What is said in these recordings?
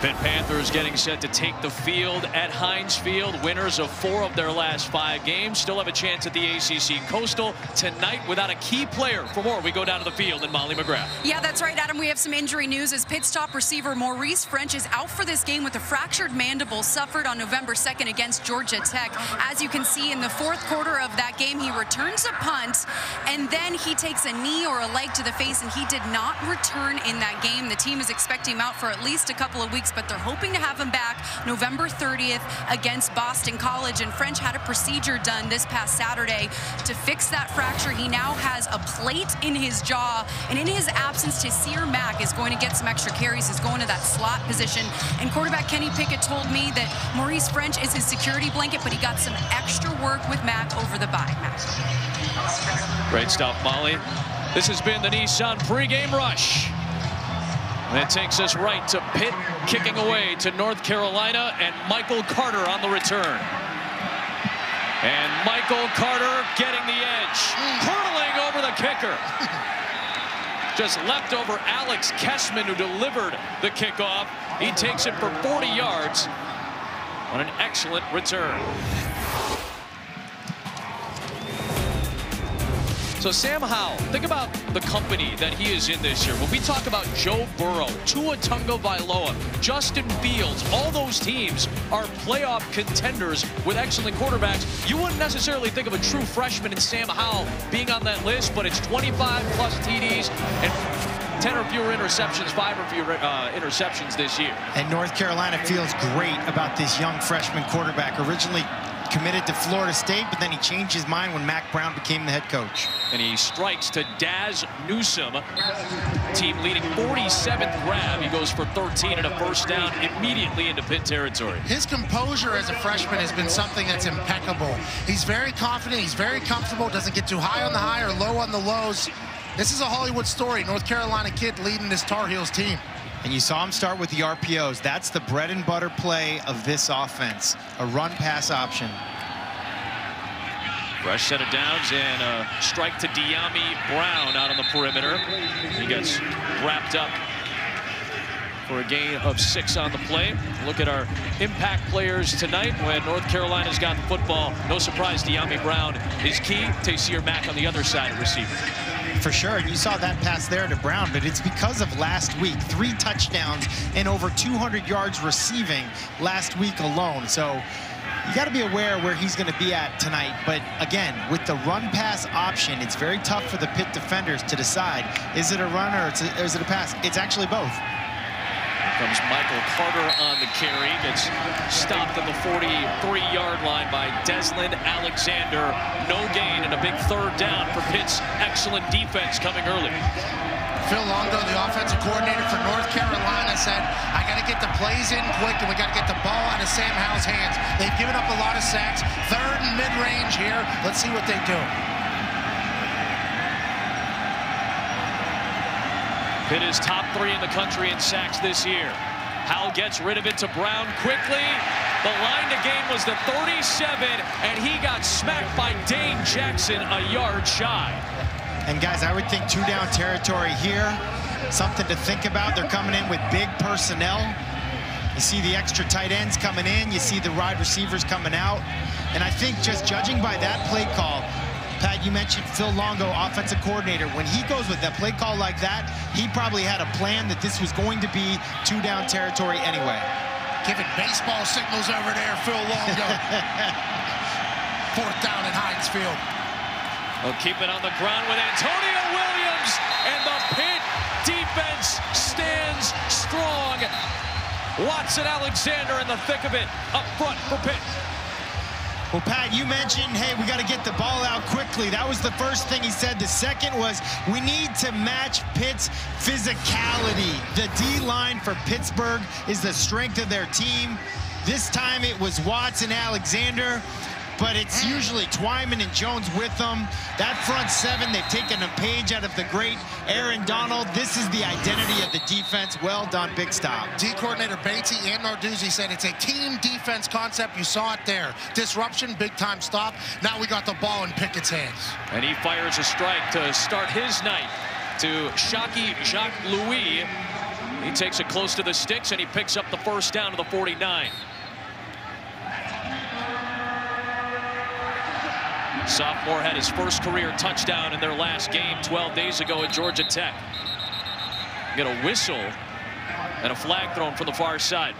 Pitt Panthers getting set to take the field at Heinz Field. Winners of four of their last five games still have a chance at the ACC Coastal tonight without a key player. For more, we go down to the field and Molly McGrath. Yeah, that's right, Adam. We have some injury news as Pitt's top receiver Maurice French is out for this game with a fractured mandible suffered on November 2nd against Georgia Tech. As you can see in the fourth quarter of that game, he returns a punt and then he takes a knee or a leg to the face and he did not return in that game. The team is expecting him out for at least a couple of weeks but they're hoping to have him back November 30th against Boston College. And French had a procedure done this past Saturday to fix that fracture. He now has a plate in his jaw. And in his absence, Taysir Mack is going to get some extra carries. He's going to that slot position. And quarterback Kenny Pickett told me that Maurice French is his security blanket, but he got some extra work with Mack over the bye. Mack. Great stuff, Molly. This has been the Nissan pregame rush. That takes us right to Pitt, kicking away to North Carolina, and Michael Carter on the return. And Michael Carter getting the edge, hurtling over the kicker. Just left over Alex Kessman, who delivered the kickoff. He takes it for 40 yards on an excellent return. So Sam Howell, think about the company that he is in this year. When we talk about Joe Burrow, Tua Tagovailoa, Justin Fields, all those teams are playoff contenders with excellent quarterbacks. You wouldn't necessarily think of a true freshman in Sam Howell being on that list, but it's 25 plus TDs and 10 or fewer interceptions, five or fewer uh, interceptions this year. And North Carolina feels great about this young freshman quarterback. Originally committed to Florida State, but then he changed his mind when Mack Brown became the head coach. And he strikes to Dazz Newsome, team leading 47th grab. He goes for 13 and a first down immediately into Pitt territory. His composure as a freshman has been something that's impeccable. He's very confident, he's very comfortable, doesn't get too high on the high or low on the lows. This is a Hollywood story. North Carolina kid leading this Tar Heels team. And you saw him start with the RPOs. That's the bread and butter play of this offense, a run-pass option. Fresh set of downs and a strike to Dyami Brown out on the perimeter. He gets wrapped up for a gain of six on the play. Look at our impact players tonight when North Carolina's got the football. No surprise, Dyami Brown is key. Taysir Mack on the other side of receiver for sure. And you saw that pass there to Brown, but it's because of last week. Three touchdowns and over 200 yards receiving last week alone. So you got to be aware where he's going to be at tonight. But again, with the run pass option, it's very tough for the Pitt defenders to decide, is it a run or is it a pass? It's actually both comes Michael Carter on the carry. Gets stopped at the 43-yard line by Deslin Alexander. No gain and a big third down for Pitt's excellent defense coming early. Phil Longo, the offensive coordinator for North Carolina, said, I got to get the plays in quick, and we got to get the ball out of Sam Howell's hands. They've given up a lot of sacks. Third and mid-range here. Let's see what they do. Pitt is top three in the country in sacks this year. Howell gets rid of it to Brown quickly. The line to gain was the 37, and he got smacked by Dane Jackson a yard shy. And guys, I would think two down territory here. Something to think about. They're coming in with big personnel. You see the extra tight ends coming in. You see the wide receivers coming out. And I think just judging by that play call, Pat, you mentioned Phil Longo, offensive coordinator. When he goes with that play call like that, he probably had a plan that this was going to be two-down territory anyway. Giving baseball signals over there, Phil Longo. Fourth down in Heinz Field. Well, keep it on the ground with Antonio Williams, and the Pitt defense stands strong. Watson Alexander in the thick of it, up front for Pitt. Well, Pat, you mentioned, hey, we got to get the ball out quickly. That was the first thing he said. The second was we need to match Pitt's physicality. The D-line for Pittsburgh is the strength of their team. This time it was Watson Alexander but it's usually Twyman and Jones with them. That front seven, they've taken a page out of the great Aaron Donald. This is the identity of the defense. Well done, big stop. D coordinator Batesy and Narduzzi said it's a team defense concept. You saw it there. Disruption, big time stop. Now we got the ball in Pickett's hands. And he fires a strike to start his night to Shockey Jacques Louis He takes it close to the sticks, and he picks up the first down to the 49. Sophomore had his first career touchdown in their last game 12 days ago at Georgia Tech. Get a whistle and a flag thrown from the far side.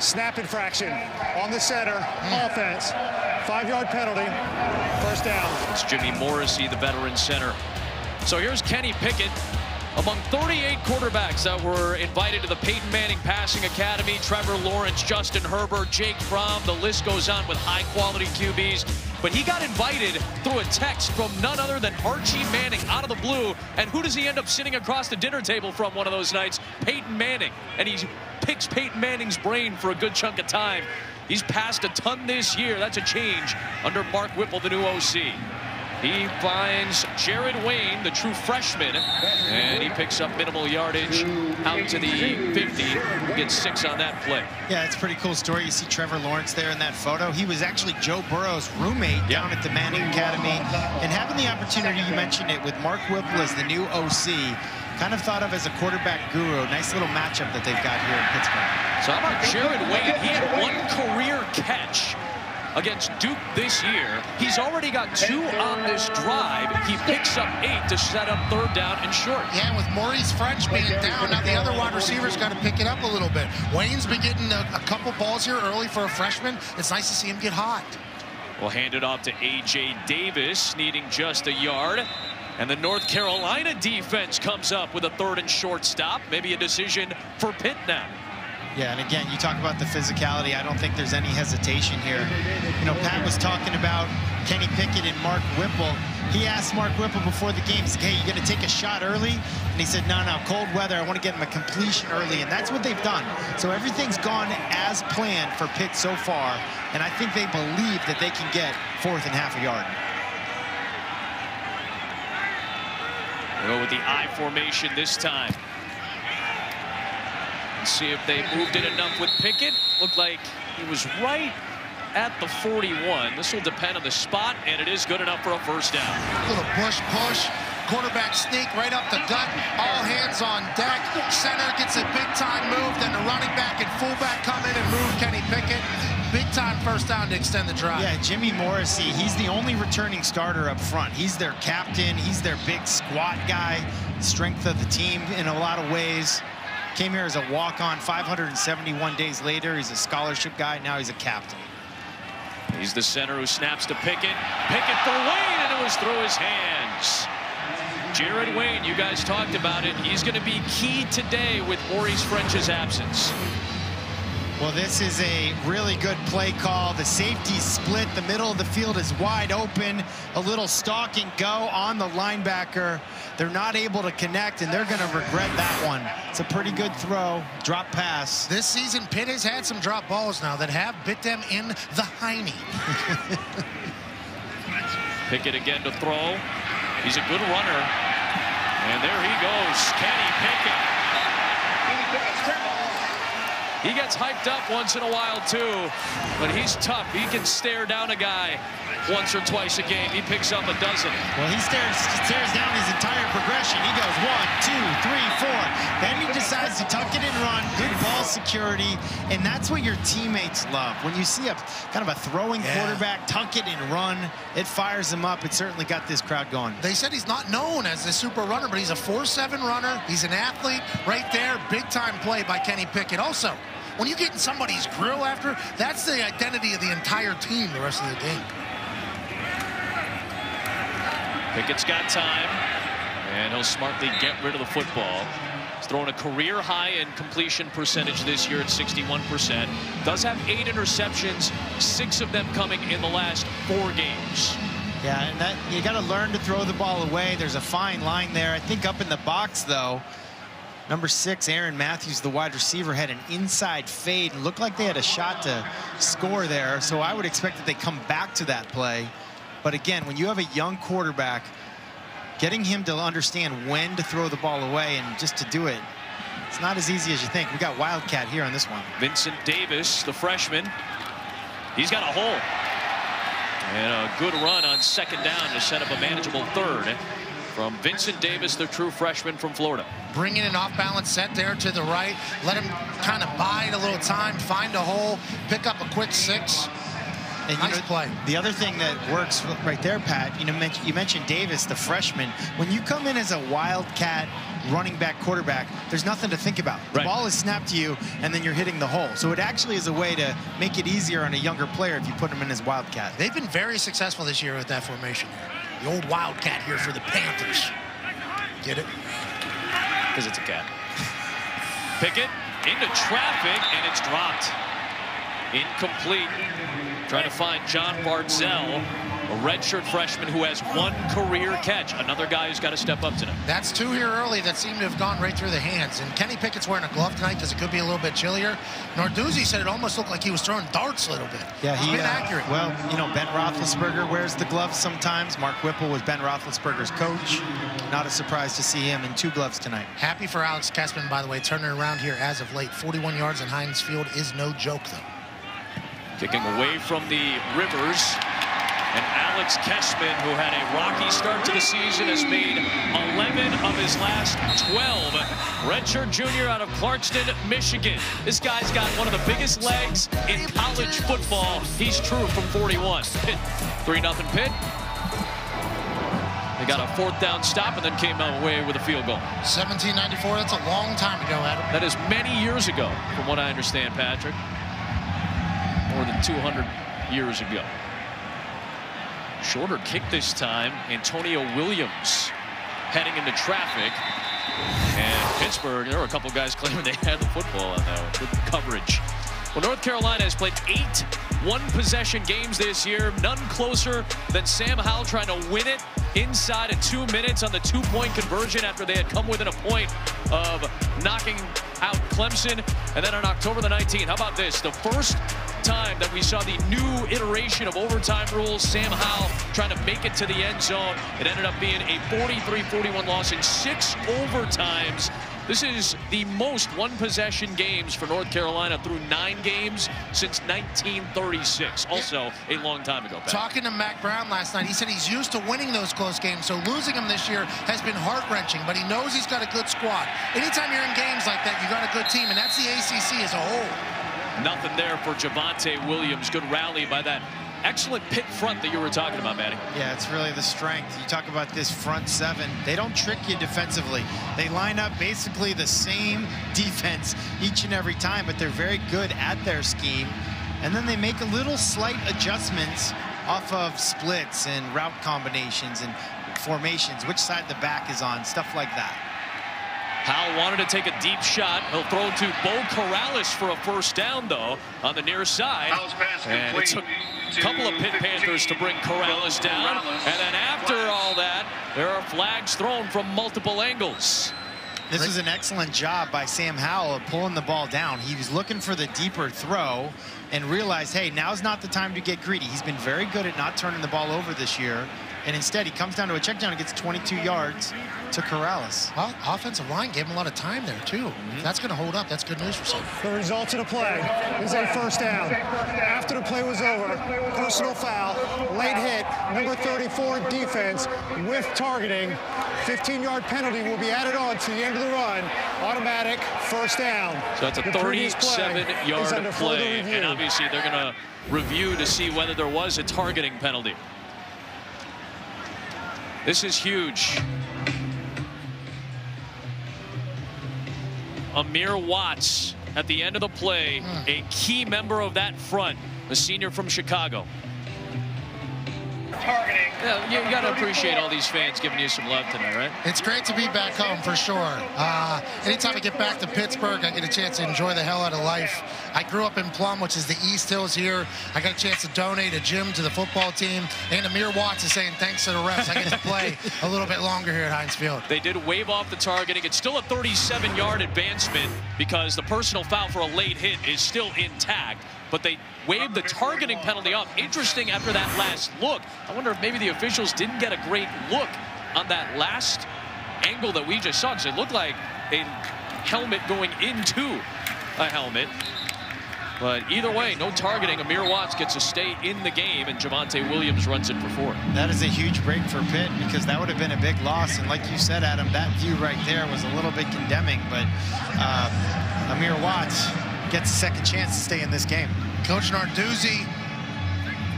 Snap infraction on the center. Offense. Five-yard penalty. First down. It's Jimmy Morrissey, the veteran center. So here's Kenny Pickett. Among 38 quarterbacks that were invited to the Peyton Manning Passing Academy, Trevor Lawrence, Justin Herbert, Jake Fromm, the list goes on with high-quality QBs. But he got invited through a text from none other than Archie Manning out of the blue. And who does he end up sitting across the dinner table from one of those nights? Peyton Manning. And he picks Peyton Manning's brain for a good chunk of time. He's passed a ton this year. That's a change under Mark Whipple, the new OC. He finds Jared Wayne, the true freshman, and he picks up minimal yardage out to the 50. Gets six on that play. Yeah, it's a pretty cool story. You see Trevor Lawrence there in that photo. He was actually Joe Burrow's roommate down at the Manning Academy. And having the opportunity, you mentioned it, with Mark Whipple as the new OC, kind of thought of as a quarterback guru. Nice little matchup that they've got here in Pittsburgh. So how about Jared Wayne? He had one career catch against Duke this year. He's already got two on this drive. He picks up eight to set up third down and short. Yeah, with Maurice French being down, now the other wide receiver's got to pick it up a little bit. Wayne's been getting a, a couple balls here early for a freshman. It's nice to see him get hot. We'll hand it off to A.J. Davis, needing just a yard. And the North Carolina defense comes up with a third and short stop. Maybe a decision for Pitt now. Yeah, and again, you talk about the physicality. I don't think there's any hesitation here. You know, Pat was talking about Kenny Pickett and Mark Whipple. He asked Mark Whipple before the game, he's like, hey, you going to take a shot early? And he said, no, no, cold weather. I want to get him a completion early. And that's what they've done. So everything's gone as planned for Pitt so far. And I think they believe that they can get fourth and half a yard. Go with the I formation this time see if they moved it enough with Pickett. Looked like he was right at the 41. This will depend on the spot, and it is good enough for a first down. Little push, push. Quarterback sneak right up the gut. All hands on deck. Center gets a big-time move. Then the running back and fullback come in and move Kenny Pickett. Big-time first down to extend the drive. Yeah, Jimmy Morrissey, he's the only returning starter up front. He's their captain. He's their big squat guy. Strength of the team in a lot of ways. Came here as a walk-on 571 days later. He's a scholarship guy. Now he's a captain. He's the center who snaps to Pickett. Pickett for Wayne, and it was through his hands. Jared Wayne, you guys talked about it. He's going to be key today with Maurice French's absence. Well, this is a really good play call. The safety split. The middle of the field is wide open. A little stalking go on the linebacker. They're not able to connect, and they're going to regret that one. It's a pretty good throw, drop pass. This season, Pitt has had some drop balls now that have bit them in the hiney. Pickett again to throw. He's a good runner. And there he goes, Kenny Pickett. He gets hyped up once in a while, too. But he's tough. He can stare down a guy once or twice a game. He picks up a dozen. Well, he stares, stares down his entire progression. He goes one, two, three, four. Then he decides to tuck it and run. Good ball security. And that's what your teammates love. When you see a kind of a throwing yeah. quarterback tuck it and run, it fires them up. It certainly got this crowd going. They said he's not known as a super runner, but he's a 4-7 runner. He's an athlete right there. Big time play by Kenny Pickett. Also, when you get in somebody's grill after, that's the identity of the entire team the rest of the game. Pickett's got time, and he'll smartly get rid of the football. He's throwing a career high in completion percentage this year at 61%. Does have eight interceptions, six of them coming in the last four games. Yeah, and that you got to learn to throw the ball away. There's a fine line there. I think up in the box, though, Number six, Aaron Mathews, the wide receiver, had an inside fade and looked like they had a shot to score there. So I would expect that they come back to that play. But again, when you have a young quarterback, getting him to understand when to throw the ball away and just to do it, it's not as easy as you think. We got Wildcat here on this one. Vincent Davis, the freshman, he's got a hole. And a good run on second down to set up a manageable third. From Vincent Davis, the true freshman from Florida. Bringing in an off-balance set there to the right. Let him kind of bide a little time, find a hole, pick up a quick six. And nice know, play. The other thing that works right there, Pat, you know, you mentioned Davis, the freshman. When you come in as a wildcat running back quarterback, there's nothing to think about. The right. ball is snapped to you, and then you're hitting the hole. So it actually is a way to make it easier on a younger player if you put him in as wildcat. They've been very successful this year with that formation here. The old wildcat here for the Panthers. Get it? Because it's a cat. Pickett into traffic, and it's dropped. Incomplete. Trying to find John Bartzell, a redshirt freshman who has one career catch. Another guy who's got to step up tonight. That's two here early that seem to have gone right through the hands. And Kenny Pickett's wearing a glove tonight because it could be a little bit chillier. Narduzzi said it almost looked like he was throwing darts a little bit. Yeah, he He's been uh, accurate. Well, you know, Ben Roethlisberger wears the gloves sometimes. Mark Whipple was Ben Roethlisberger's coach. Not a surprise to see him in two gloves tonight. Happy for Alex Kessman, by the way, turning around here as of late. 41 yards in Heinz Field is no joke, though. Kicking away from the Rivers. And Alex Kessman, who had a rocky start to the season, has made 11 of his last 12. Redshirt junior out of Clarkston, Michigan. This guy's got one of the biggest legs in college football. He's true from 41. Pitt, 3-0 Pitt. They got a fourth down stop and then came away with a field goal. 1794, that's a long time ago, Adam. That is many years ago, from what I understand, Patrick. More than 200 years ago. Shorter kick this time. Antonio Williams heading into traffic. And Pittsburgh, there were a couple guys claiming they had the football on that one. Good coverage. Well, North Carolina has played eight one-possession games this year. None closer than Sam Howell trying to win it inside of two minutes on the two-point conversion after they had come within a point of knocking out Clemson. And then on October the 19th, how about this? The first time that we saw the new iteration of overtime rules. Sam Howell trying to make it to the end zone. It ended up being a 43-41 loss in six overtimes. This is the most one-possession games for North Carolina through nine games since 1936. Also a long time ago. Pat. Talking to Mack Brown last night, he said he's used to winning those close games, so losing them this year has been heart-wrenching, but he knows he's got a good squad. Anytime you're in games like that, you got a good team, and that's the ACC as a whole. Nothing there for Javonte Williams. Good rally by that excellent Pitt front that you were talking about, Manny. Yeah, it's really the strength. You talk about this front seven. They don't trick you defensively. They line up basically the same defense each and every time, but they're very good at their scheme. And then they make a little slight adjustments off of splits and route combinations and formations, which side the back is on, stuff like that. Howell wanted to take a deep shot. He'll throw to Beau Corrales for a first down, though, on the near side. And it took a couple of Pitt Panthers to bring Corrales down. And then after all that, there are flags thrown from multiple angles. This was an excellent job by Sam Howell of pulling the ball down. He was looking for the deeper throw and realized, hey, now's not the time to get greedy. He's been very good at not turning the ball over this year. And instead, he comes down to a check down and gets 22 yards to Corrales. Well, offensive line gave him a lot of time there, too. Mm -hmm. That's going to hold up. That's good news for some. The results of the play is a first down. After the play was over, personal foul, late hit, number 34 defense with targeting. 15-yard penalty will be added on to the end of the run. Automatic first down. So that's a 37-yard play, play, and obviously they're going to review to see whether there was a targeting penalty. This is huge. Amir Watts at the end of the play, a key member of that front, a senior from Chicago. Targeting. Yeah, you, you got to appreciate all these fans giving you some love tonight, right? It's great to be back home for sure. Uh, anytime I get back to Pittsburgh, I get a chance to enjoy the hell out of life. I grew up in Plum, which is the East Hills here. I got a chance to donate a gym to the football team. And Amir Watts is saying thanks to the refs. I get to play a little bit longer here at Heinz Field. They did wave off the targeting. It's still a 37-yard advancement because the personal foul for a late hit is still intact but they waved the targeting penalty off. Interesting after that last look. I wonder if maybe the officials didn't get a great look on that last angle that we just saw because it looked like a helmet going into a helmet. But either way, no targeting. Amir Watts gets a stay in the game, and Javonte Williams runs it for four. That is a huge break for Pitt because that would have been a big loss. And like you said, Adam, that view right there was a little bit condemning. But uh, Amir Watts gets a second chance to stay in this game. Coach Narduzzi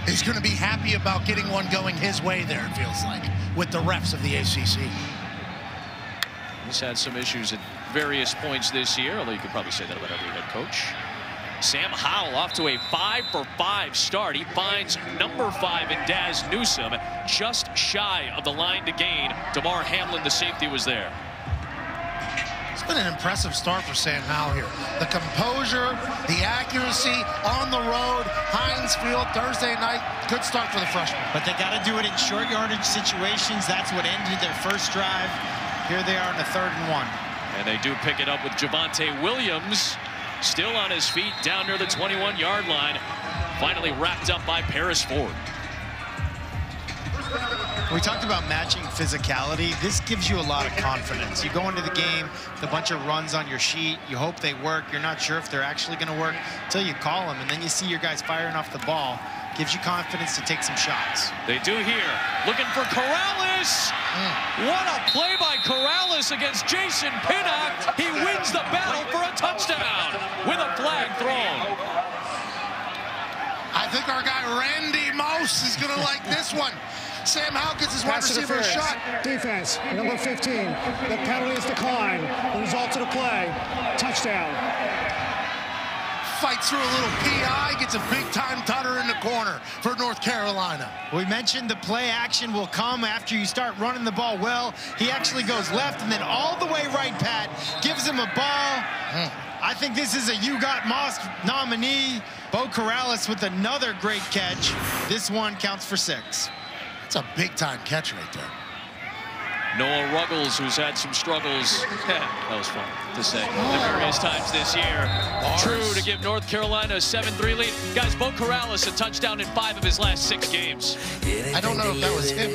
is going to be happy about getting one going his way there, it feels like, with the refs of the ACC. He's had some issues at various points this year, although you could probably say that about every head coach. Sam Howell off to a five for five start. He finds number five in Dazz Newsome, just shy of the line to gain. Damar Hamlin, the safety, was there. It's been an impressive start for Sam Howell here. The composure, the accuracy on the road, Heinz Field, Thursday night. Good start for the freshman. But they got to do it in short yardage situations. That's what ended their first drive. Here they are in the third and one. And they do pick it up with Javonte Williams. Still on his feet down near the 21-yard line. Finally wrapped up by Paris Ford. We talked about matching physicality. This gives you a lot of confidence. You go into the game with a bunch of runs on your sheet. You hope they work. You're not sure if they're actually going to work until you call them. And then you see your guys firing off the ball. Gives you confidence to take some shots. They do here. Looking for Corrales. Mm. What a play by Corrales against Jason Pinnock. He wins the battle for a touchdown with a flag thrown. I think our guy Randy Moss is going to like this one. Sam Hawkins is wide receiver shot. Defense, number 15. The penalty is declined. The result of the play, touchdown fights through a little PI, gets a big-time tutter in the corner for North Carolina. We mentioned the play action will come after you start running the ball well. He actually goes left and then all the way right, Pat, gives him a ball. I think this is a You Got Moss nominee. Beau Corrales with another great catch. This one counts for six. It's a big-time catch right there. Noah Ruggles, who's had some struggles. that was fun to say oh. at various times this year. Bars. True to give North Carolina a 7-3 lead. Guys, Beau Corrales a touchdown in five of his last six games. I don't know if that was him.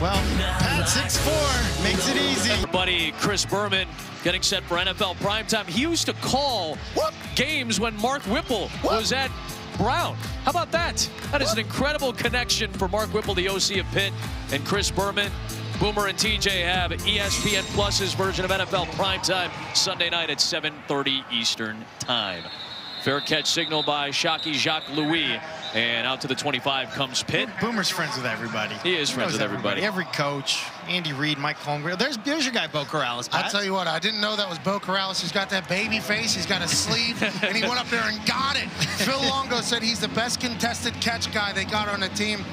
Well, Pat 6-4 makes it easy. Buddy Chris Berman getting set for NFL primetime. He used to call what? games when Mark Whipple what? was at Brown. How about that? That is an incredible connection for Mark Whipple, the OC of Pitt, and Chris Berman. Boomer and TJ have ESPN Plus's version of NFL Primetime Sunday night at 7.30 Eastern Time. Fair catch signal by Shocky Jacques-Louis. And out to the 25 comes Pitt. Boomer's friends with everybody. He is friends with everybody. everybody. Every coach, Andy Reid, Mike Holmgren. There's, there's your guy, Beau Corrales. Pat. I'll tell you what, I didn't know that was Beau Corrales. He's got that baby face. He's got a sleeve, and he went up there and got it. Phil Longo said he's the best contested catch guy they got on the team.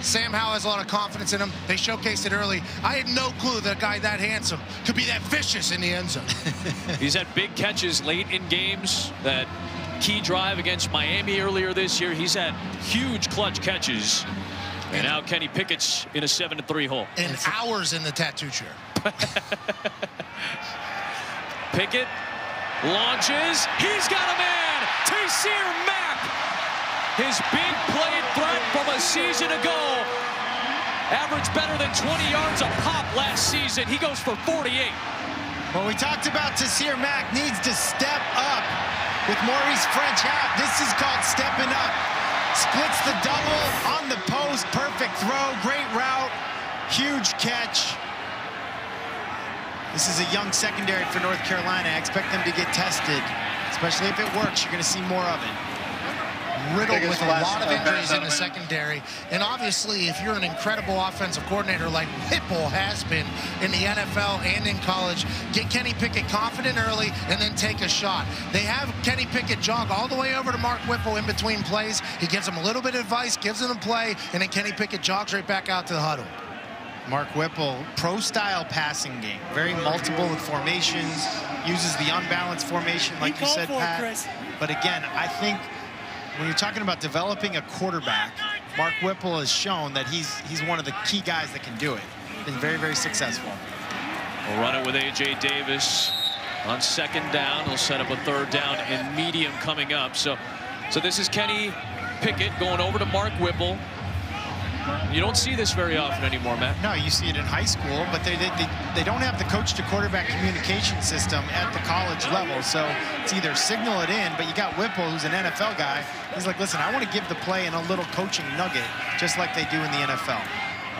Sam Howell has a lot of confidence in him. They showcased it early. I had no clue that a guy that handsome could be that vicious in the end zone. He's had big catches late in games. That key drive against Miami earlier this year. He's had huge clutch catches. And now Kenny Pickett's in a seven-to-three hole. And hours in the tattoo chair. Pickett launches. He's got a man. Taysir Mack his big play threat from a season ago. Averaged better than 20 yards a pop last season. He goes for 48. Well, we talked about Taysir Mack needs to step up with Maurice French out. This is called stepping up. Splits the double on the post. Perfect throw. Great route. Huge catch. This is a young secondary for North Carolina. I expect them to get tested, especially if it works. You're going to see more of it riddled with a lot of injuries in the secondary. And obviously, if you're an incredible offensive coordinator like Whipple has been in the NFL and in college, get Kenny Pickett confident early and then take a shot. They have Kenny Pickett jog all the way over to Mark Whipple in between plays. He gives him a little bit of advice, gives him a play, and then Kenny Pickett jogs right back out to the huddle. Mark Whipple, pro-style passing game. Very multiple with formations, uses the unbalanced formation, like you said, Pat. But again, I think when you're talking about developing a quarterback, Mark Whipple has shown that he's he's one of the key guys that can do it. Been very, very successful. We'll run it with A.J. Davis on second down. He'll set up a third down and medium coming up. So, so this is Kenny Pickett going over to Mark Whipple. You don't see this very often anymore, Matt. No, you see it in high school, but they, they, they, they don't have the coach-to-quarterback communication system at the college level. So it's either signal it in, but you got Whipple, who's an NFL guy. He's like, listen, I want to give the play in a little coaching nugget, just like they do in the NFL.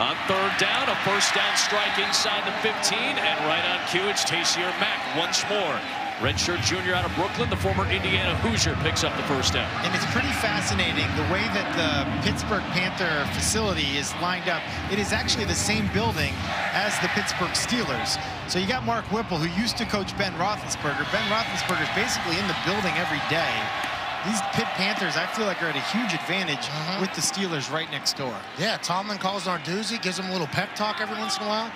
On third down, a first down strike inside the 15, and right on cue, it's Taysir Mack once more. Redshirt junior out of Brooklyn, the former Indiana Hoosier picks up the first down. And it's pretty fascinating the way that the Pittsburgh Panther facility is lined up. It is actually the same building as the Pittsburgh Steelers. So you got Mark Whipple, who used to coach Ben Roethlisberger. Ben Roethlisberger is basically in the building every day. These Pitt Panthers, I feel like, are at a huge advantage mm -hmm. with the Steelers right next door. Yeah, Tomlin calls Narduzzi, gives him a little pep talk every once in a while.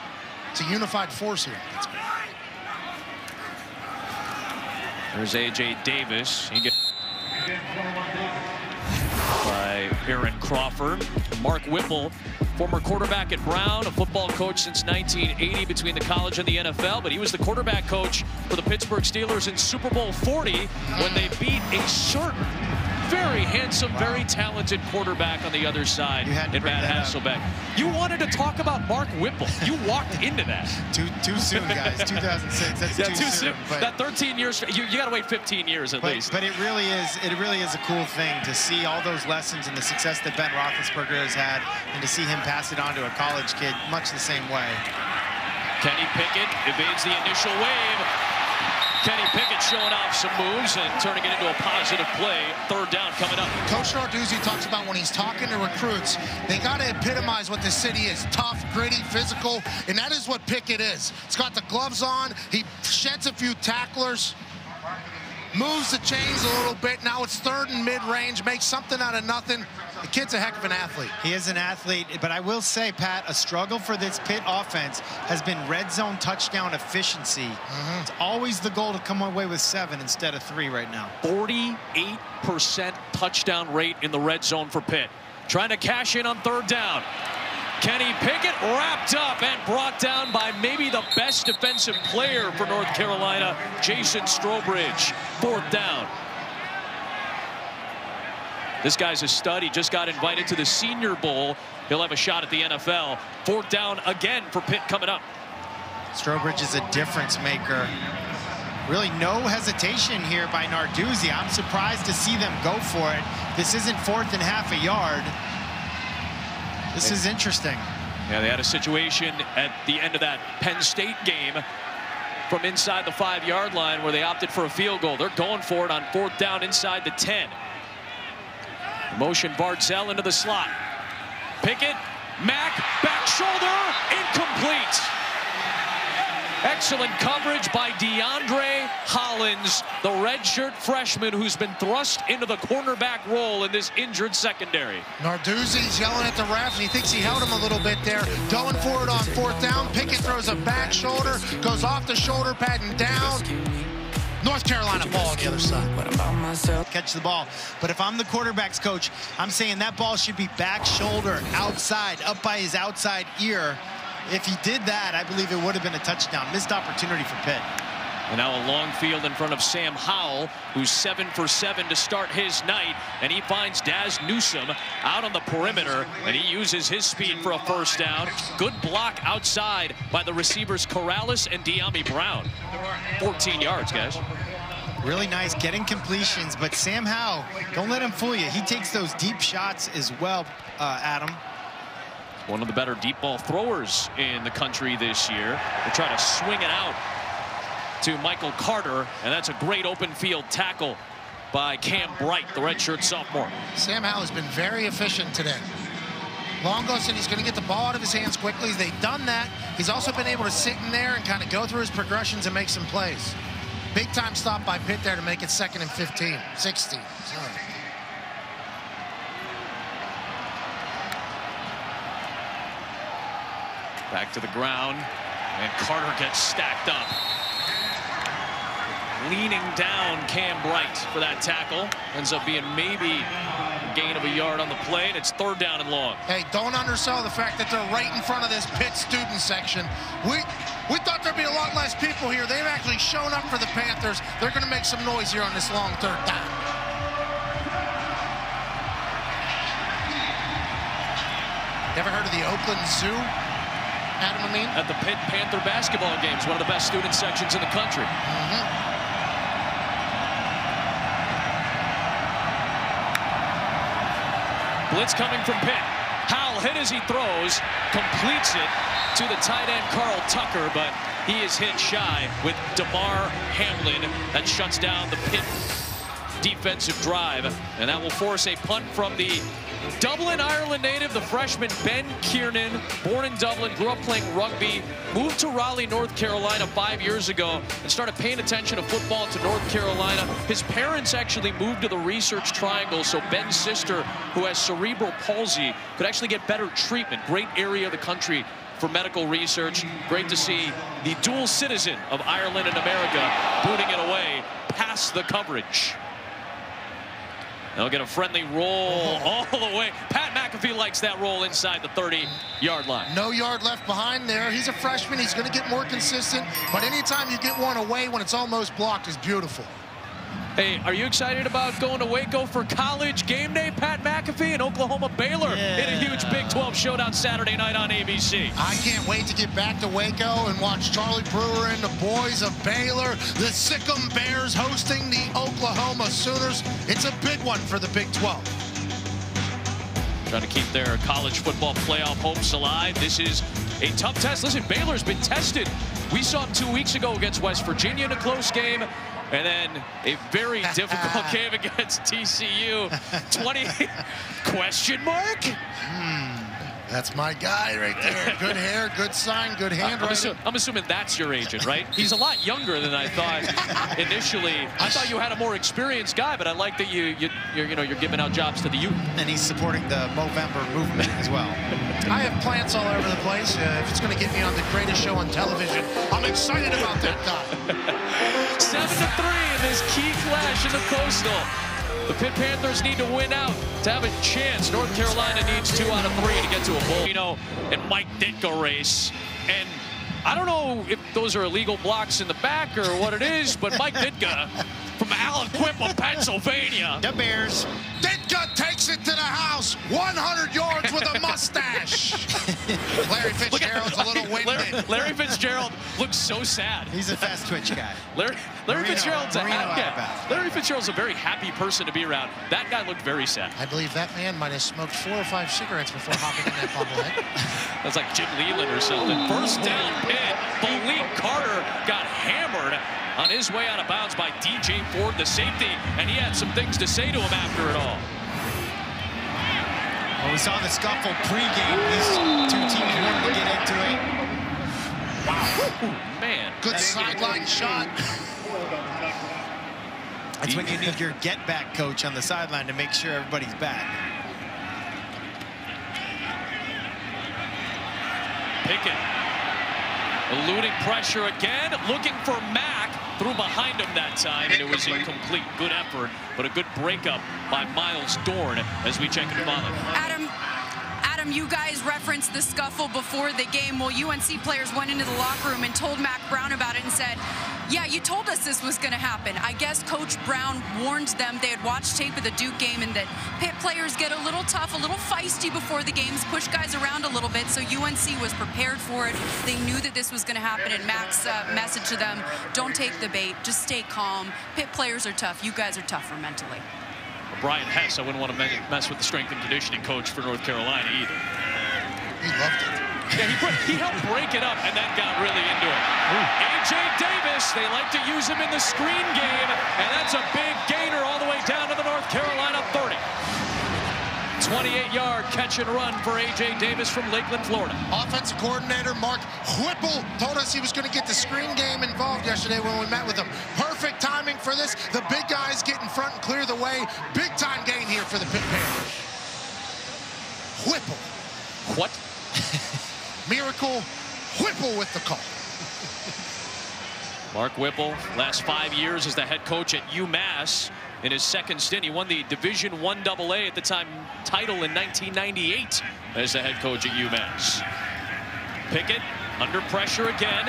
It's a unified force here in Pittsburgh. There's A.J. Davis. He gets by Aaron Crawford. Mark Whipple, former quarterback at Brown, a football coach since 1980 between the college and the NFL, but he was the quarterback coach for the Pittsburgh Steelers in Super Bowl 40 when they beat a certain very handsome, very talented quarterback on the other side you had in Matt Hasselbeck. You wanted to talk about Mark Whipple. You walked into that. too too soon, guys. 2006. That's yeah, too, too soon. soon. that 13 years, you, you got to wait 15 years at but, least. But it really is it really is a cool thing to see all those lessons and the success that Ben Roethlisberger has had and to see him pass it on to a college kid much the same way. Kenny Pickett evades the initial wave. Kenny Pickett showing off some moves and turning it into a positive play. Third down coming up. Coach Narduzzi talks about when he's talking to recruits, they got to epitomize what the city is. Tough, gritty, physical, and that is what Pickett is. He's got the gloves on. He sheds a few tacklers moves the chains a little bit. Now it's third and mid-range, makes something out of nothing. The kid's a heck of an athlete. He is an athlete, but I will say, Pat, a struggle for this Pitt offense has been red zone touchdown efficiency. Mm -hmm. It's always the goal to come away with seven instead of three right now. 48% touchdown rate in the red zone for Pitt. Trying to cash in on third down. Kenny Pickett wrapped up and brought down by maybe the best defensive player for North Carolina, Jason Strowbridge. Fourth down. This guy's a stud. He just got invited to the Senior Bowl. He'll have a shot at the NFL. Fourth down again for Pitt coming up. Strowbridge is a difference maker. Really no hesitation here by Narduzzi. I'm surprised to see them go for it. This isn't fourth and half a yard. This is interesting. Yeah, they had a situation at the end of that Penn State game from inside the five-yard line where they opted for a field goal. They're going for it on fourth down inside the 10. Motion Bartzell into the slot. Pickett, Mack, back shoulder, incomplete. Excellent coverage by DeAndre Hollins, the redshirt freshman who's been thrust into the cornerback role in this injured secondary. Narduzzi's yelling at the ref, and he thinks he held him a little bit there. Going for it on fourth down. Pickett throws a back shoulder, goes off the shoulder pad and down. North Carolina ball on the other side. Catch the ball. But if I'm the quarterback's coach, I'm saying that ball should be back shoulder, outside, up by his outside ear. If he did that, I believe it would have been a touchdown. Missed opportunity for Pitt. And now a long field in front of Sam Howell, who's seven for seven to start his night. And he finds Dazz Newsome out on the perimeter, and he uses his speed for a first down. Good block outside by the receivers Corrales and Dyami Brown. 14 yards, guys. Really nice getting completions, but Sam Howell, don't let him fool you. He takes those deep shots as well, uh, Adam one of the better deep ball throwers in the country this year. They try to swing it out to Michael Carter, and that's a great open field tackle by Cam Bright, the redshirt sophomore. Sam Howell has been very efficient today. Longo said he's going to get the ball out of his hands quickly. They've done that. He's also been able to sit in there and kind of go through his progressions and make some plays. Big time stop by Pitt there to make it second and 15, 16. Sorry. Back to the ground, and Carter gets stacked up. Leaning down Cam Bright for that tackle. Ends up being maybe a gain of a yard on the play, and it's third down and long. Hey, don't undersell the fact that they're right in front of this Pitt student section. We we thought there'd be a lot less people here. They've actually shown up for the Panthers. They're going to make some noise here on this long third down. You ever heard of the Oakland Zoo? Adam Amin? At the Pitt Panther basketball games, one of the best student sections in the country. Mm-hmm. Blitz coming from Pitt. Howell hit as he throws, completes it to the tight end Carl Tucker, but he is hit shy with Damar Hamlin. That shuts down the Pitt defensive drive, and that will force a punt from the Dublin, Ireland native, the freshman Ben Kiernan, born in Dublin, grew up playing rugby, moved to Raleigh, North Carolina five years ago and started paying attention to football to North Carolina. His parents actually moved to the Research Triangle, so Ben's sister, who has cerebral palsy, could actually get better treatment. Great area of the country for medical research. Great to see the dual citizen of Ireland and America booting it away past the coverage. They'll get a friendly roll all the way. Pat McAfee likes that roll inside the 30-yard line. No yard left behind there. He's a freshman. He's going to get more consistent. But anytime you get one away when it's almost blocked is beautiful. Hey, are you excited about going to Waco for college game day? Pat McAfee and Oklahoma Baylor yeah. in a huge Big 12 showdown Saturday night on ABC. I can't wait to get back to Waco and watch Charlie Brewer and the boys of Baylor. The Sic 'em Bears hosting the Oklahoma Sooners. It's a big one for the Big 12. Trying to keep their college football playoff hopes alive. This is a tough test. Listen, Baylor's been tested. We saw him two weeks ago against West Virginia in a close game. And then a very difficult game against TCU. 20 question mark? Hmm. That's my guy right there. Good hair, good sign, good handwriting. I'm, assu I'm, assuming that's your agent, right? He's a lot younger than I thought initially. I thought you had a more experienced guy, but I like that you you you're, you know you're giving out jobs to the youth. And he's supporting the Movember movement as well. I have plants all over the place. Uh, if it's going to get me on the greatest show on television, I'm excited about that guy. Seven to three in this key clash in the Coastal. The Pitt Panthers need to win out to have a chance. North Carolina needs two out of three to get to a bowl. You know, and Mike Ditka race. And I don't know if those are illegal blocks in the back or what it is, but Mike Ditka from Aliquippa, Pennsylvania. The Bears. Ditka takes it to the house, 100 yards with a mustache. Larry Fitzgerald's a little winded. Larry, Larry, Fitzgerald looks so sad. He's a fast twitch guy. Larry, Larry Marino, Fitzgerald's a Marino happy, Larry Fitzgerald's a very happy person to be around. That guy looked very sad. I believe that man might have smoked four or five cigarettes before hopping in that bobblehead. Eh? That's like Jim Leyland or something. First down Pitt. Malik Carter got hammered on his way out of bounds by DJ Ford, the safety, and he had some things to say to him after it all. Well, we saw the scuffle pregame. These two teams wanted to get into it. Wow. Man. Good sideline shot. That's when you need your get-back coach on the sideline to make sure everybody's back. Pickett eluding pressure again, looking for Mack. Threw behind him that time, and it was incomplete. Good effort, but a good breakup by Myles Dorn as we check into Molly. Adam, Adam, you guys referenced the scuffle before the game. Well, UNC players went into the locker room and told Mack Brown about it and said, yeah, you told us this was going to happen. I guess Coach Brown warned them. They had watched tape of the Duke game and that Pitt players get a little tough, a little feisty before the games, push guys around a little bit. So UNC was prepared for it. They knew that this was going to happen. And Mack's uh, message to them, don't take the bait. Just stay calm. Pitt players are tough. You guys are tougher mentally. Well, Brian Hess, I wouldn't want to mess with the strength and conditioning coach for North Carolina either. He loved it. Yeah, he, he, helped break it up and then got really into it. A.J. Davis, they like to use him in the screen game, and that's a big gainer all the way down to the North Carolina 30. 28-yard catch and run for A.J. Davis from Lakeland, Florida. Offensive coordinator Mark Whipple told us he was going to get the screen game involved yesterday when we met with him. Perfect timing for this. The big guys get in front and clear the way. Big-time gain here for the Pitt Panthers. Whipple. What? Miracle Whipple with the call. Mark Whipple, last five years as the head coach at UMass. In his second stint, he won the Division One AA at the time title in 1998 as the head coach at UMass. Pickett under pressure again,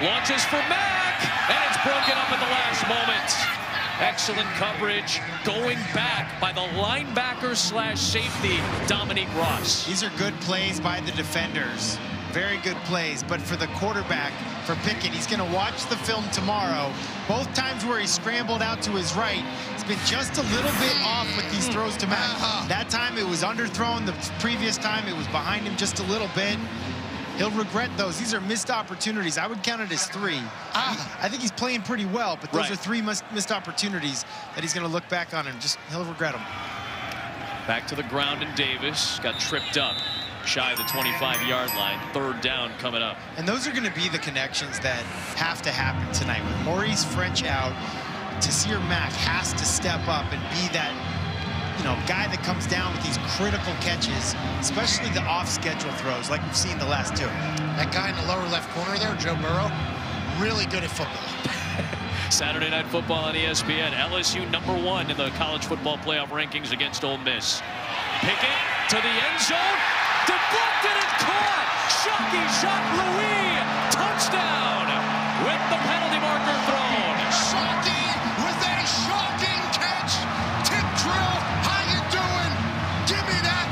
launches for Mack, and it's broken up at the last moment. excellent coverage going back by the linebacker slash safety, Dominique Ross. These are good plays by the defenders. Very good plays. But for the quarterback, for Pickett, he's going to watch the film tomorrow. Both times where he scrambled out to his right, he's been just a little bit off with these throws to Mack. Uh-huh. That time it was underthrown. The previous time it was behind him just a little bit. He'll regret those. These are missed opportunities. I would count it as three. Ah. He- I think he's playing pretty well, but those Right. are three mis- missed opportunities that he's going to look back on and just he'll regret them. Back to the ground and Davis got tripped up shy of the 25-yard line. Third down coming up. And those are going to be the connections that have to happen tonight. With Maurice French out, Taysir Mack has to step up and be that, you know, guy that comes down with these critical catches, especially the off-schedule throws like we've seen the last two. That guy in the lower left corner there, Joe Burrow, really good at football. Saturday Night Football on ESPN. LSU number one in the college football playoff rankings against Ole Miss. Pickett to the end zone. Deflected and caught. Shocky Jacques Louis. Touchdown with the penalty marker thrown. Shocky with a shocking catch. Tip drill. How you doing? Give me that.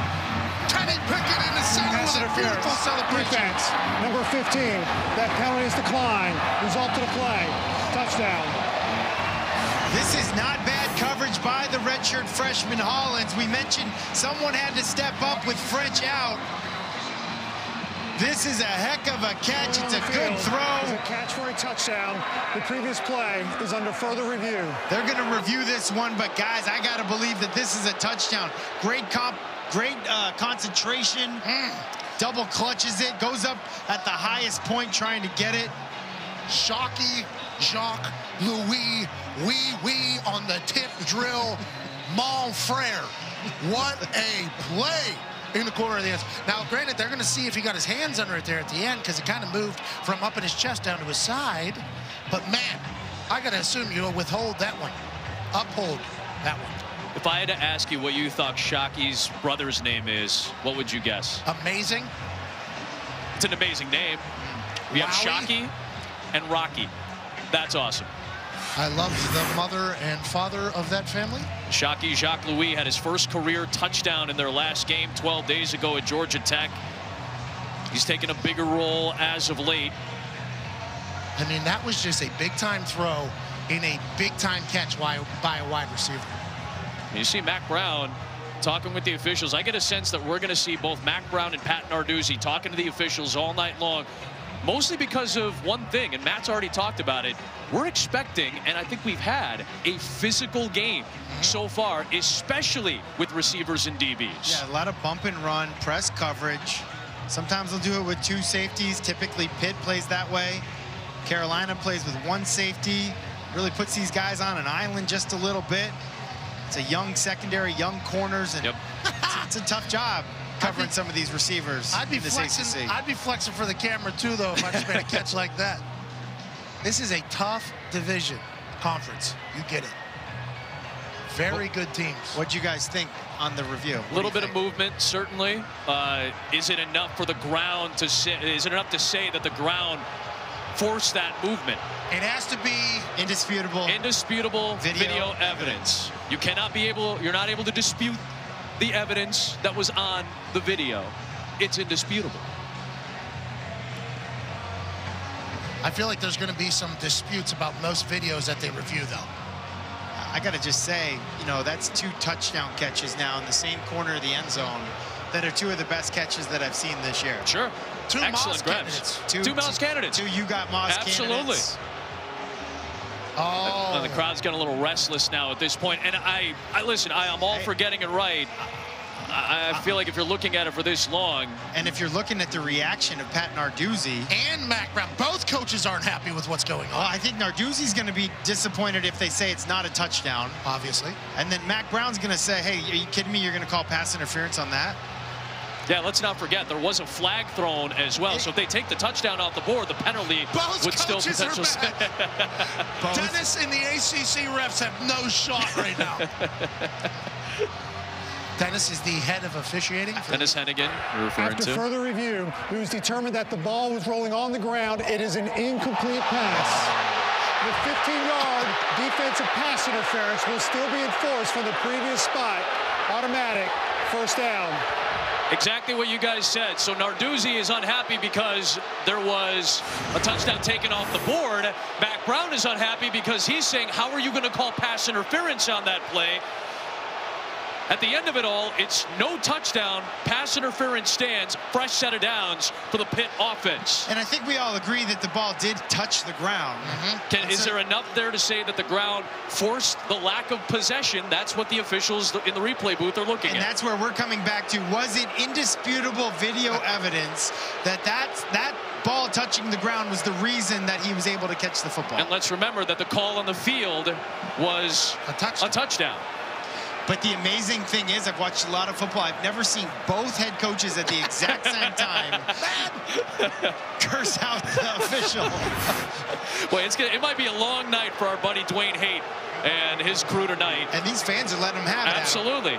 Kenny Pickett in the center Pass with a interference. beautiful celebration. Defense, number 15. That penalty is declined. Result of the play. Touchdown. This is not bad coverage by the redshirt freshman Hollins. We mentioned someone had to step up with French out. This is a heck of a catch. It's a good throw. is a catch for a touchdown. The previous play is under further review. They're going to review this one, but guys, I got to believe that this is a touchdown. Great comp, great uh, concentration. Double clutches it, goes up at the highest point trying to get it. Shocky, Jacques, Louis, wee wee on the tip drill. Mon frere. What a play in the corner of the end. Now, granted, they're going to see if he got his hands under it there at the end because it kind of moved from up in his chest down to his side. But man, I got to assume you'll withhold that one, uphold that one. If I had to ask you what you thought Shocky's brother's name is, what would you guess? Amazing. It's an amazing name. We have Wowie? Shocky and Rocky. That's awesome. I love the mother and father of that family. Shocky Jacques Louis had his first career touchdown in their last game 12 days ago at Georgia Tech. He's taken a bigger role as of late. I mean, that was just a big time throw in a big time catch by, by a wide receiver. You see Mack Brown talking with the officials. I get a sense that we're going to see both Mack Brown and Pat Narduzzi talking to the officials all night long, mostly because of one thing, and Matt's already talked about it. We're expecting, and I think we've had, a physical game mm-hmm. so far, especially with receivers and DBs. Yeah, a lot of bump and run, press coverage. Sometimes they'll do it with two safeties. Typically, Pitt plays that way. Carolina plays with one safety. Really puts these guys on an island just a little bit. It's a young secondary, young corners, and Yep. it's, it's a tough job covering be- some of these receivers I'd be in this flexing. ACC. I'd be flexing for the camera too, though, if I just made a catch like that. This is a tough division conference. You get it. Very good teams. What'd you guys think on the review? A little bit you of movement, certainly. Uh, is it enough for the ground to say? Is it enough to say that the ground forced that movement? It has to be. indisputable. Indisputable Video video, evidence. You cannot be able. You're not able to dispute the evidence that was on the video. It's indisputable. I feel like there's going to be some disputes about most videos that they review, though. I got to just say, you know, that's two touchdown catches now in the same corner of the end zone that are two of the best catches that I've seen this year. Sure. Two Excellent Moss grabs. candidates. Two, Two Moss candidates. Two you got Moss candidates. Absolutely. candidates. Oh, Uh, the crowd's getting a little restless now at this point, and I, I listen. I am all Hey. for getting it right. I, I feel like if you're looking at it for this long, And if you're looking at the reaction of Pat Narduzzi, and Mack Brown. Both coaches aren't happy with what's going well, on, I think Narduzzi's going to be disappointed if they say it's not a touchdown. obviously. And then Mack Brown's going to say, hey, are you kidding me? You're going to call pass interference on that? Yeah, let's not forget there was a flag thrown as well. So if they take the touchdown off the board, the penalty Both would still coaches are potentially. bad. Dennis and the ACC refs have no shot right now. Dennis is the head of officiating. for- Dennis Hennigan, you're referring After to. further review, it was determined that the ball was rolling on the ground. It is an incomplete pass. The 15-yard defensive pass interference will still be enforced from the previous spot. Automatic, first down. Exactly what you guys said. So Narduzzi is unhappy because there was a touchdown taken off the board. Mack Brown is unhappy because he's saying, how are you going to call pass interference on that play? At the end of it all, it's no touchdown, pass interference stands, fresh set of downs for the Pitt offense. And I think we all agree that the ball did touch the ground. Mm -hmm. Can, is there enough there to say that the ground forced the lack of possession? That's what the officials in the replay booth are looking and at. And that's where we're coming back to. Was it indisputable video evidence that that's, that ball touching the ground was the reason that he was able to catch the football? And let's remember that the call on the field was a touchdown. A touchdown. But the amazing thing is, I've watched a lot of football. I've never seen both head coaches at the exact same time curse out the official. well, it's gonna, it might be a long night for our buddy Duane Heydt and his crew tonight. And these fans are letting him have it. Absolutely.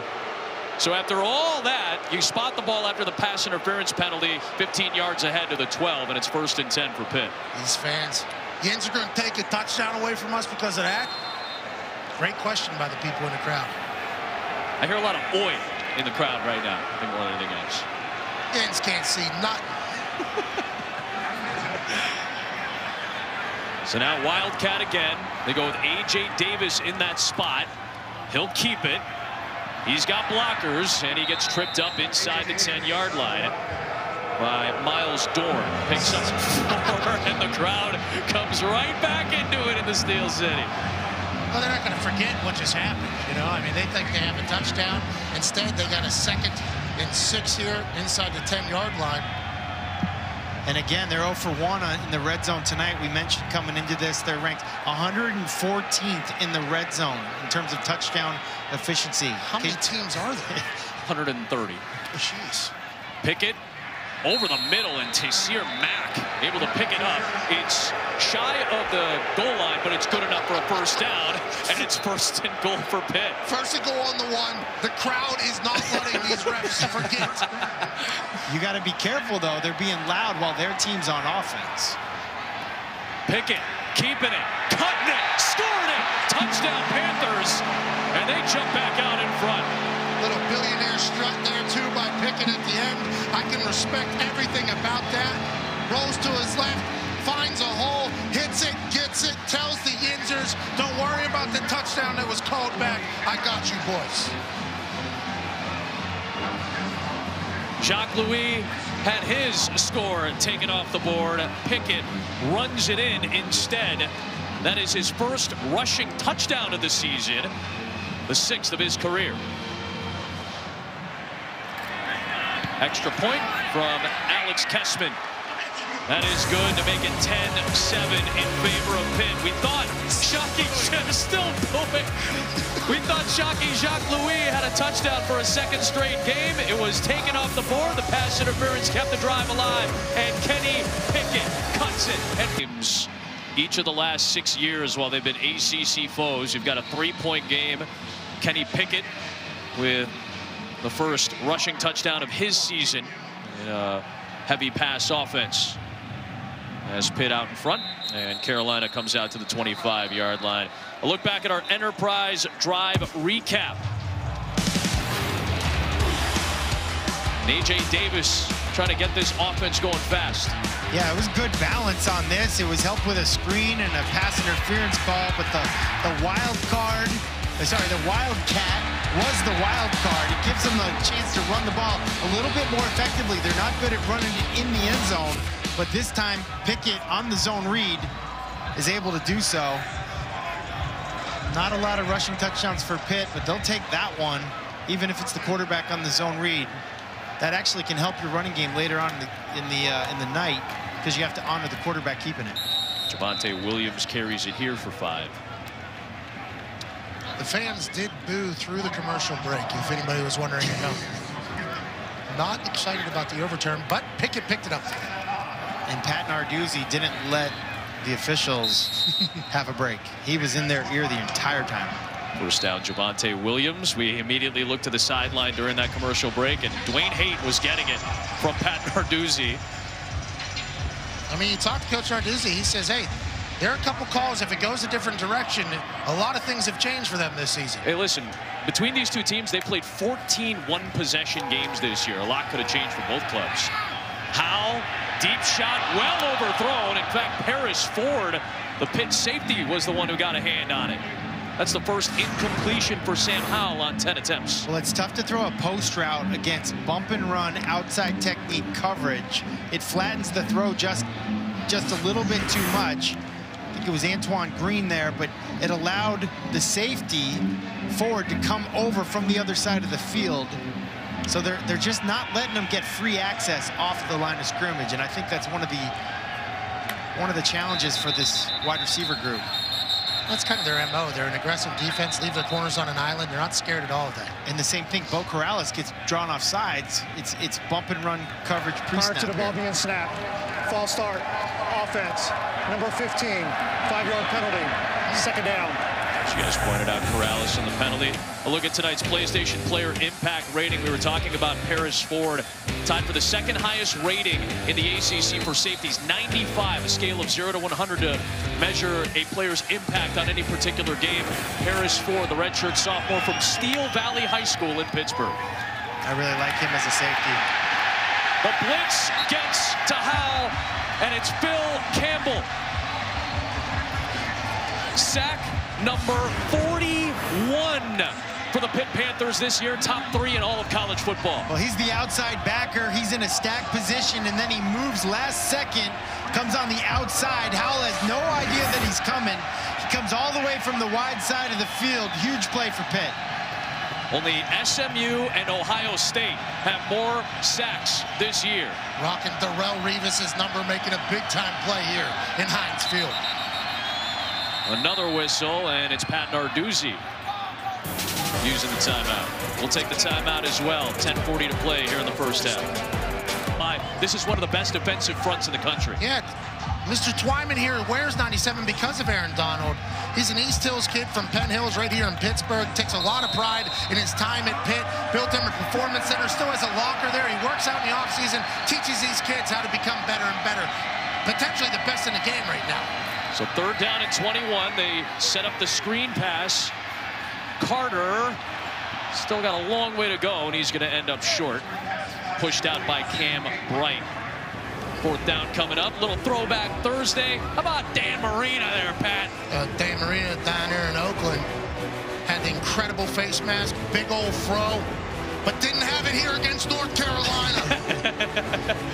So after all that, you spot the ball after the pass interference penalty, 15 yards ahead to the 12, and it's first and 10 for Pitt. These fans, Yins are going to take a touchdown away from us because of that? Great question by the people in the crowd. I hear a lot of oi in the crowd right now. I think more than anything else. Yins can't see nothing. so now Wildcat again. They go with A.J. Davis in that spot. He'll keep it. He's got blockers, and he gets tripped up inside the 10-yard line by Myles Dorn. Picks up four, and the crowd comes right back into it in the Steel City. Well, they're not going to forget what just happened, you know? I mean, they think they have a touchdown. Instead, they got a second and six here inside the 10-yard line. And again, they're 0 for 1 uh, in the red zone tonight. We mentioned coming into this, they're ranked 114th in the red zone in terms of touchdown efficiency. How many teams are there? 130. Jeez. Pickett over the middle, and Taysir Mack able to pick it up. It's shy of the goal line, but it's good enough for a first down, and it's first and goal for Pitt. First and goal on the one. The crowd is not letting these refs forget. You got to be careful, though. They're being loud while their team's on offense. Pickett keeping it, cutting it, scoring it. Touchdown Panthers, and they jump back out in front. Little billionaire strut there, too, by Pickett at the end. I can respect everything about that. Rolls to his left, finds a hole, hits it, gets it, tells the Yinzers, don't worry about the touchdown that was called back. I got you, boys. Jacques Louis had his score taken off the board. Pickett runs it in instead. That is his first rushing touchdown of the season, the sixth of his career. Extra point from Alex Kessman. That is good to make it 10-7 in favor of Pitt. We thought Shocky still going. We thought Shocky Jacques Louis had a touchdown for a second straight game. It was taken off the board. The pass interference kept the drive alive. And Kenny Pickett cuts it. And each of the last six years while they've been ACC foes, you've got a three-point game. Kenny Pickett with the first rushing touchdown of his season in a heavy pass offense. As Pitt out in front, and Carolina comes out to the 25-yard line. A look back at our Enterprise Drive recap. And A.J. Davis trying to get this offense going fast. Yeah, it was good balance on this. It was helped with a screen and a pass interference call, but the, the wild card, sorry, the wildcat was the wild card. It gives them a chance to run the ball a little bit more effectively. They're not good at running in the end zone, but this time Pickett on the zone read is able to do so. Not a lot of rushing touchdowns for Pitt, but they'll take that one, even if it's the quarterback on the zone read. That actually can help your running game later on in the in the, uh, in the night because you have to honor the quarterback keeping it. Javonte Williams carries it here for five. The fans did boo through the commercial break, if anybody was wondering. No. Not excited about the overturn, but Pickett picked it up. And Pat Narduzzi didn't let the officials have a break. He was in their ear the entire time. First down, Javonte Williams. We immediately looked to the sideline during that commercial break, and Duane Heydt was getting it from Pat Narduzzi. I mean, you talk to Coach Narduzzi, he says, hey, there are a couple calls. If it goes a different direction, a lot of things have changed for them this season. Hey, listen, between these two teams, they played 14 one-possession games this year. A lot could have changed for both clubs. How deep shot, well overthrown. In fact, Paris Ford, the Pitt safety, was the one who got a hand on it. That's the first incompletion for Sam Howell on 10 attempts. Well, it's tough to throw a post route against bump and run outside technique coverage. It flattens the throw just, just a little bit too much. I think it was Antoine Green there, but it allowed the safety forward to come over from the other side of the field. So they're, they're just not letting them get free access off the line of scrimmage. And I think that's one of the, one of the challenges for this wide receiver group. That's kind of their MO. They're an aggressive defense, leave the corners on an island. They're not scared at all of that. And the same thing, Beau Corrales gets drawn off sides. It's it's bump and run coverage pre-snap. Prior to the ball being snapped. False start. Offense. Number 15. Five-yard penalty. Second down. As you guys pointed out, Corrales in the penalty. A look at tonight's PlayStation Player Impact rating. We were talking about Paris Ford, tied for the second highest rating in the ACC for safeties, 95, a scale of 0 to 100 to measure a player's impact on any particular game. Paris Ford, the redshirt sophomore from Steel Valley High School in Pittsburgh. I really like him as a safety. The blitz gets to Howell, and it's Phil Campbell. Sack number 41 for the Pitt Panthers this year, top three in all of college football. Well, he's the outside backer. He's in a stack position, and then he moves last second, comes on the outside. Howell has no idea that he's coming. He comes all the way from the wide side of the field. Huge play for Pitt. Only SMU and Ohio State have more sacks this year. Rocking Darrelle Revis's number, making a big-time play here in Heinz Field. Another whistle, and it's Pat Narduzzi using the timeout. We'll take the timeout as well. 10.40 to play here in the first half. This is one of the best defensive fronts in the country. Yeah, Mr. Twyman here wears 97 because of Aaron Donald. He's an East Hills kid from Penn Hills right here in Pittsburgh. Takes a lot of pride in his time at Pitt. Built him a performance center. Still has a locker there. He works out in the offseason. Teaches these kids how to become better and better. Potentially the best in the game right now. So third down at 21. They set up the screen pass. Carter still got a long way to go, and he's going to end up short. Pushed out by Cam Bright. Fourth down coming up. Little throwback Thursday. How about Dan Marino there, Pat? Uh, Dan Marino down there in Oakland had the incredible face mask, big old fro, but didn't have it here against North Carolina.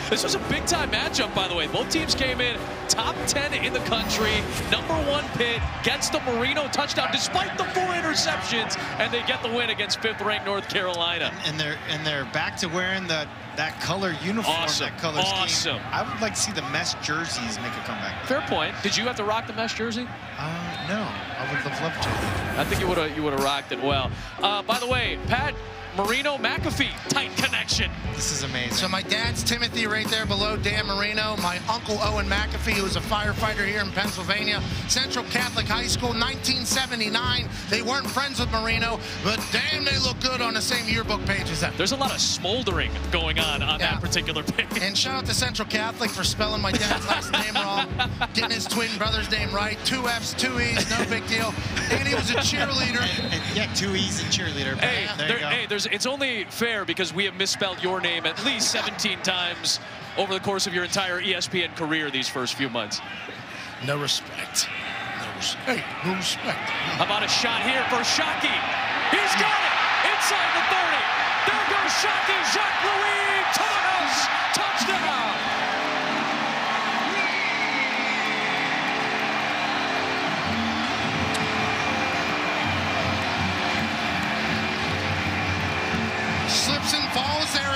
this was a big-time matchup, by the way. Both teams came in top 10 in the country. Number one Pitt gets the Marino touchdown despite the four interceptions, and they get the win against fifth-ranked North Carolina. And they're and they're back to wearing the that color uniform, awesome. that color awesome. scheme. I would like to see the mesh jerseys make a comeback. Fair point. Did you have to rock the mesh jersey? Uh, no, I would have loved to. I think you would have you would have rocked it well. Uh, by the way, Pat Marino McAfee, tight connection. This is amazing. So my dad's Timothy right there below Dan Marino. My uncle Owen McAfee, who was a firefighter here in Pennsylvania. Central Catholic High School, 1979. They weren't friends with Marino, but damn, they look good on the same yearbook page as them. There's a lot of smoldering going on on yeah. that particular page. And shout out to Central Catholic for spelling my dad's last name wrong, getting his twin brother's name right. Two F's, two E's, no big deal. And he was a cheerleader. And, and, yeah, two E's and cheerleader. Hey, there, there, hey, there's it's only fair because we have misspelled your name at least 17 times over the course of your entire ESPN career these first few months. No respect. No respect. Hey, no respect. How about a shot here for Shocky? He's got it! Inside the 30. There goes Shocky. Jacques Louis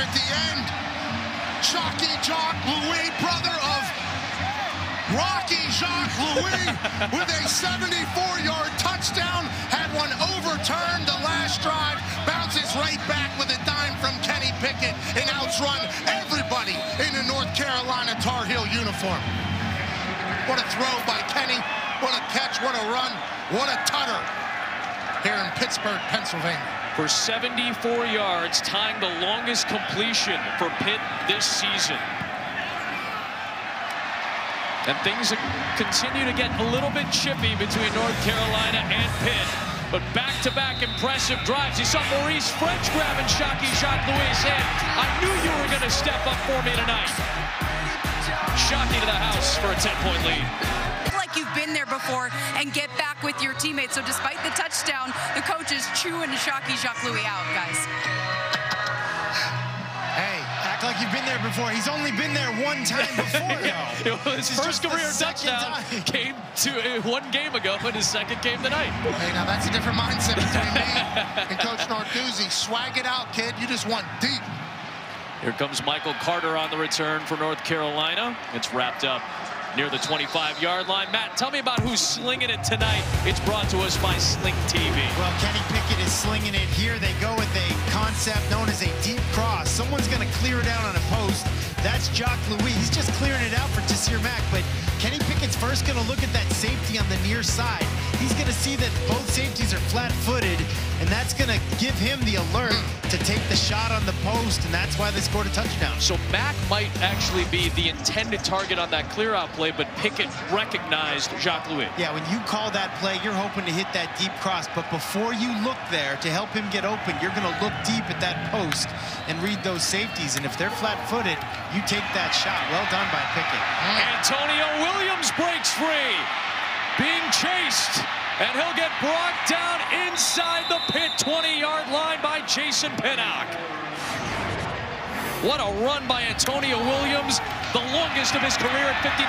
at the end. Shocky Jacques Louis, brother of Rocky Jacques Louis, with a 74-yard touchdown, had one overturned the last drive, bounces right back with a dime from Kenny Pickett, and outrun. Everybody in the North Carolina Tar Heel uniform. What a throw by Kenny, what a catch, what a run, what a tutter here in Pittsburgh, Pennsylvania for 74 yards, tying the longest completion for Pitt this season. And things continue to get a little bit chippy between North Carolina and Pitt. But back-to-back -back impressive drives. You saw Maurice Ffrench grabbing Shocky Jacques Louis saying, I knew you were going to step up for me tonight. Shocky to the house for a 10-point lead been there before and get back with your teammates. So despite the touchdown, the coach is chewing Shocky Jacques Louis out, guys. Hey, act like you've been there before. He's only been there one time before, though. his first career touchdown time. came to uh, one game ago, and his second game tonight. Hey, now that's a different mindset between me and Coach Narduzzi. Swag it out, kid. You just want deep. Here comes Michael Carter on the return for North Carolina. It's wrapped up near the 25-yard line. Matt, tell me about who's slinging it tonight. It's brought to us by Sling TV. Well, Kenny Pickett is slinging it here. They go with a concept known as a deep cross. Someone's going to clear it out on a post. That's Jacques Louis. He's just clearing it out for Taysir Mack, but Kenny Pickett's first going to look at that safety on the near side. He's going to see that both safeties are flat-footed, and that's going to give him the alert to take the shot on the post, and that's why they scored a touchdown. So Mack might actually be the intended target on that clear-out play, but Pickett recognized Jacques Louis. Yeah, when you call that play, you're hoping to hit that deep cross, but before you look there to help him get open, you're going to look deep at that post and read those safeties, and if they're flat-footed, you take that shot. Well done by Pickett. Antonio Williams breaks free being chased. And he'll get brought down inside the Pitt 20-yard line by Jason Pinnock. What a run by Antonio Williams, the longest of his career at 59.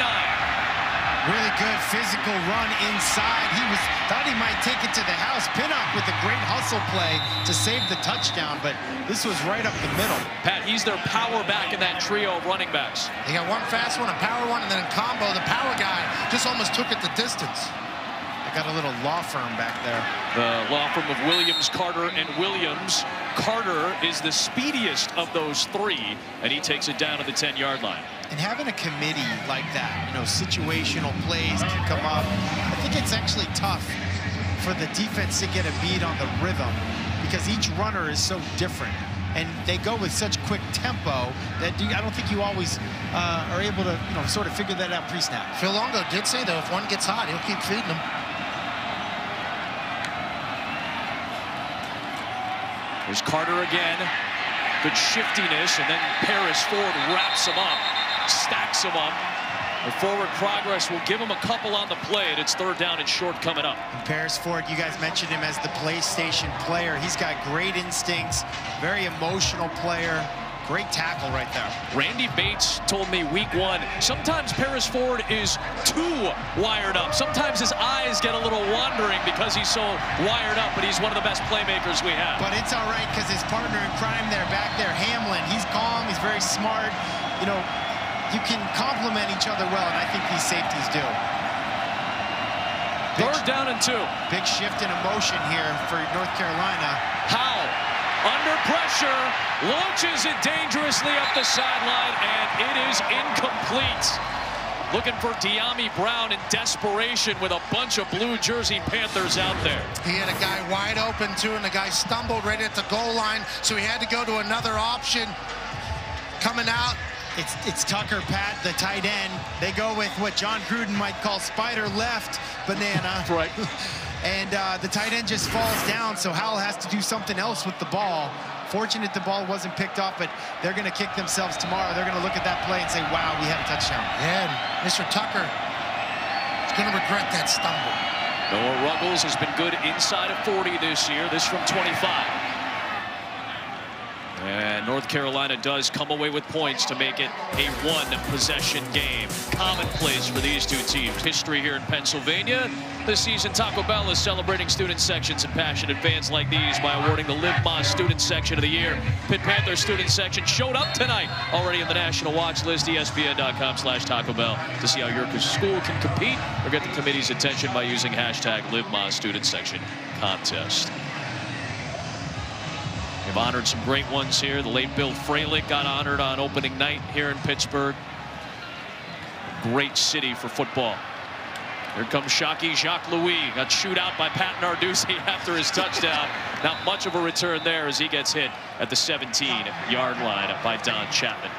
Really good physical run inside. He was thought he might take it to the house. Pinnock with a great hustle play to save the touchdown, but this was right up the middle. Pat, he's their power back in that trio of running backs. They got one fast one, a power one, and then in combo, the power guy just almost took it the distance. I got a little law firm back there. The law firm of Williams, Carter, and Williams. Carter is the speediest of those three, and he takes it down to the 10-yard line. And having a committee like that, you know, situational plays can come up. I think it's actually tough for the defense to get a beat on the rhythm because each runner is so different and they go with such quick tempo that I don't think you always uh, are able to, you know, sort of figure that out pre-snap. Phil Longo did say, though, if one gets hot, he'll keep feeding them. There's Carter again. Good shiftiness, and then Paris Ford wraps him up, stacks him up. The forward progress will give him a couple on the play, and it's third down and short coming up. And Paris Ford, you guys mentioned him as the PlayStation player. He's got great instincts, very emotional player, Great tackle right there. Randy Bates told me week one, sometimes Paris Ford is too wired up. Sometimes his eyes get a little wandering because he's so wired up, but he's one of the best playmakers we have. But it's all right because his partner in crime there, back there, Hamlin, he's calm, he's very smart. You know, you can complement each other well, and I think these safeties do. Third down and two. Big shift in emotion here for North Carolina. How? Under pressure, launches it dangerously up the sideline, and it is incomplete. Looking for Dyami Brown in desperation with a bunch of blue jersey Panthers out there. He had a guy wide open, too, and the guy stumbled right at the goal line, so he had to go to another option. Coming out, it's, it's Tucker Pat, the tight end. They go with what Jon Gruden might call spider left banana. right. and uh, the tight end just falls down, so Howell has to do something else with the ball. Fortunate the ball wasn't picked off, but they're going to kick themselves tomorrow. They're going to look at that play and say, wow, we had a touchdown. Yeah, Mr. Tucker is going to regret that stumble. Noah Ruggles has been good inside of 40 this year. This from 25. And North Carolina does come away with points to make it a one-possession game. Commonplace for these two teams. History here in Pennsylvania. This season, Taco Bell is celebrating student sections and passionate fans like these by awarding the Live Más Student Section of the Year. Pitt Panther Student Section showed up tonight, already in the national watch list, espn.com slash Taco Bell, to see how your school can compete or get the committee's attention by using hashtag Live Más Student Section contest. We've honored some great ones here. The late Bill Fralic got honored on opening night here in Pittsburgh. Great city for football. Here comes Shockey Jacques Louis. Got shoot out by Pat Narduzzi after his touchdown. Not much of a return there as he gets hit at the 17-yard line by Don Chapman.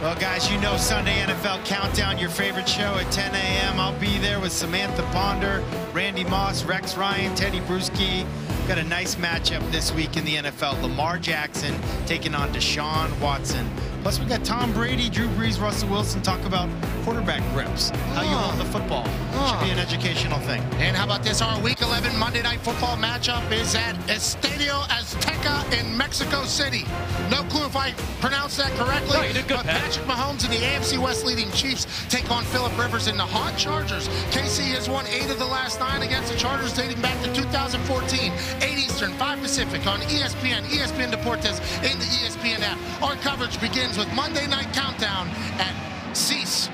Well, guys, you know Sunday NFL Countdown, your favorite show at 10 a.m. I'll be there with Samantha Ponder, Randy Moss, Rex Ryan, Tedy Bruschi. Got a nice matchup this week in the NFL. Lamar Jackson taking on Deshaun Watson. Plus, we got Tom Brady, Drew Brees, Russell Wilson talk about quarterback grips, how you ah. hold the football. Should be ah. an educational thing. And how about this? Our Week 11 Monday Night Football matchup is at Estadio Azteca in Mexico City. No clue if I pronounced that correctly. No, you did good, but Pat. Patrick Mahomes and the AFC West leading Chiefs take on Philip Rivers and the hot Chargers. KC has won eight of the last nine against the Chargers dating back to 2014. 8 Eastern, 5 Pacific on ESPN, ESPN Deportes, and the ESPN app. Our coverage begins with Monday Night Countdown at Cease.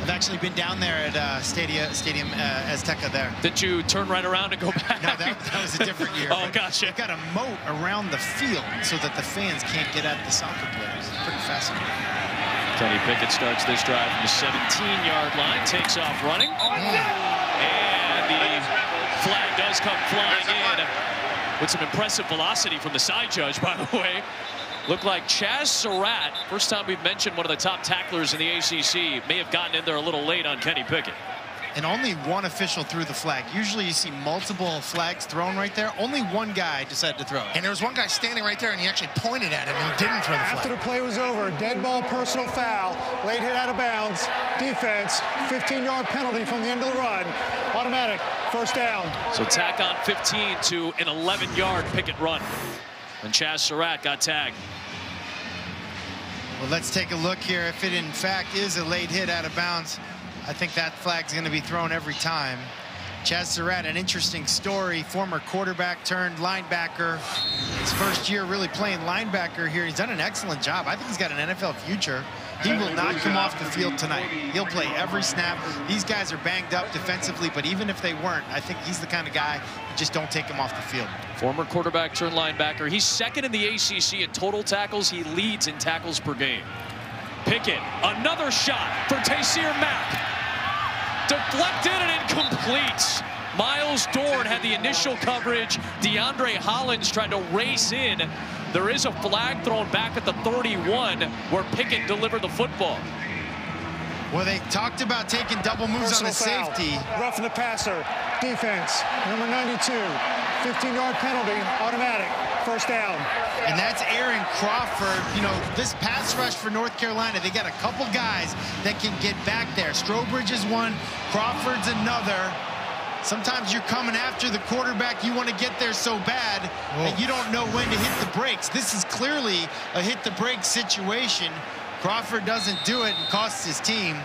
I've actually been down there at uh, Stadia, Stadium uh, Azteca there. Did you turn right around and go back? No, that, that was a different year. Oh, but gotcha. They've got a moat around the field so that the fans can't get at the soccer players. It's pretty fascinating. Kenny Pickett starts this drive from the 17-yard line, takes off running, and the flag does come flying in with some impressive velocity from the side judge, by the way. Looked like Chaz Surratt, first time we've mentioned one of the top tacklers in the ACC, may have gotten in there a little late on Kenny Pickett. And only one official threw the flag. Usually you see multiple flags thrown right there. Only one guy decided to throw it. And there was one guy standing right there, and he actually pointed at him and didn't throw the flag. After the play was over, dead ball personal foul, late hit out of bounds, defense, 15-yard penalty from the end of the run, automatic, first down. So tack on 15 to an 11-yard Pickett run. And Chaz Surratt got tagged. Well, let's take a look here. If it in fact is a late hit out of bounds, I think that flag's going to be thrown every time. Chaz Surratt, an interesting story. Former quarterback turned linebacker. His first year really playing linebacker here. He's done an excellent job. I think he's got an NFL future. He will not come off the field tonight. He'll play every snap. These guys are banged up defensively, but even if they weren't, I think he's the kind of guy just don't take him off the field. Former quarterback turned linebacker. He's second in the ACC in total tackles. He leads in tackles per game. Pickett, another shot for Taysir Mack. Deflected and incomplete. Myles Dorn had the initial coverage. DeAndre Hollins tried to race in. There is a flag thrown back at the 31 where Pickett delivered the football. Well, they talked about taking double moves on the foul, safety. roughing the passer, defense, number 92, 15-yard penalty, automatic, first down. And that's Aaron Crawford. You know, this pass rush for North Carolina, they got a couple guys that can get back there. Strowbridge is one, Crawford's another. Sometimes you're coming after the quarterback. You want to get there so bad that you don't know when to hit the brakes. This is clearly a hit the brakes situation. Crawford doesn't do it and costs his team.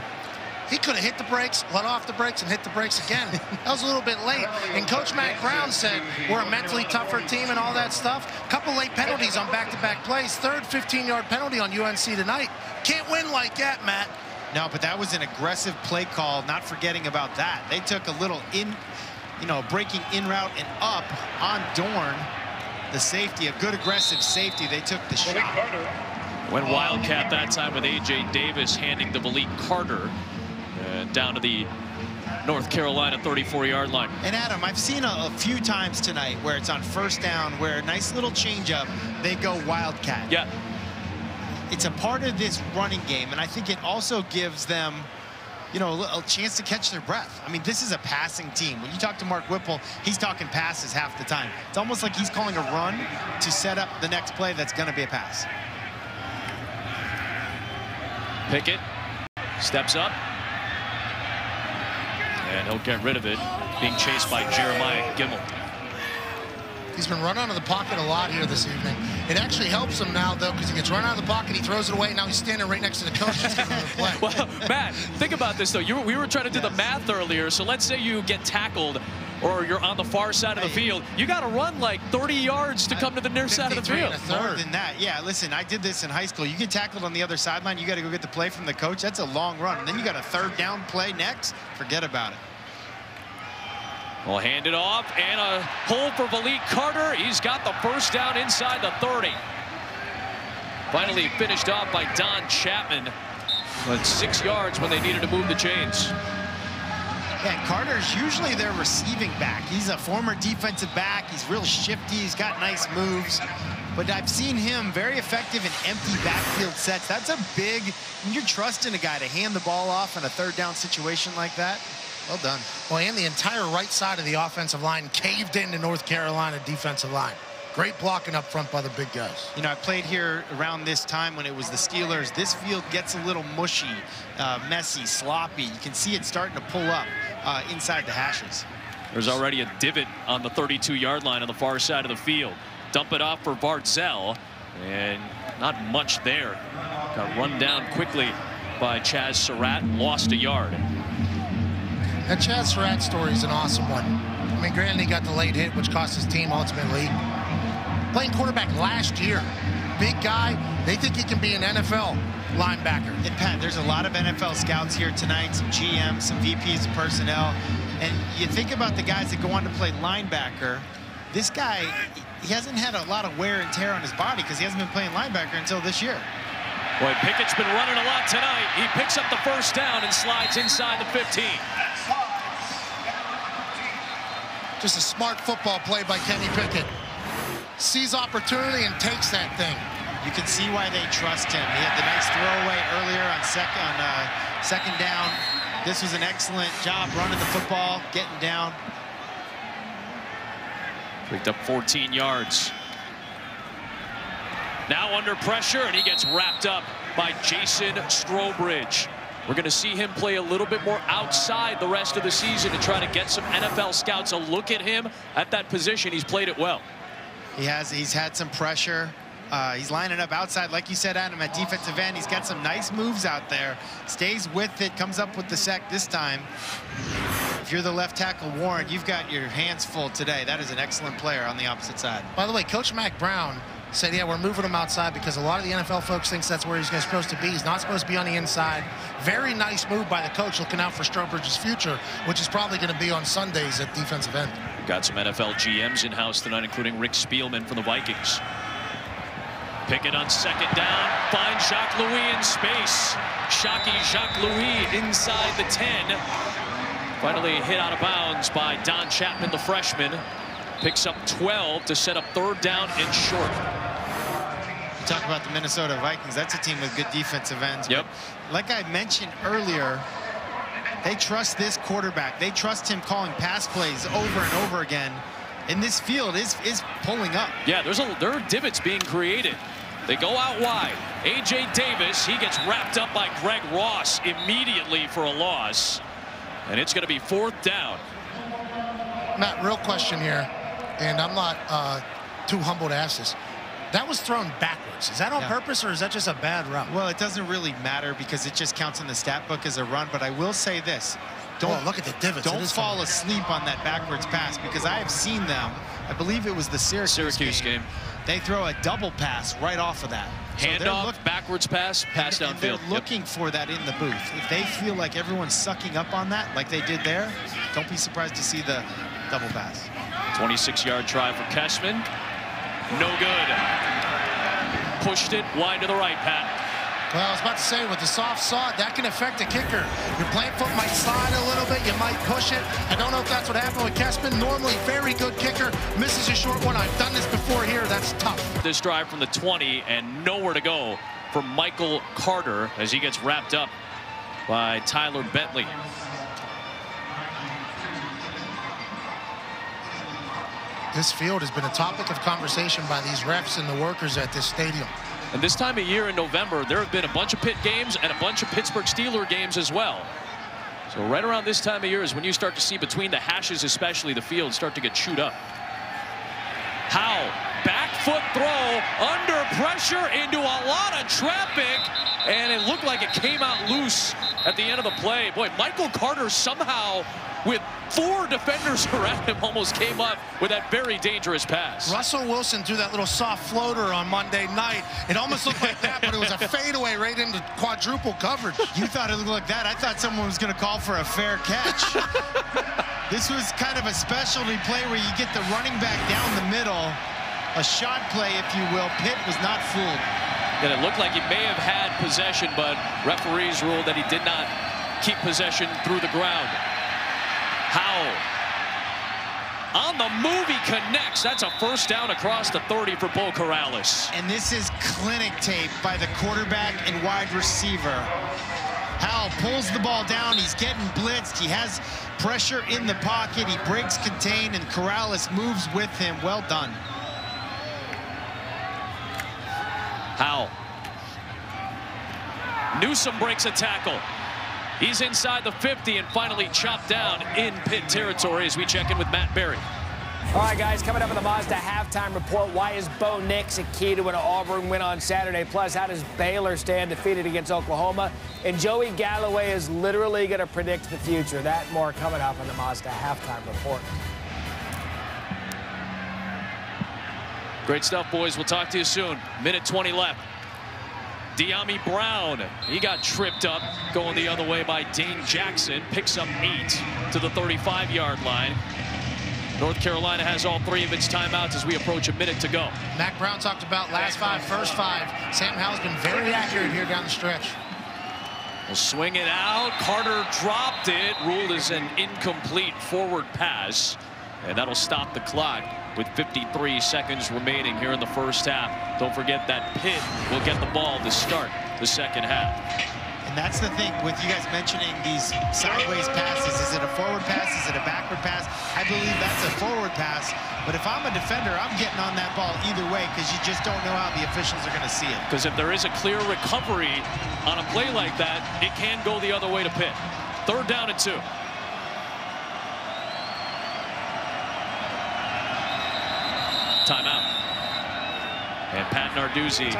He could have hit the brakes, let off the brakes, and hit the brakes again. that was a little bit late. And Coach Matt Brown said we're a mentally tougher team and all that stuff. Couple late penalties on back-to-back plays. Third 15-yard penalty on UNC tonight. Can't win like that, Matt. No, but that was an aggressive play call, not forgetting about that. They took a little in, you know, breaking in route and up on Dorn, the safety, a good aggressive safety. They took the shot. Went Wildcat that time with A.J. Davis handing to Malik Carter uh, down to the North Carolina 34-yard line. And Adam, I've seen a, a few times tonight where it's on first down, where a nice little changeup, they go Wildcat. Yeah, It's a part of this running game, and I think it also gives them, you know, a, a chance to catch their breath. I mean, this is a passing team. When you talk to Mark Whipple, he's talking passes half the time. It's almost like he's calling a run to set up the next play that's going to be a pass. Pickett steps up. And he'll get rid of it, being chased by Jeremiah Gemmel. He's been run out of the pocket a lot here this evening. It actually helps him now, though, because he gets run out of the pocket, he throws it away, and now he's standing right next to the coach just giving him the play. Well, Matt, think about this, though. You, were- we were trying to do the math earlier. So let's say you get tackled or you're on the far side of the field. You got to run like 30 yards to come to the near side of the field. More than that, yeah. Listen, I did this in high school. You get tackled on the other sideline, you got to go get the play from the coach. That's a long run. And then you got a third down play next. Forget about it. We'll hand it off and a hold for Malik Carter. He's got the first down inside the 30. Finally finished off by Don Chapman. But six yards when they needed to move the chains. Yeah, Carter's usually their receiving back. He's a former defensive back. He's real shifty. He's got nice moves. but I've seen him very effective in empty backfield sets. That's a big, you're trusting a guy to hand the ball off in a third down situation like that, well done. Well, and the entire right side of the offensive line caved into North Carolina defensive line. Great blocking up front by the big guys. You know, I played here around this time when it was the Steelers. This field gets a little mushy, uh, messy, sloppy. You can see it starting to pull up uh, inside the hashes. There's already a divot on the 32-yard line on the far side of the field. Dump it off for Vardzell, and not much there. Got run down quickly by Chaz Surratt, lost a yard. That Chaz Surratt story is an awesome one. I mean, granted, he got the late hit, which cost his team ultimately playing quarterback last year. Big guy. They think he can be an NFL linebacker. And Pat, there's a lot of NFL scouts here tonight, some GMs, some VPs of personnel. And you think about the guys that go on to play linebacker. This guy, he hasn't had a lot of wear and tear on his body because he hasn't been playing linebacker until this year. Boy, Pickett's been running a lot tonight. He picks up the first down and slides inside the 15. Just a smart football play by Kenny Pickett sees opportunity and takes that thing. You can see why they trust him. He had the nice throwaway earlier on second on uh, second down. This was an excellent job running the football, getting down. Picked up 14 yards. Now under pressure, and he gets wrapped up by Jason Strowbridge. We're going to see him play a little bit more outside the rest of the season to try to get some NFL scouts a look at him at that position. He's played it well. He has, he's had some pressure. Uh, he's lining up outside, like you said, Adam, at defensive end. He's got some nice moves out there. Stays with it, comes up with the sack this time. If you're the left tackle, Warren, you've got your hands full today. That is an excellent player on the opposite side. By the way, Coach Mack Brown said, yeah, we're moving him outside because a lot of the NFL folks thinks that's where he's supposed to be. He's not supposed to be on the inside. Very nice move by the coach looking out for Strowbridge's future, which is probably going to be on Sundays at defensive end. Got some NFL GMs in-house tonight, including Rick Spielman from the Vikings. Pickett on second down, finds Jacques Louis in space. Shocky Jacques Louis inside the 10. Finally hit out of bounds by Don Chapman, the freshman. Picks up 12 to set up third down and short. You talk about the Minnesota Vikings. That's a team with good defensive ends. Yep. like I mentioned earlier, they trust this quarterback. They trust him calling pass plays over and over again. And this field is is pulling up. Yeah, there's a there are divots being created. They go out wide. A.J. Davis, he gets wrapped up by Greg Ross immediately for a loss. And it's going to be fourth down. Matt, real question here, and I'm not uh, too humble to ask this. That was thrown backwards. Is that on yeah. purpose or is that just a bad route? Well, it doesn't really matter because it just counts in the stat book as a run. But I will say this. Oh, don't oh, look at the divots. Don't fall funny. asleep on that backwards pass because I have seen them. I believe it was the Syracuse, Syracuse game. game they throw a double pass right off of that. Handoff, so backwards pass, pass and, downfield. And they're looking yep. for that in the booth. If they feel like everyone's sucking up on that, like they did there, don't be surprised to see the double pass. 26-yard try for Kessman. No good. Pushed it wide to the right, Pat. Well, I was about to say, with the soft sod, that can affect a kicker. Your plant foot might slide a little bit. You might push it. I don't know if that's what happened with Kessman. Normally, very good kicker. Misses a short one. I've done this before here. That's tough. This drive from the 20 and nowhere to go for Michael Carter as he gets wrapped up by Tyler Bentley. This field has been a topic of conversation by these refs and the workers at this stadium. And this time of year in November, there have been a bunch of Pitt games and a bunch of Pittsburgh Steeler games as well. So right around this time of year is when you start to see between the hashes, especially the field, start to get chewed up. How back foot throw, under pressure into a lot of traffic, and it looked like it came out loose at the end of the play. Boy, Michael Carter somehow with four defenders around him almost came up with that very dangerous pass. Russell Wilson threw that little soft floater on Monday night. It almost looked like that, but it was a fadeaway right into quadruple coverage. You thought it looked like that. I thought someone was going to call for a fair catch. this was kind of a specialty play where you get the running back down the middle. A shot play, if you will. Pitt was not fooled. And it looked like he may have had possession, but referees ruled that he did not keep possession through the ground. Howell. On the move, he connects. That's a first down across the 30 for Beau Corrales. And this is clinic tape by the quarterback and wide receiver. Howell pulls the ball down. He's getting blitzed. He has pressure in the pocket. He breaks contain, and Corrales moves with him. Well done. Howell. Newsome breaks a tackle. He's inside the 50 and finally chopped down in Pitt territory as we check in with Matt Barrie. All right, guys, coming up in the Mazda halftime report, why is Bo Nix a key to an Auburn win on Saturday? Plus, how does Baylor stand defeated against Oklahoma? And Joey Galloway is literally going to predict the future. That more coming up in the Mazda halftime report. Great stuff, boys. We'll talk to you soon. Minute 20 left. Dyami Brown, he got tripped up going the other way by Dane Jackson. Picks up eight to the 35-yard line. North Carolina has all three of its timeouts as we approach a minute to go. Mack Brown talked about last five, first five. Sam Howell's been very accurate here down the stretch. Will swing it out. Carter dropped it. Ruled as an incomplete forward pass. And that'll stop the clock with 53 seconds remaining here in the first half. Don't forget that Pitt will get the ball to start the second half. And that's the thing with you guys mentioning these sideways passes. Is it a forward pass? Is it a backward pass? I believe that's a forward pass. But if I'm a defender, I'm getting on that ball either way because you just don't know how the officials are going to see it. Because if there is a clear recovery on a play like that, it can go the other way to Pitt. Third down and two. Timeout. And Pat Narduzzi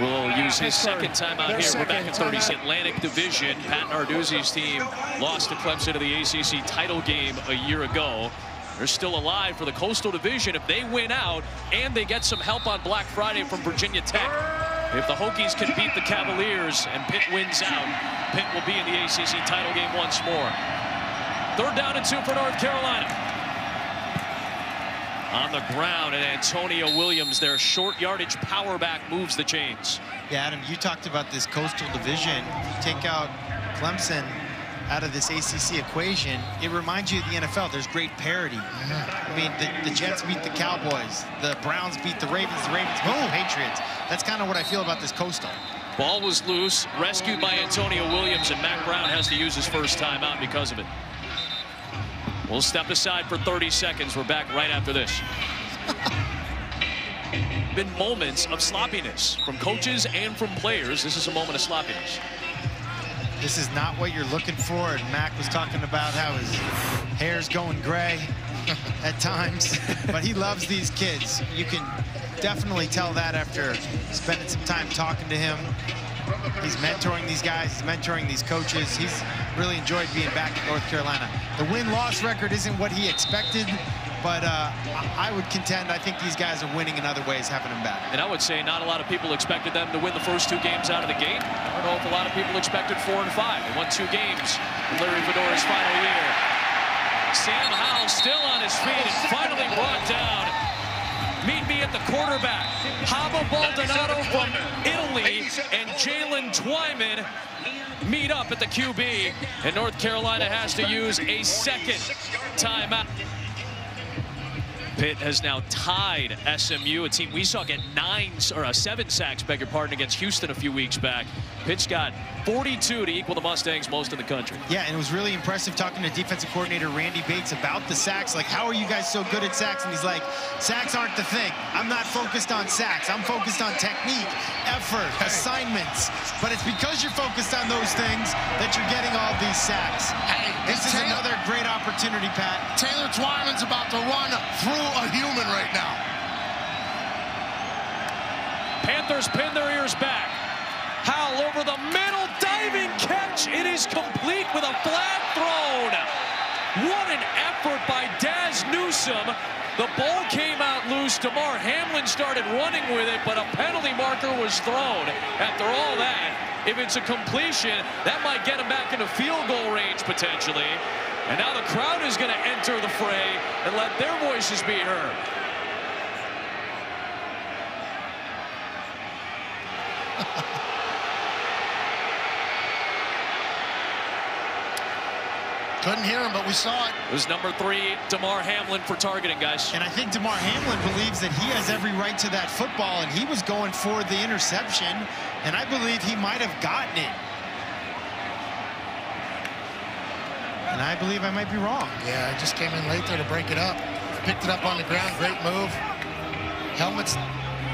will use his second timeout here. We're back in at 30th Atlantic Division. Pat Narduzzi's team lost to Clemson in the ACC title game a year ago. They're still alive for the Coastal Division if they win out and they get some help on Black Friday from Virginia Tech. If the Hokies can beat the Cavaliers and Pitt wins out, Pitt will be in the ACC title game once more. Third down and two for North Carolina on the ground, and Antonio Williams, their short yardage power back, moves the chains. Yeah, Adam, you talked about this coastal division. You take out Clemson out of this ACC equation, it reminds you of the NFL. There's great parity. I mean, the, the, Jets beat the Cowboys. The Browns beat the Ravens. The Ravens beat the Patriots. That's kind of what I feel about this coastal. Ball was loose, rescued by Antonio Williams, and Mack Brown has to use his first timeout because of it. We'll step aside for 30 seconds. We're back right after this. Been moments of sloppiness from coaches and from players. This is a moment of sloppiness. This is not what you're looking for. And Mack was talking about how his hair's going gray at times, but he loves these kids. You can definitely tell that after spending some time talking to him. He's mentoring these guys, he's mentoring these coaches. He's really enjoyed being back in North Carolina. The win-loss record isn't what he expected, but uh, I would contend I think these guys are winning in other ways having him back. And I would say not a lot of people expected them to win the first two games out of the gate. I don't know if a lot of people expected four and five. They won two games in Larry Fedora's final year. Sam Howell still on his feet and finally brought down the quarterback. Habakkuk Baldonado from Italy and Jalen Twyman meet up at the QB. And North Carolina has to use a second timeout. Pitt has now tied SMU, a team we saw get nine or uh, seven sacks, beg your pardon, against Houston a few weeks back. Pitt's got 42 to equal the Mustangs most in the country. Yeah, and it was really impressive talking to defensive coordinator Randy Bates about the sacks. Like, how are you guys so good at sacks? And he's like, sacks aren't the thing. I'm not focused on sacks. I'm focused on technique, effort, assignments. But it's because you're focused on those things that you're getting all these sacks. Hey, this is Taylor, another great opportunity, Pat. Taylor Twyman's about to run through a human right now. Panthers pin their ears back. Howell over the middle, diving catch. It is complete with a flag thrown. What an effort by Dazz Newsome. The ball came out loose. Damar Hamlin started running with it, but a penalty marker was thrown. After all that, if it's a completion, that might get him back into field goal range potentially. And now the crowd is going to enter the fray and let their voices be heard. Couldn't hear him, but we saw it. It was number three, Damar Hamlin for targeting, guys. And I think Damar Hamlin believes that he has every right to that football, and he was going for the interception, and I believe he might have gotten it. And I believe I might be wrong. Yeah, I just came in late there to break it up. Picked it up on the ground, great move. Helmets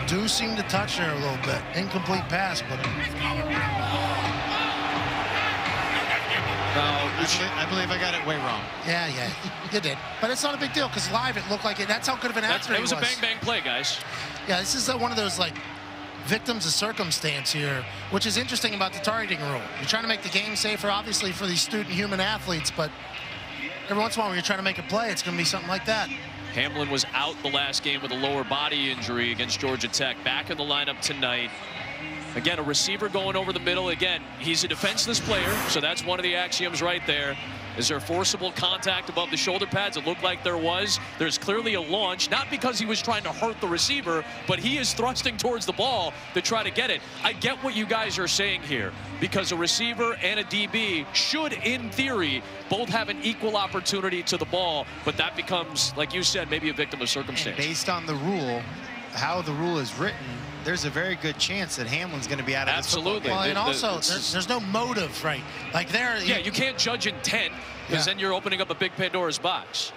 do seem to touch there a little bit. Incomplete pass, but No, I believe, I believe I got it way wrong. yeah, yeah, you did. But it's not a big deal because live it looked like it. That's how good of an That's, actor it he was a bang-bang play, guys. Yeah, this is uh, one of those like victims of circumstance here, which is interesting about the targeting rule. You're trying to make the game safer, obviously, for these student human athletes, but every once in a while when you're trying to make a play, it's going to be something like that. Hamlin was out the last game with a lower body injury against Georgia Tech. Back in the lineup tonight. Again, a receiver going over the middle. Again, he's a defenseless player, so that's one of the axioms right there. Is there forcible contact above the shoulder pads? It looked like there was. There's clearly a launch, not because he was trying to hurt the receiver, but he is thrusting towards the ball to try to get it. I get what you guys are saying here, because a receiver and a DB should, in theory, both have an equal opportunity to the ball, but that becomes, like you said, maybe a victim of And circumstance. based on the rule, how the rule is written, there's a very good chance that Hamlin's going to be out of Absolutely. game. Well, and the- also, there's, there's no motive, right? Like there, Yeah, you can't judge intent because Yeah. then you're opening up a big Pandora's box.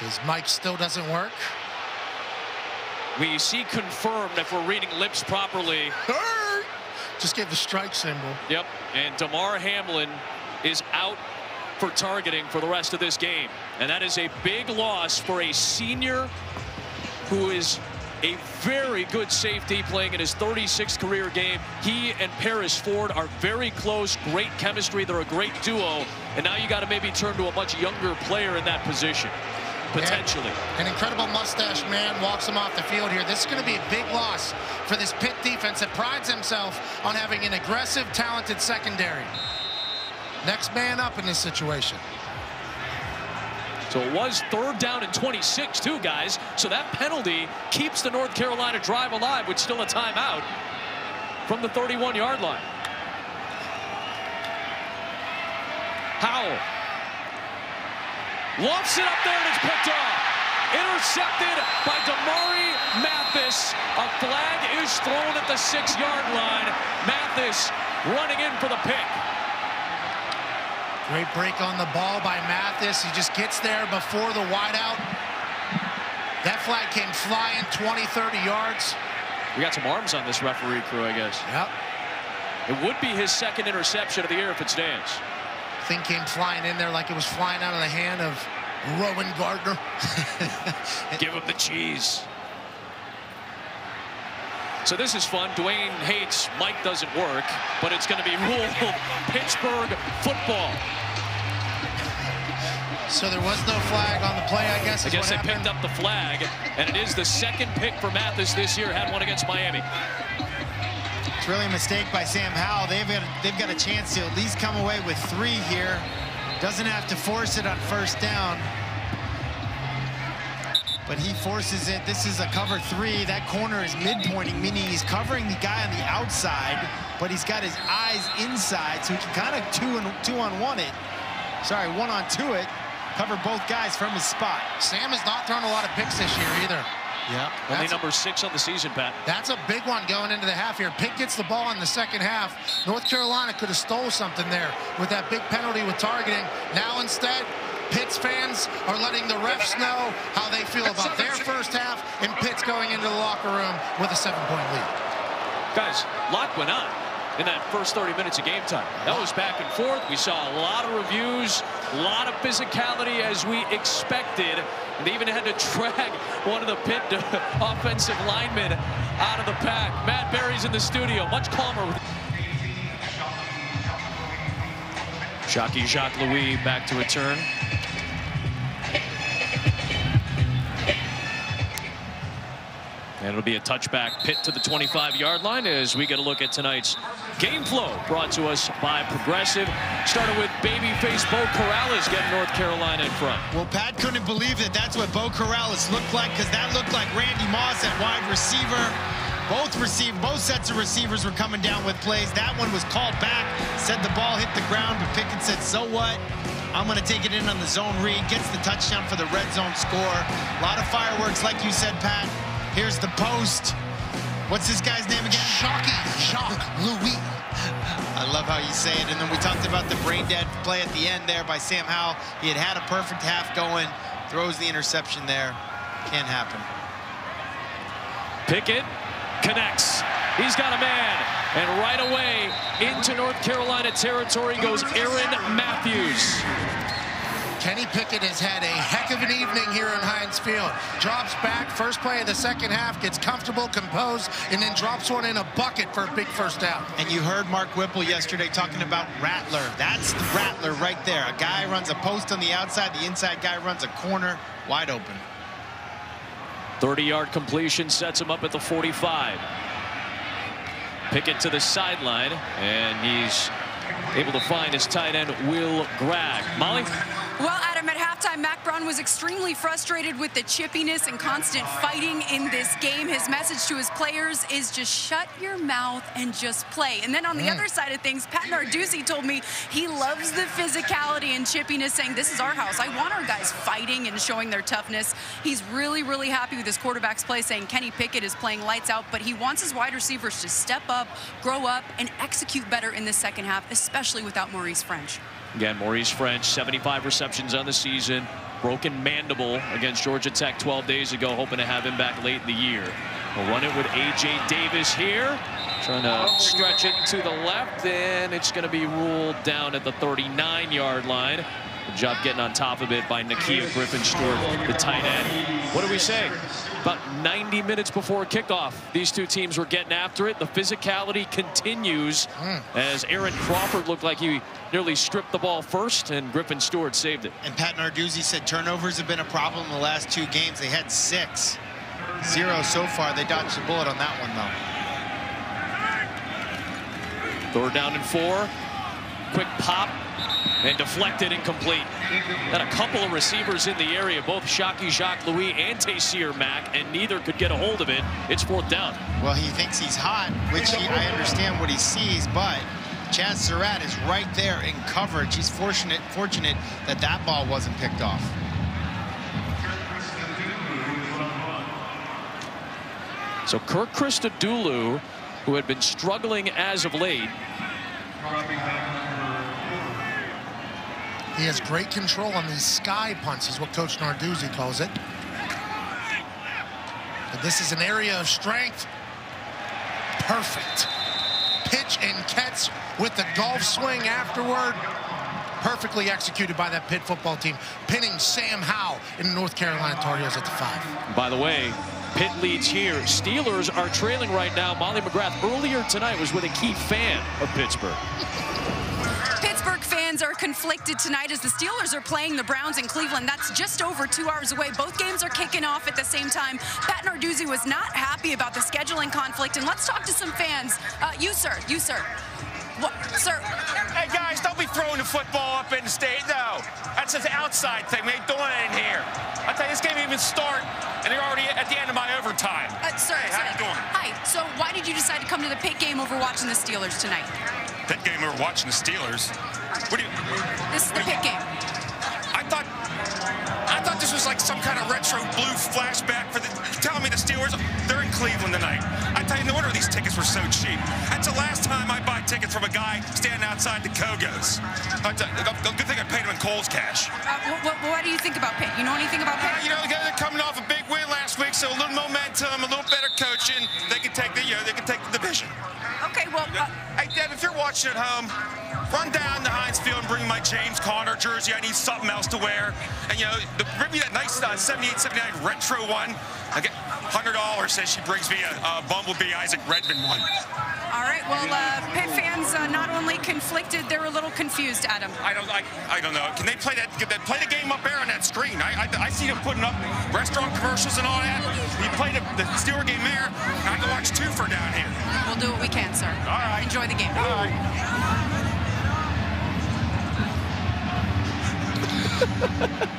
his mic still doesn't work. We see confirmed if we're reading lips properly. Just gave the strike symbol. Yep. And Damar Hamlin is out for targeting for the rest of this game. And that is a big loss for a senior who is a very good safety playing in his 36th career game. He and Paris Ford are very close, great chemistry. They're a great duo. And now you got to maybe turn to a much younger player in that position, potentially. An incredible mustache man walks him off the field here. This is going to be a big loss for this Pitt defense that prides himself on having an aggressive, talented secondary. Next man up in this situation. So it was third down and 26 too, guys. So that penalty keeps the North Carolina drive alive with still a timeout from the 31-yard line. Howell lofts it up there and it's picked off. Intercepted by Damari Mathis. A flag is thrown at the six-yard line. Mathis running in for the pick. Great break on the ball by Mathis. He just gets there before the wideout. That flag came flying 20, 30 yards. We got some arms on this referee crew, I guess. Yep. It would be his second interception of the year if it stands. Thing came flying in there like it was flying out of the hand of Rowan Gardner. Give him the cheese. So this is fun. Duane Heydt's mic doesn't work, but it's going to be rule Pittsburgh football. So there was no flag on the play, I guess. I guess they what picked up the flag, and it is the second pick for Mathis this year. Had one against Miami. It's really a mistake by Sam Howell. They've got, they've got a chance to at least come away with three here. Doesn't have to force it on first down. But he forces it. This is a cover three. That corner is midpointing, meaning he's covering the guy on the outside, but he's got his eyes inside, so he can kind of two and two on one it. Sorry, one on two it. Cover both guys from his spot. Sam has not thrown a lot of picks this year either. Yeah. Only That's- number six on the season, Pat. That's a big one going into the half here. Pitt gets the ball in the second half. North Carolina could have stole something there with that big penalty with targeting. Now instead, Pitt's fans are letting the refs know how they feel about their first half, and Pitt's going into the locker room with a seven-point lead. Guys, lot went on in that first 30 minutes of game time. That was back and forth. We saw a lot of reviews, a lot of physicality as we expected. And they even had to drag one of the Pitt offensive linemen out of the pack. Matt Barry's in the studio, much calmer. Shocky Jacques Louis back to return. And it'll be a touchback Pitt to the 25-yard line as we get a look at tonight's game flow brought to us by Progressive. Started with babyface Beau Corrales getting North Carolina in front. Well, Pat couldn't believe that that's what Beau Corrales looked like because that looked like Randy Moss at wide receiver. Both receive, both sets of receivers were coming down with plays. That one was called back, said the ball hit the ground, but Pickett said, so what? I'm going to take it in on the zone read, gets the touchdown for the red zone score. A lot of fireworks, like you said, Pat. Here's the post. What's this guy's name again? Shocky, Shock, Louis. I love how you say it. And then we talked about the brain dead play at the end there by Sam Howell. He had had a perfect half going, throws the interception there. Can't happen. Pickett connects. He's got a man. And right away into North Carolina territory goes Aaron Mathews. Kenny Pickett has had a heck of an evening here in Heinz Field. Drops back, first play of the second half, gets comfortable, composed, and then drops one in a bucket for a big first down. And you heard Mark Whipple yesterday talking about Rattler. That's the Rattler right there. A guy runs a post on the outside, the inside guy runs a corner, wide open. 30-yard completion sets him up at the 45. Pickett to the sideline, and he's able to find his tight end, Will Gragg. Molly? Well, Adam, at halftime, Mack Brown was extremely frustrated with the chippiness and constant fighting in this game. His message to his players is just shut your mouth and just play. And then on the mm. other side of things, Pat Narduzzi told me he loves the physicality and chippiness, saying this is our house. I want our guys fighting and showing their toughness. He's really, really happy with his quarterback's play, saying Kenny Pickett is playing lights out, but he wants his wide receivers to step up, grow up, and execute better in the second half, especially without Maurice Ffrench. Again, Maurice Ffrench, 75 receptions on the season. Broken mandible against Georgia Tech 12 days ago, hoping to have him back late in the year. We'll run it with A.J. Davis here. Trying to stretch it to the left, and it's going to be ruled down at the 39-yard line. Good job getting on top of it by Nakia Griffin-Stewart, the tight end. What do we say? About 90 minutes before kickoff, these two teams were getting after it. The physicality continues mm. as Aaron Crawford looked like he nearly stripped the ball first, and Griffin-Stewart saved it. And Pat Narduzzi said turnovers have been a problem in the last two games. They had six. Zero so far. They dodged the bullet on that one, though. Third down and four. Quick pop and deflected incomplete. Had a couple of receivers in the area, both Shocky Jacques Louis and Taysir Mack, and neither could get a hold of it. It's fourth down. Well, he thinks he's hot, which he, I understand what he sees, but Chazz Surratt is right there in coverage. He's fortunate, fortunate that that ball wasn't picked off. So Kirk Christodoulou, who had been struggling as of late, he has great control on these sky punts, is what Coach Narduzzi calls it. But this is an area of strength. Perfect. Pitch and catch with the golf swing afterward. Perfectly executed by that Pitt football team, pinning Sam Howell in the North Carolina Tar Heels at the five. By the way, Pitt leads here. Steelers are trailing right now. Molly McGrath earlier tonight was with a key fan of Pittsburgh. Fans are conflicted tonight as the Steelers are playing the Browns in Cleveland. That's just over two hours away. Both games are kicking off at the same time. Pat Narduzzi was not happy about the scheduling conflict. And let's talk to some fans. Uh, you, sir. You, sir. What, sir? Hey, guys, don't be throwing the football up in the state. No, that's an outside thing. We ain't doing it in here. I tell you, this game even start, and they're already at the end of my overtime. Uh, sir, hey, how you doing? Hi. So why did you decide to come to the Pitt game over watching the Steelers tonight? Pitt game over watching the Steelers? What do you... This is the Pitt game. I thought... I thought this was like some kind of retro blue flashback for the... telling me the Steelers, Cleveland tonight. I tell you, no wonder these tickets were so cheap. That's the last time I buy tickets from a guy standing outside the Kogos. A good thing I paid him in Kohl's cash. Uh, what, what, do you think about Pitt? You know anything about Pitt? Uh, you know, they're coming off a big win last week, so a little momentum, a little better coaching. They can take the, you know, they can take the division. Okay, well... Uh, hey, Deb, if you're watching at home, run down to Heinz Field and bring my James Conner jersey. I need something else to wear. And, you know, the, bring me that nice uh, 78, 79 retro one. Get $100 says she brings me a, a Bumblebee Isaac Redman one. All right, well, uh, Pitt fans uh, not only conflicted, they're a little confused, Adam. I don't, I, I don't know. Can they play that, play the game up there on that screen? I, I, I see them putting up restaurant commercials and all that. You play the, the Steeler game there, I can watch two for down here. We'll do what we can, sir. All right. Enjoy the game. All right.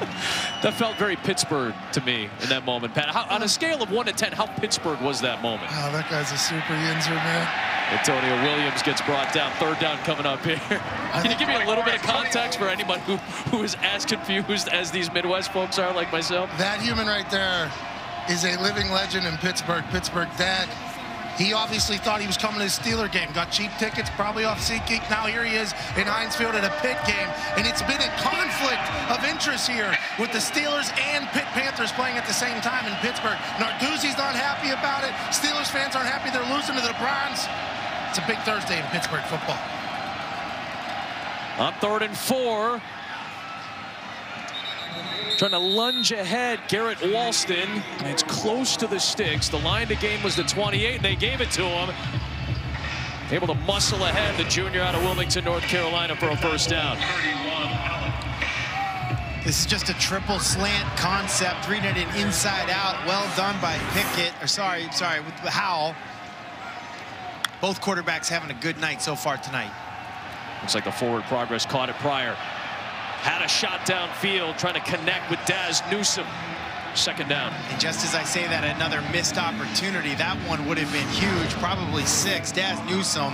That felt very Pittsburgh to me in that moment, Pat. How, on a scale of 1 to 10, how Pittsburgh was that moment? Oh, that guy's a super yinzer, man. Antonio Williams gets brought down. Third down coming up here. Can you give me a little bit of context for anyone who, who is as confused as these Midwest folks are like myself? That human right there is a living legend in Pittsburgh. Pittsburgh dad. He obviously thought he was coming to the Steeler game. Got cheap tickets, probably off SeatGeek. Now here he is in Heinz Field at a Pitt game. And it's been a conflict of interest here with the Steelers and Pitt Panthers playing at the same time in Pittsburgh. Narduzzi's not happy about it. Steelers fans aren't happy they're losing to the Browns. It's a big Thursday in Pittsburgh football. On third and four. Trying to lunge ahead, Garrett Walston. It's close to the sticks. The line to game was the 28, and they gave it to him. Able to muscle ahead, the junior out of Wilmington, North Carolina for a first down. This is just a triple slant concept, reading it inside out. Well done by Pickett, or sorry, sorry, with Howell. Both quarterbacks having a good night so far tonight. Looks like the forward progress caught it prior. Had a shot downfield, trying to connect with Dazz Newsome. Second down. And just as I say that, another missed opportunity. That one would have been huge, probably six. Dazz Newsome,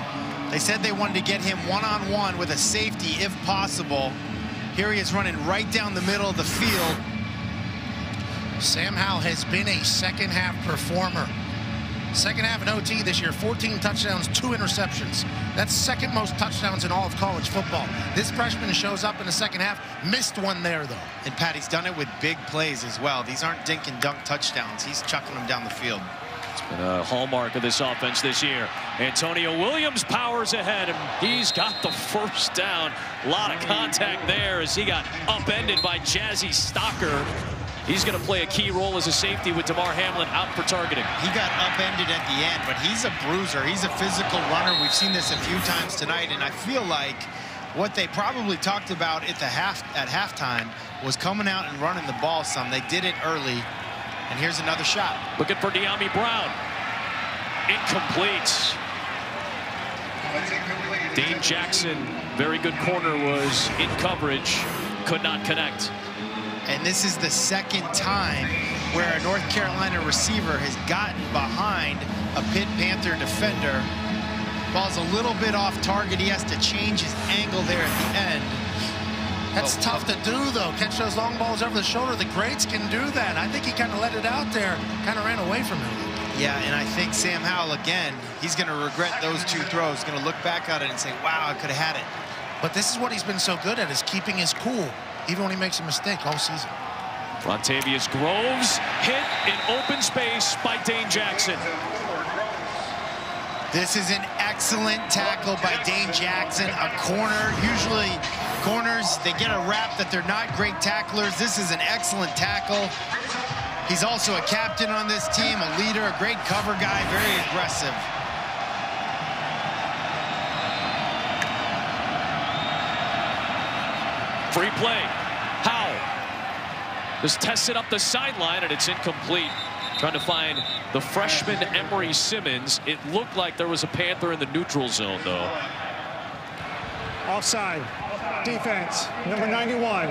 they said they wanted to get him one-on-one -on -one with a safety if possible. Here he is running right down the middle of the field. Sam Howell has been a second half performer. Second half in OT this year, 14 touchdowns, two interceptions. That's second most touchdowns in all of college football. This freshman shows up in the second half, missed one there, though. And Patty's done it with big plays as well. These aren't dink and dunk touchdowns. He's chucking them down the field. It's been a hallmark of this offense this year. Antonio Williams powers ahead, and he's got the first down. A lot of contact there as he got upended by Jazzee Stocker. He's going to play a key role as a safety with Damar Hamlin out for targeting. He got upended at the end, but he's a bruiser. He's a physical runner. We've seen this a few times tonight, and I feel like what they probably talked about at the half at halftime was coming out and running the ball some. They did it early, and here's another shot. Looking for Dyami Brown. Incomplete. Dane Jackson, very good corner, was in coverage, could not connect. And this is the second time where a North Carolina receiver has gotten behind a Pitt Panther defender. Ball's a little bit off target. He has to change his angle there at the end. That's oh, tough to do, though. Catch those long balls over the shoulder. The greats can do that. I think he kind of let it out there, kind of ran away from him. Yeah, and I think Sam Howell, again, he's going to regret those two throws. Going to look back at it and say, wow, I could have had it. But this is what he's been so good at, is keeping his cool even when he makes a mistake all season. Montavious Groves hit in open space by Dane Jackson. This is an excellent tackle by Dane Jackson, a corner. Usually corners, they get a rap that they're not great tacklers. This is an excellent tackle. He's also a captain on this team, a leader, a great cover guy, very aggressive. Free play. Howell just tested up the sideline, and it's incomplete. Trying to find the freshman Emery Simmons. It looked like there was a Panther in the neutral zone, though. Offside defense, number 91,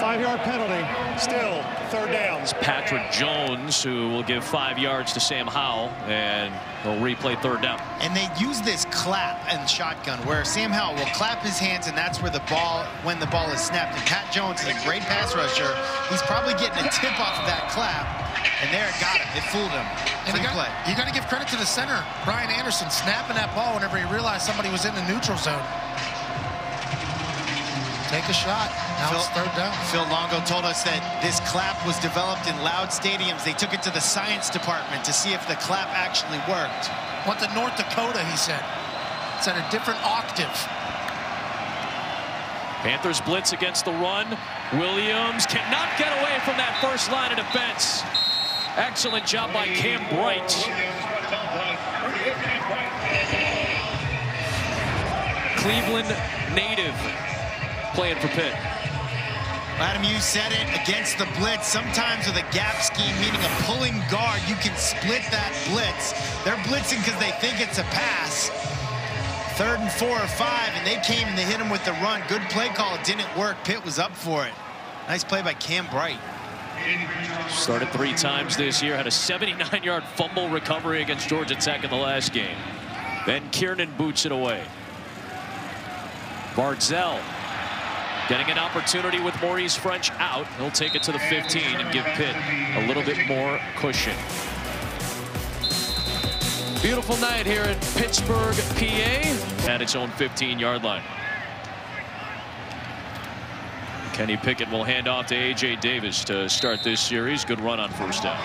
five-yard penalty, still third down. It's Patrick Jones who will give five yards to Sam Howell, and they'll replay third down. And they use this clap and shotgun where Sam Howell will clap his hands, and that's where the ball, when the ball is snapped. And Pat Jones is a great pass rusher. He's probably getting a tip off of that clap, and there it got him. It fooled him. And you got, you got to give credit to the center, Brian Anderson, snapping that ball whenever he realized somebody was in the neutral zone. Take a shot. Now Phil, it's third down. Phil Longo told us that this clap was developed in loud stadiums. They took it to the science department to see if the clap actually worked. Went to North Dakota, he said. It's at a different octave. Panthers blitz against the run. Williams cannot get away from that first line of defense. Excellent job by Cam Bright. Cleveland native playing for Pitt. Adam, you said it against the blitz. Sometimes with a gap scheme, meaning a pulling guard, you can split that blitz. They're blitzing because they think it's a pass. Third and four or five, and they came and they hit him with the run. Good play call. It didn't work. Pitt was up for it. Nice play by Cam Bright. Started three times this year, had a 79-yard fumble recovery against Georgia Tech in the last game. Ben Kiernan boots it away. Barzell getting an opportunity with Maurice Ffrench out. He'll take it to the 15 and give Pitt a little bit more cushion. Beautiful night here in Pittsburgh, PA, at its own 15-yard line. Kenny Pickett will hand off to A.J. Davis to start this series. Good run on first down.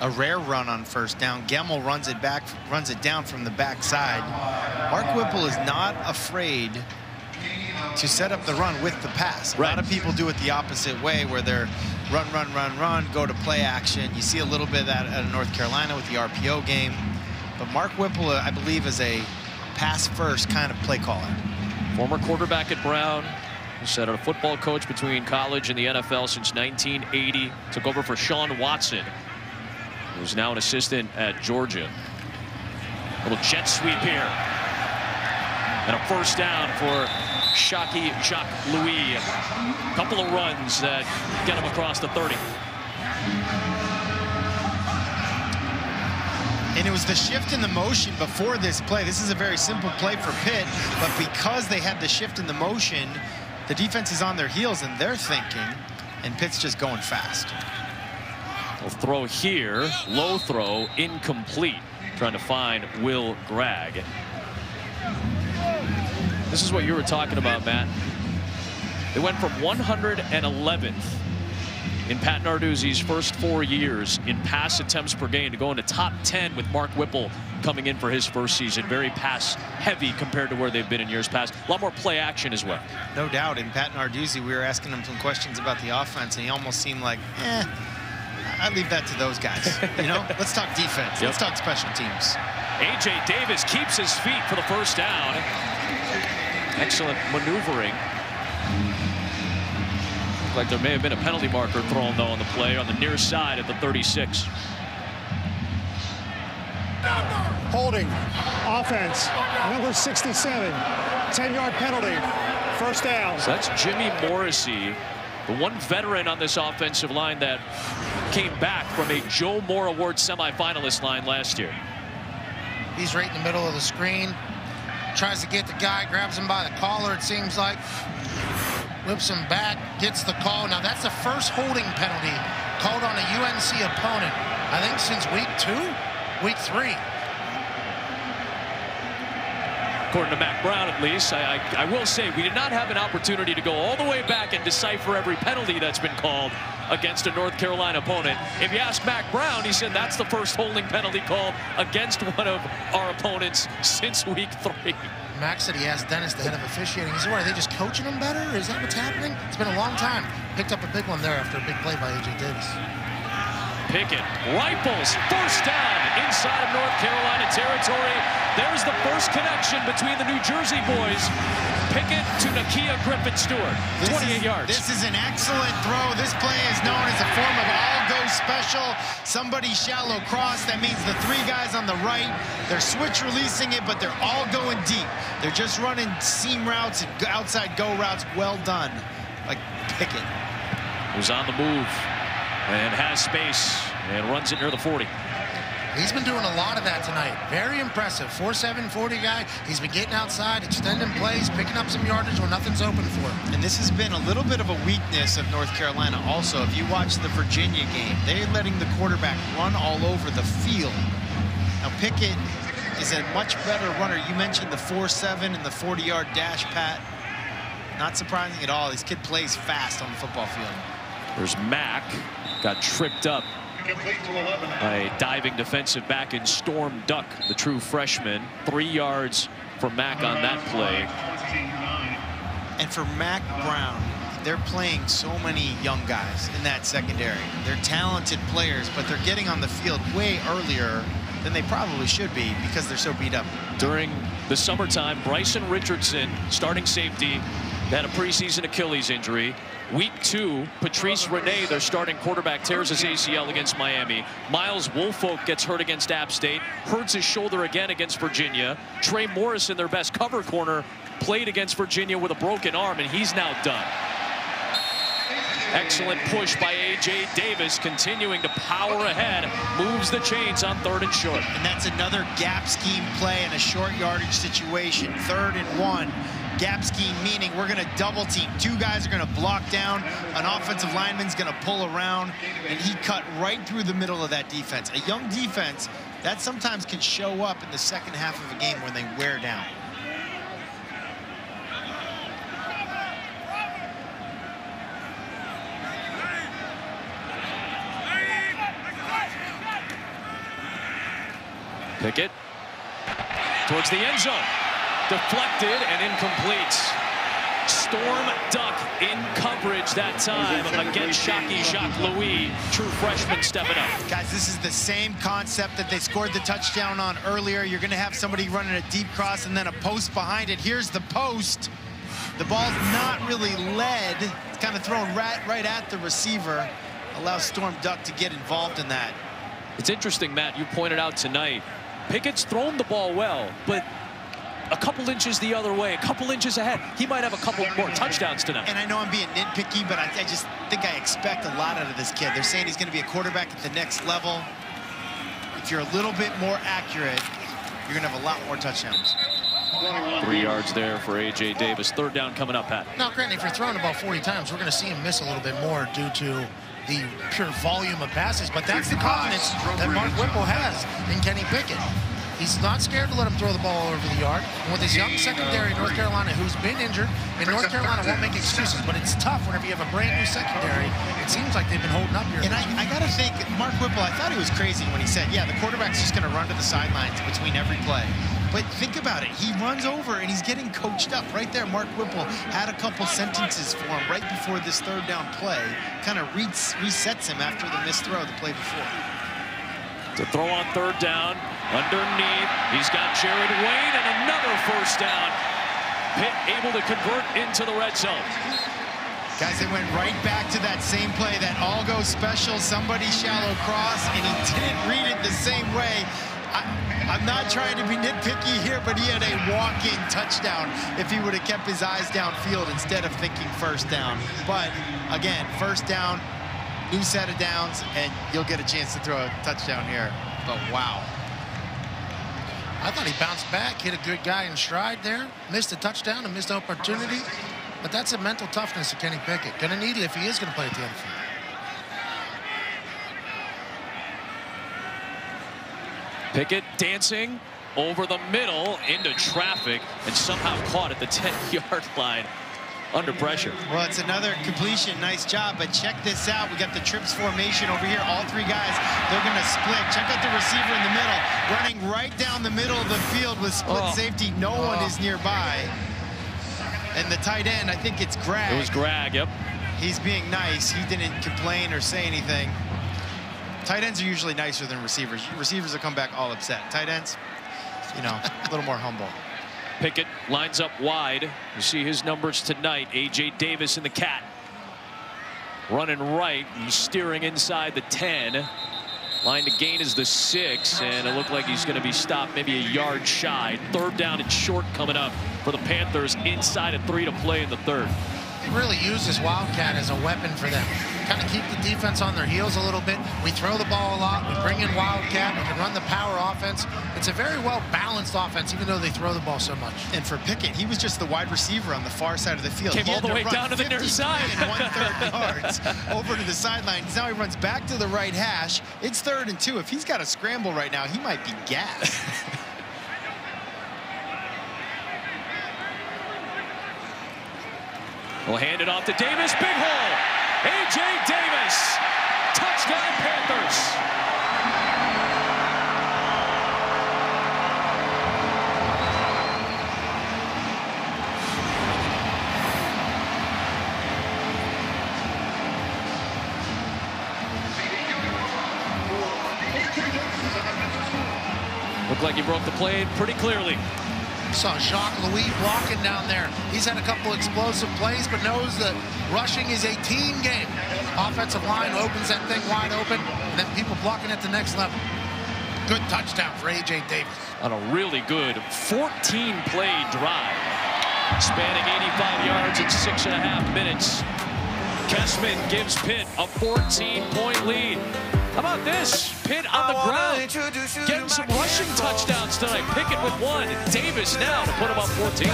A rare run on first down. Gemmel runs it back, runs it down from the backside. Mark Whipple is not afraid to set up the run with the pass. Right. A lot of people do it the opposite way where they're run, run, run, run, go to play action. You see a little bit of that out of North Carolina with the RPO game. But Mark Whipple, I believe, is a pass first kind of play caller. Former quarterback at Brown. He's been a football coach between college and the NFL since 1980. Took over for Shawn Watson, who's now an assistant at Georgia. A Little jet sweep here. And a first down for Shocky Jacques Louis. A couple of runs that get him across the 30. And it was the shift in the motion before this play. This is a very simple play for Pitt, but because they had the shift in the motion, the defense is on their heels and they're thinking, and Pitt's just going fast. Will throw here, low throw, incomplete. Trying to find Will Gragg. This is what you were talking about, Matt. They went from 111th in Pat Narduzzi's first four years in pass attempts per game to go into top 10 with Mark Whipple coming in for his first season. Very pass heavy compared to where they've been in years past. A lot more play action as well. No doubt. In Pat Narduzzi, we were asking him some questions about the offense, and he almost seemed like, eh, I leave that to those guys. You know, let's talk defense. Yep. Let's talk special teams. A.J. Davis keeps his feet for the first down. Excellent maneuvering. Looked like there may have been a penalty marker thrown, though, on the play on the near side at the 36. Holding. Offense. Number 67. 10-yard penalty. First down. So that's Jimmy Morrissey, the one veteran on this offensive line that came back from a Joe Moore Award semifinalist line last year. He's right in the middle of the screen. Tries to get the guy, grabs him by the collar, it seems like. Whips him back, gets the call. Now, that's the first holding penalty called on a UNC opponent, I think since week two, week three. According to Mack Brown, at least, I, I, I will say we did not have an opportunity to go all the way back and decipher every penalty that's been called against a North Carolina opponent. If you ask Mack Brown, he said that's the first holding penalty called against one of our opponents since week three. Max said he asked Dennis, the head of officiating, he said, what, are they just coaching him better? Is that what's happening? It's been a long time. Picked up a big one there after a big play by A.J. Davis. Pickett rifles first down inside of North Carolina territory. There's the first connection between the New Jersey boys. Pickett to Nakia Griffin Stewart, This 28 is, yards. This is an excellent throw. This play is known as a form of all-go special. Somebody shallow cross. That means the three guys on the right, they're switch releasing it, but they're all going deep. They're just running seam routes and outside go routes. Well done, like Pickett. Who's on the move and has space and runs it near the 40. He's been doing a lot of that tonight. Very impressive. 4'7", 40 guy. He's been getting outside, extending plays, picking up some yardage when nothing's open for him. And this has been a little bit of a weakness of North Carolina also. If you watch the Virginia game, they're letting the quarterback run all over the field. Now Pickett is a much better runner. You mentioned the 4-7 and the 40-yard dash, Pat. Not surprising at all. This kid plays fast on the football field. There's Mack. Got tripped up by a diving defensive back in Storm Duck, the true freshman. Three yards for Mack on that play. And for Mack Brown, they're playing so many young guys in that secondary. They're talented players, but they're getting on the field way earlier than they probably should be because they're so beat up. During the summertime, Bryson Richardson, starting safety, had a preseason Achilles injury. Week two, Patrice Rene, their starting quarterback, tears his ACL against Miami. Myles Wolfolk gets hurt against App State, hurts his shoulder again against Virginia. Trey Morrison, their best cover corner, played against Virginia with a broken arm, and he's now done. Excellent push by A.J. Davis, continuing to power ahead, moves the chains on third and short. And that's another gap scheme play in a short yardage situation. Third and one. Gap scheme meaning we're going to double team. Two guys are going to block down. An offensive lineman's going to pull around, and he cut right through the middle of that defense. A young defense, that sometimes can show up in the second half of a game when they wear down. Pickett towards the end zone. Deflected and incomplete. Storm Duck in coverage that time against Shocky Jacques Louis. True freshman stepping up. Guys, this is the same concept that they scored the touchdown on earlier. You're going to have somebody running a deep cross and then a post behind it. Here's the post. The ball's not really led. It's kind of thrown right, right at the receiver. Allows Storm Duck to get involved in that. It's interesting, Matt, you pointed out tonight, Pickett's thrown the ball well, but a couple inches the other way, a couple inches ahead. He might have a couple more touchdowns tonight. And I know I'm being nitpicky, but I, I just think I expect a lot out of this kid. They're saying he's going to be a quarterback at the next level. If you're a little bit more accurate, you're going to have a lot more touchdowns. Three yards there for A.J. Davis. Third down coming up, Pat. Now, granted, if you're throwing about 40 times, we're going to see him miss a little bit more due to the pure volume of passes, but that's the confidence that Mark Whipple has in Kenny Pickett. He's not scared to let him throw the ball over the yard. And with his young secondary, North Carolina, who's been injured, and North Carolina won't make excuses, but it's tough whenever you have a brand new secondary. It seems like they've been holding up here. And I, I got to think, Mark Whipple, I thought he was crazy when he said, yeah, the quarterback's just going to run to the sidelines between every play. But think about it. He runs over and he's getting coached up right there. Mark Whipple had a couple sentences for him right before this third down play. Kind of resets him after the missed throw the play before. To throw on third down, underneath, he's got Jared Wayne and another first down. Pitt able to convert into the red zone. Guys, they went right back to that same play, that all-go special, somebody shallow cross, and he didn't read it the same way. I, am not trying to be nitpicky here, but he had a walk-in touchdown if he would have kept his eyes downfield instead of thinking first down. But, again, first down, new set of downs, and you'll get a chance to throw a touchdown here. But, wow. I thought he bounced back, hit a good guy in stride there, missed a touchdown, a missed opportunity. But that's a mental toughness of Kenny Pickett. Going to need it if he is going to play at the the Pickett dancing over the middle into traffic and somehow caught at the 10-yard line under pressure. Well, it's another completion. Nice job. But check this out. We got the trips formation over here. All three guys, they're going to split. Check out the receiver in the middle, running right down the middle of the field with split oh. safety. No oh. one is nearby. And the tight end, I think it's Greg. It was Greg, yep. He's being nice. He didn't complain or say anything. Tight ends are usually nicer than receivers. Receivers will come back all upset. Tight ends, you know, a little more humble. Pickett lines up wide. You see his numbers tonight. A.J. Davis in the cat. Running right. He's steering inside the 10. Line to gain is the six, and it looked like he's going to be stopped maybe a yard shy. Third down and short coming up for the Panthers inside of three to play in the third really use this Wildcat as a weapon for them. Kind of keep the defense on their heels a little bit. We throw the ball a lot. We bring in Wildcat. We can run the power offense. It's a very well-balanced offense, even though they throw the ball so much. And for Pickett, he was just the wide receiver on the far side of the field. Came all the way down to the near side. and one-third yards over to the sideline. Now he runs back to the right hash. It's third and two. If he's got a scramble right now, he might be gassed. We'll hand it off to Davis. Big hole. A.J. Davis. Touchdown Panthers. Looked like he broke the play pretty clearly. Saw Jacques Louis blocking down there. He's had a couple explosive plays, but knows that rushing is a team game. Offensive line opens that thing wide open, and then people blocking at the next level. Good touchdown for A.J. Davis. On a really good 14-play drive, spanning 85 yards in six and a half minutes. Kessman gives Pitt a 14-point lead. How about this? Pitt on the ground, getting some rushing touchdowns tonight. Pickett with one, Davis now to put him up 14.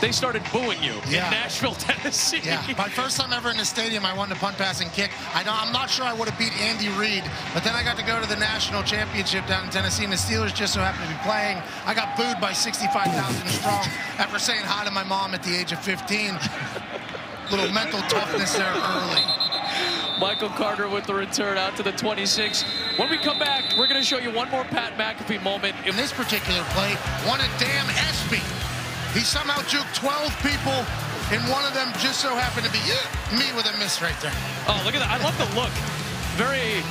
They started booing you Yeah. in Nashville, Tennessee. Yeah, my first time ever in the stadium, I won the punt, pass, and kick. I know I'm not sure I would have beat Andy Reid, but then I got to go to the national championship down in Tennessee, and the Steelers just so happened to be playing. I got booed by 65,000 strong after saying hi to my mom at the age of 15. Little mental toughness there early. Michael Carter with the return out to the 26. When we come back, we're going to show you one more Pat McAfee moment. In this particular play, one of damn Espy. He somehow juked 12 people, and one of them just so happened to be me with a miss right there. Oh, look at that. I love the look. Very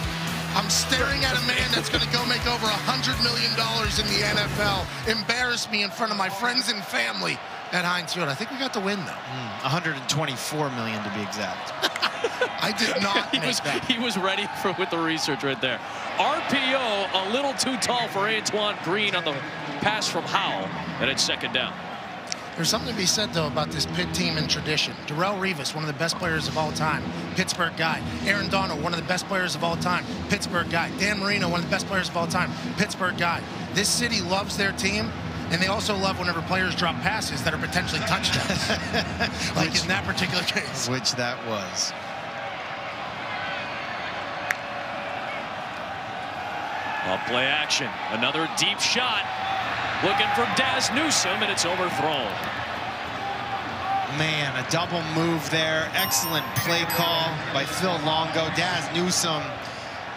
I'm staring at a man that's going to go make over $100 million in the NFL. Embarrass me in front of my friends and family at Heinz Field. I think we got the win, though. Hmm, 124 million to be exact. I did not he make was that. he was ready for with the research right there. RPO a little too tall for Antoine Green on the pass from Howell, and it's second down. There's something to be said, though, about this Pitt team and tradition. Darrelle Revis, one of the best players of all time, Pittsburgh guy. Aaron Donald, one of the best players of all time, Pittsburgh guy. Dan Marino, one of the best players of all time, Pittsburgh guy. This city loves their team, and they also love whenever players drop passes that are potentially touchdowns. like in that particular case. Which that was. A play action. Another deep shot. Looking for Dazz Newsome, and it's overthrown. Man, a double move there. Excellent play call by Phil Longo. Dazz Newsome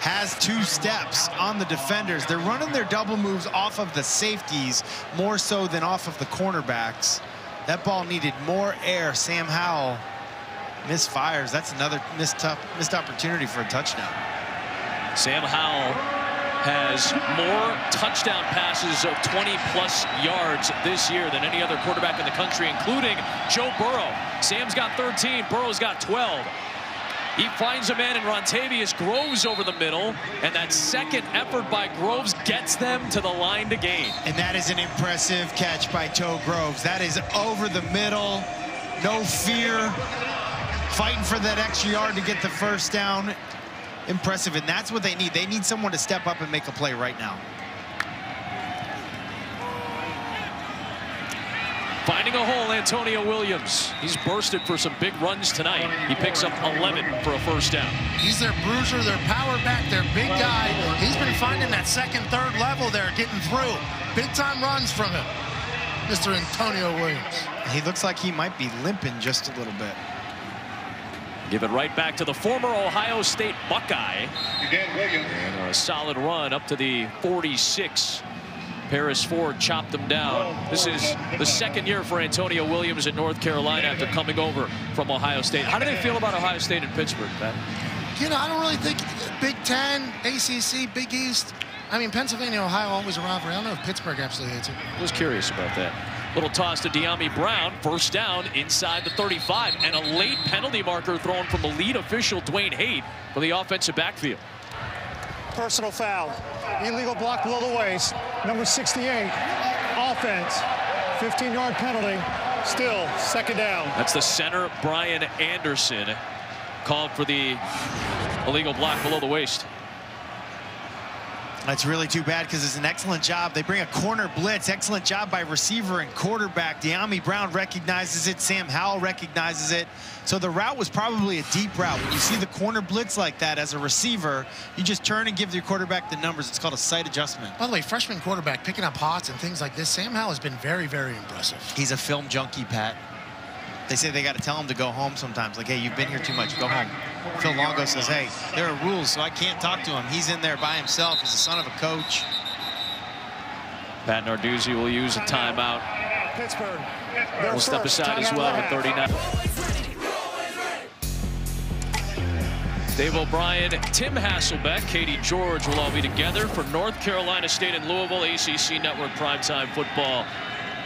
has two steps on the defenders. They're running their double moves off of the safeties more so than off of the cornerbacks. That ball needed more air. Sam Howell misfires. That's another missed, missed opportunity for a touchdown. Sam Howell has more touchdown passes of 20 plus yards this year than any other quarterback in the country, including Joe Burrow. Sam's got 13, Burrow's got 12. He finds a man in Rontavius Groves over the middle, and that second effort by Groves gets them to the line to gain. And that is an impressive catch by Toe Groves. That is over the middle, no fear, fighting for that extra yard to get the first down. Impressive, and that's what they need. They need someone to step up and make a play right now. Finding a hole, Antonio Williams. He's bursted for some big runs tonight. He picks up 11 for a first down. He's their bruiser, their power back, their big guy. He's been finding that second, third level there, getting through. Big time runs from him, Mr. Antonio Williams. He looks like he might be limping just a little bit. Give it right back to the former Ohio State Buckeye. And a solid run up to the 46. Paris Ford chopped them down. This is the second year for Antonio Williams in North Carolina after coming over from Ohio State. How do they feel about Ohio State and Pittsburgh, Pat? You know, I don't really think Big Ten, ACC, Big East. I mean, Pennsylvania, Ohio, always a rivalry. I don't know if Pittsburgh absolutely hates it. I was curious about that. Little toss to Dyami Brown, first down inside the 35, and a late penalty marker thrown from the lead official Duane Heydt for the offensive backfield. Personal foul. Illegal block below the waist. Number 68. Offense. 15-yard penalty. Still second down. That's the center, Brian Anderson, called for the illegal block below the waist. That's really too bad because it's an excellent job. They bring a corner blitz. Excellent job by receiver and quarterback. Dyami Brown recognizes it. Sam Howell recognizes it. So the route was probably a deep route. When you see the corner blitz like that as a receiver, you just turn and give your quarterback the numbers. It's called a sight adjustment. By the way, freshman quarterback picking up hots and things like this. Sam Howell has been very, very impressive. He's a film junkie, Pat. They say they got to tell him to go home sometimes. Like, hey, you've been here too much. Go home. Phil Longo says, hey, there are rules, so I can't talk to him. He's in there by himself. He's the son of a coach. Pat Narduzzi will use a timeout. Pittsburgh. We'll step aside as well at 39. Dave O'Brien, Tim Hasselbeck, Katie George will all be together for North Carolina State and Louisville ACC Network primetime football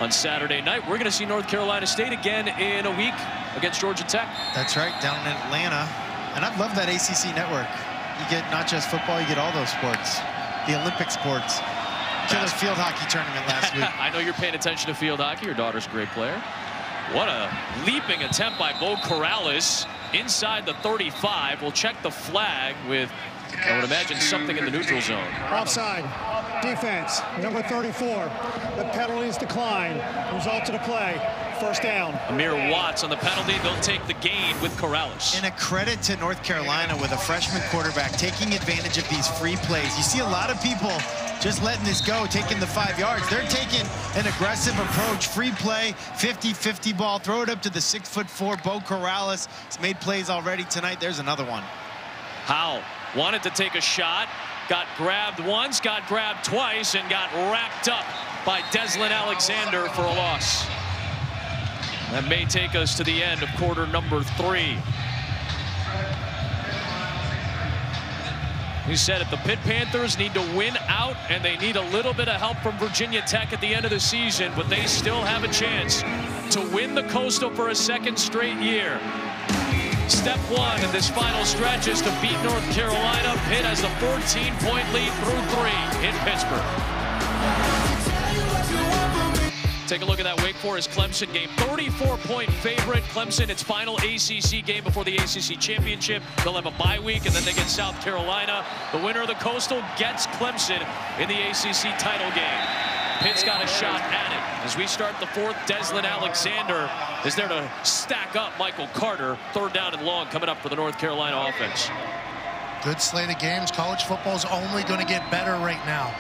on Saturday night. We're going to see North Carolina State again in a week against Georgia Tech. That's right, down in Atlanta. And I love that ACC network. You get not just football, you get all those sports. The Olympic sports. Killer field hockey tournament last week. I know you're paying attention to field hockey. Your daughter's a great player. What a leaping attempt by Beau Corrales inside the 35. We'll check the flag with, I would imagine, something in the neutral zone. Offside. Defense, number 34. The penalties decline. Result of the play, first down. Amir Watts on the penalty. They'll take the gain with Corrales. And a credit to North Carolina with a freshman quarterback taking advantage of these free plays. You see a lot of people just letting this go, taking the five yards. They're taking an aggressive approach, free play, 50-50 ball, throw it up to the six foot four Beau Corrales. He's made plays already tonight. There's another one. Howe wanted to take a shot, got grabbed once, got grabbed twice, and got wrapped up by Deslin Alexander for a loss. That may take us to the end of quarter number three. He said if the Pitt Panthers need to win out, and they need a little bit of help from Virginia Tech at the end of the season, but they still have a chance to win the Coastal for a second straight year. Step one in this final stretch is to beat North Carolina. Pitt has a 14-point lead through three in Pittsburgh. Take a look at that Wake Forest Clemson game. 34-point favorite. Clemson, its final ACC game before the ACC championship. They'll have a bye week, and then they get South Carolina. The winner of the Coastal gets Clemson in the ACC title game. Pitt's got a shot at it. As we start the fourth, Deslin Alexander is there to stack up Michael Carter. Third down and long coming up for the North Carolina offense. Good slate of games. College football is only going to get better right now.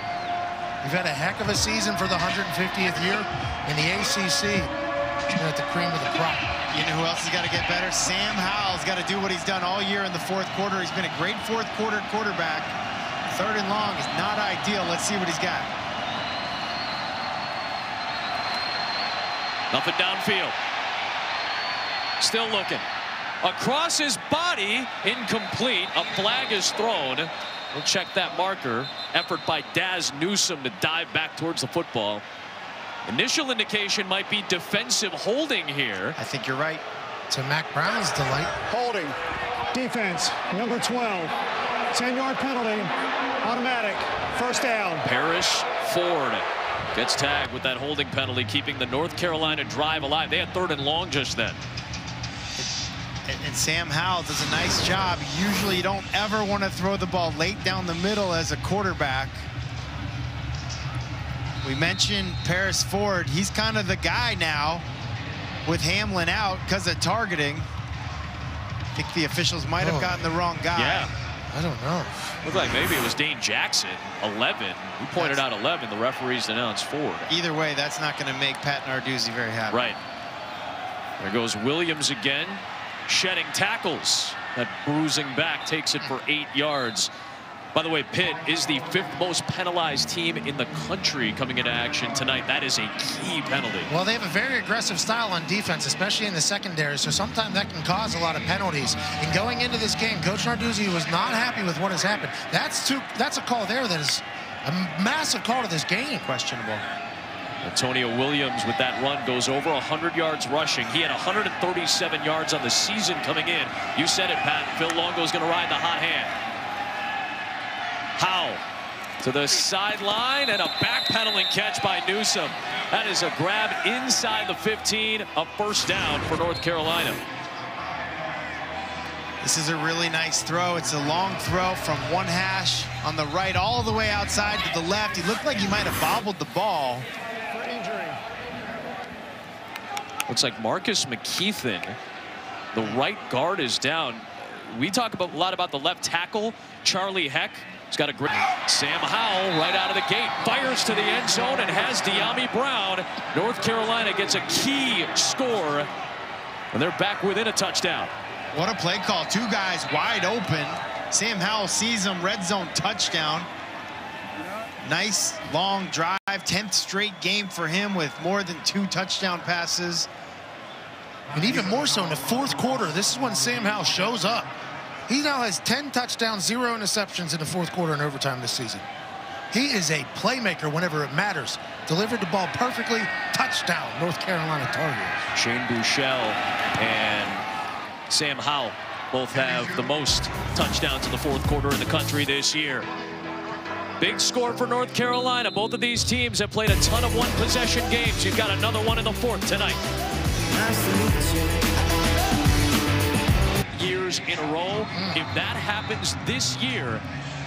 We've had a heck of a season for the 150th year in the ACC. At the cream of the crop. You know who else has got to get better? Sam Howell's got to do what he's done all year in the fourth quarter. He's been a great fourth quarter quarterback. Third and long is not ideal. Let's see what he's got. Nothing downfield. Still looking. Across his body, incomplete. A flag is thrown. We'll check that marker. Effort by Dazz Newsome to dive back towards the football. Initial indication might be defensive holding here. I think you're right. To Mack Brown's delight. Holding. Defense, number 12. 10-yard penalty. Automatic. First down. Paris Ford gets tagged with that holding penalty, keeping the North Carolina drive alive. They had third and long just then. And, and Sam Howell does a nice job. Usually you don't ever want to throw the ball late down the middle as a quarterback. We mentioned Paris Ford. He's kind of the guy now with Hamlin out because of targeting. I think the officials might have Oh. gotten the wrong guy. Yeah. I don't know. Looked like maybe it was Dane Jackson, 11. We pointed out 11. The referees announced four. Either way, that's not going to make Pat Narduzzi very happy. Right. There goes Williams again, shedding tackles. That bruising back takes it for eight yards. By the way, Pitt is the fifth most penalized team in the country coming into action tonight. That is a key penalty. Well, they have a very aggressive style on defense, especially in the secondary, so sometimes that can cause a lot of penalties. And going into this game, Coach Narduzzi was not happy with what has happened. That's too, that's a call there that is a massive call to this game. Questionable. Antonio Williams with that run goes over 100 yards rushing. He had 137 yards on the season coming in. You said it, Pat. Phil Longo's going to ride the hot hand. Howe to the sideline and a backpedaling catch by Newsome. That is a grab inside the 15, a first down for North Carolina. This is a really nice throw. It's a long throw from one hash on the right all the way outside to the left. He looked like he might have bobbled the ball. Looks like Marcus McKeithen, the right guard is down. We talk about a lot about the left tackle, Charlie Heck. He's got a great Sam Howell right out of the gate fires to the end zone and has Dyami Brown. North Carolina gets a key score and they're back within a touchdown. What a play call. Two guys wide open. Sam Howell sees them, Red zone touchdown. Nice long drive. 10th straight game for him with more than two touchdown passes. And even more so in the fourth quarter, this is when Sam Howell shows up. He now has 10 touchdowns, zero interceptions in the fourth quarter and overtime this season. He is a playmaker whenever it matters. Delivered the ball perfectly, touchdown, North Carolina Tar Heels. Shane Buechele and Sam Howell both have the most touchdowns in the fourth quarter in the country this year. Big score for North Carolina. Both of these teams have played a ton of one possession games. You've got another one in the fourth tonight. Years in a row. If that happens this year,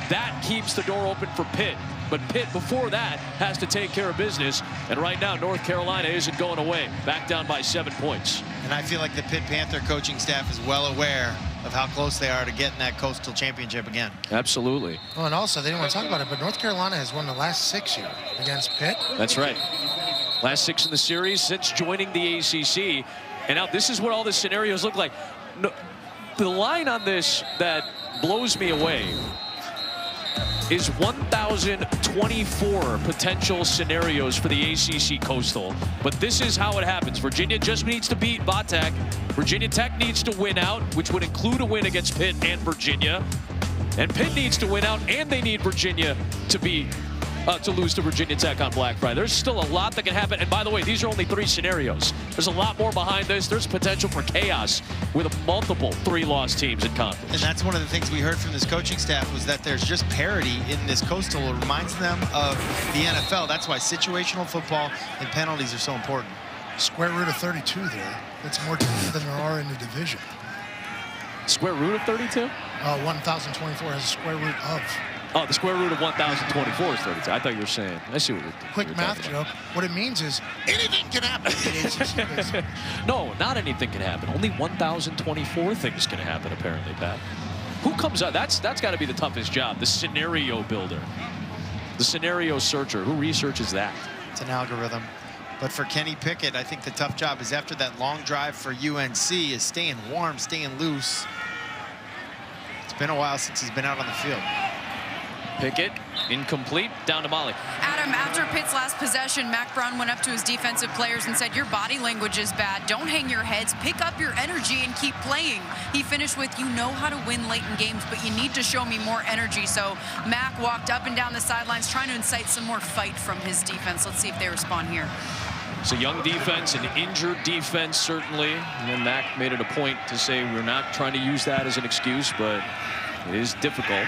that keeps the door open for Pitt. But Pitt, before that, has to take care of business. And right now, North Carolina isn't going away. Back down by seven points. And I feel like the Pitt Panther coaching staff is well aware of how close they are to getting that coastal championship again. Absolutely. Well, and also, they didn't want to talk about it, but North Carolina has won the last six year against Pitt. That's right. Last six in the series since joining the ACC. And now this is what all the scenarios look like. No, the line on this that blows me away is 1,024 potential scenarios for the ACC Coastal. But this is how it happens. Virginia just needs to beat Vatech. Virginia Tech needs to win out, which would include a win against Pitt and Virginia. And Pitt needs to win out, and they need Virginia to beat uh, to lose to Virginia Tech on Black Friday. There's still a lot that can happen. And by the way, these are only three scenarios. There's a lot more behind this. There's potential for chaos with multiple three-loss teams in conference. And that's one of the things we heard from this coaching staff was that there's just parity in this coastal. It reminds them of the NFL. That's why situational football and penalties are so important. Square root of 32 there. That's more than there are in the division. Square root of 32? Uh, 1,024 has a square root of. Oh, the square root of 1,024 is 32. I thought you were saying. I see what you're Quick you're math talking joke. What it means is anything can happen. It is. about. No, not anything can happen. Only 1,024 things can happen, apparently, Pat. Who comes up? That's that's got to be the toughest job. The scenario builder, the scenario searcher. Who researches that? It's an algorithm. But for Kenny Pickett, I think the tough job is after that long drive for UNC is staying warm, staying loose. It's been a while since he's been out on the field. Pickett, incomplete, down to Molly. Adam, after Pitt's last possession, Mack Brown went up to his defensive players and said, your body language is bad. Don't hang your heads. Pick up your energy and keep playing. He finished with, you know how to win late in games, but you need to show me more energy. So Mack walked up and down the sidelines trying to incite some more fight from his defense. Let's see if they respond here. It's a young defense, an injured defense, certainly. And then Mack made it a point to say we're not trying to use that as an excuse, but it is difficult.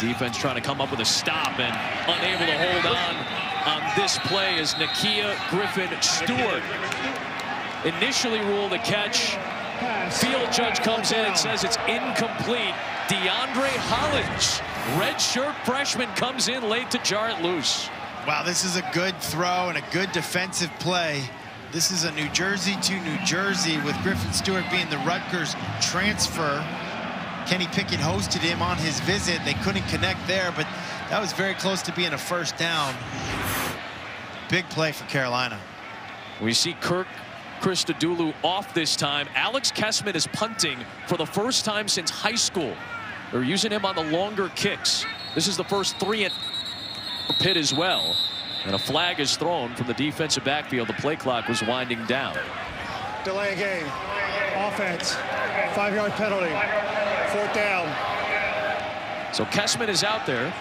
Defense trying to come up with a stop and unable to hold on on this play is Nakia Griffin Stewart. Initially ruled a catch. Field judge comes in and says it's incomplete. DeAndre Hollins, redshirt freshman, comes in late to jar it loose. Wow, this is a good throw and a good defensive play. This is a New Jersey to New Jersey with Griffin Stewart being the Rutgers transfer. Kenny Pickett hosted him on his visit. They couldn't connect there, but that was very close to being a first down. Big play for Carolina. We see Kirk Christodoulou off this time. Alex Kessman is punting for the first time since high school. They're using him on the longer kicks. This is the first three at Pitt as well. And a flag is thrown from the defensive backfield. The play clock was winding down. Delay a game. Offense. Five-yard penalty. Fourth down. So Kessman is out there.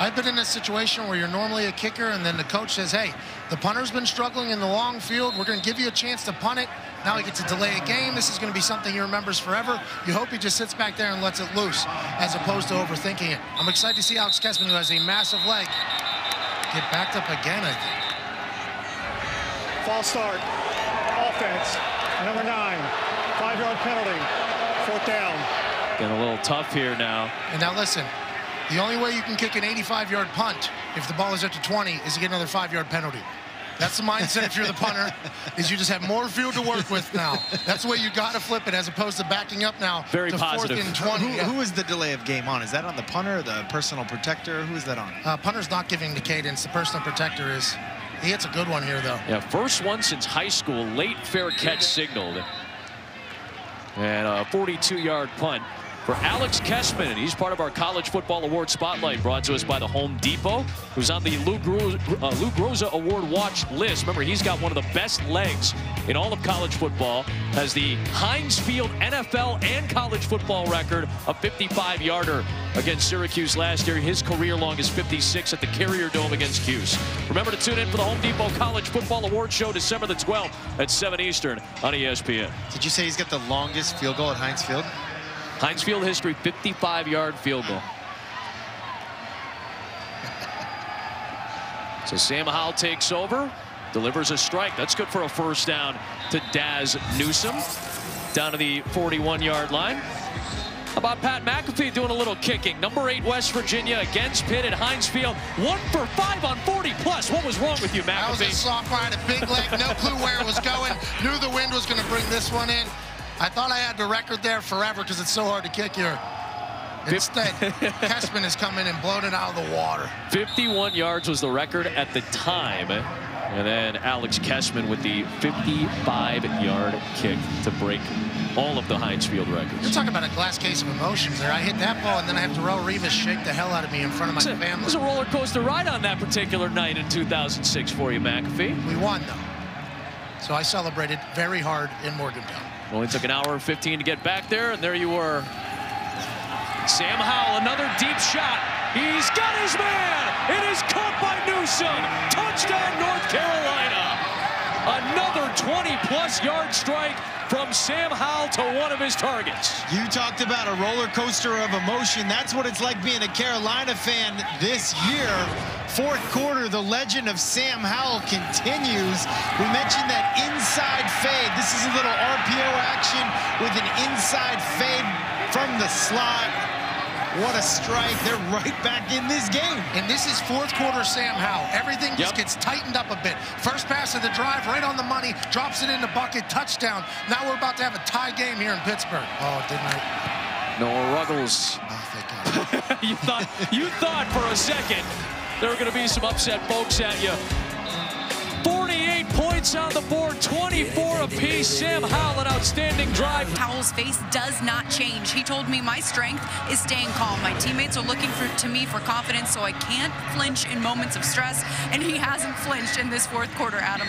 I've been in a situation where you're normally a kicker, and then the coach says, hey, the punter's been struggling in the long field. We're going to give you a chance to punt it. Now he gets to delay a game. This is going to be something he remembers forever. You hope he just sits back there and lets it loose, as opposed to overthinking it. I'm excited to see Alex Kessman, who has a massive leg, get backed up again, I think. False start. Offense. Number nine. Five-yard penalty. Fourth down. Getting a little tough here now. And now listen, the only way you can kick an 85-yard punt if the ball is at the 20 is to get another five-yard penalty. That's the mindset if you're the punter, is you just have more field to work with now. That's the way you got to flip it as opposed to backing up now Very to positive. fourth and 20. Who, who is the delay of game on? Is that on the punter the personal protector? Who is that on? Uh, punter's not giving the cadence. The personal protector is. He hits a good one here, though. Yeah, first one since high school. Late fair catch signaled. And a 42-yard punt for Alex Kessman. And he's part of our College Football Award Spotlight brought to us by the Home Depot, who's on the Lou, Gro uh, Lou Groza Award watch list. Remember, he's got one of the best legs in all of college football. Has the Heinz Field NFL and college football record, a 55-yarder against Syracuse last year. His career long is 56 at the Carrier Dome against Cuse. Remember to tune in for the Home Depot College Football Award Show December the 12th at 7 Eastern on ESPN. Did you say he's got the longest field goal at Heinz Field? Heinz Field history, 55-yard field goal. So Sam Howell takes over. delivers a strike. That's good for a first down to Dazz Newsome down to the 41-yard line. How about Pat McAfee doing a little kicking? Number eight, West Virginia against Pitt at Heinz Field. One for five on 40 plus. What was wrong with you, McAfee? That was a soft line, a big leg, no clue where it was going. Knew the wind was going to bring this one in. I thought I had the record there forever because it's so hard to kick here. Instead, Kessman has come in and blown it out of the water. 51 yards was the record at the time. And then Alex Kessman with the 55-yard kick to break all of the Heinz Field records. You're talking about a glass case of emotions there. I hit that ball, and then I have Darrelle Revis shake the hell out of me in front of my It family. was a roller coaster ride on that particular night in 2006 for you, McAfee. We won, though. So I celebrated very hard in Morgantown. Only took an hour and 15 to get back there, and there you were. Sam Howell, another deep shot. He's got his man. It is caught by Newsome. Touchdown, North Carolina. Another 20-plus yard strike from Sam Howell to one of his targets. You talked about a roller coaster of emotion. That's what it's like being a Carolina fan this year. Fourth quarter, the legend of Sam Howell continues. We mentioned that inside fade. This is a little RPO action with an inside fade from the slot. What a strike. They're right back in this game. And this is fourth quarter Sam Howell. Everything just Yep. gets tightened up a bit. First pass of the drive, right on the money, drops it in the bucket, touchdown. Now we're about to have a tie game here in Pittsburgh. Oh, didn't I? Noah Ruggles. Oh, thank God. you thought you thought for a second there were going to be some upset folks at you. 48 points on the board, 24 apiece. Sam Howell, an outstanding drive. Howell's face does not change. He told me my strength is staying calm. My teammates are looking for, to me for confidence, so I can't flinch in moments of stress, and he hasn't flinched in this fourth quarter, Adam.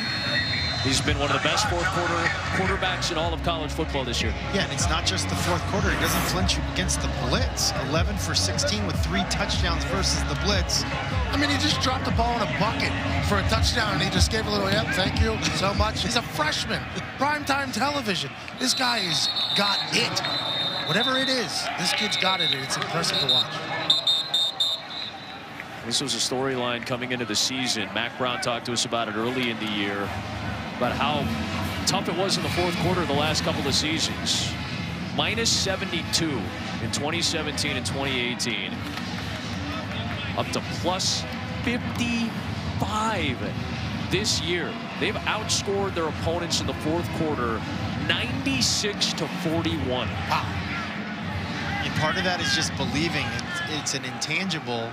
He's been one of the best fourth quarter quarterbacks in all of college football this year. Yeah, and it's not just the fourth quarter. He doesn't flinch against the blitz. 11 for 16 with three touchdowns versus the blitz. I mean, he just dropped the ball in a bucket for a touchdown, and he just gave a little, yep, thank you so much. He's a freshman, with primetime television. This guy has got it. Whatever it is, this kid's got it, and it's impressive to watch. This was a storyline coming into the season. Mack Brown talked to us about it early in the year, about how tough it was in the fourth quarter of the last couple of seasons. Minus 72 in 2017 and 2018. Up to plus 55 this year. They've outscored their opponents in the fourth quarter 96 to 41. And part of that is just believing. It's, it's an intangible.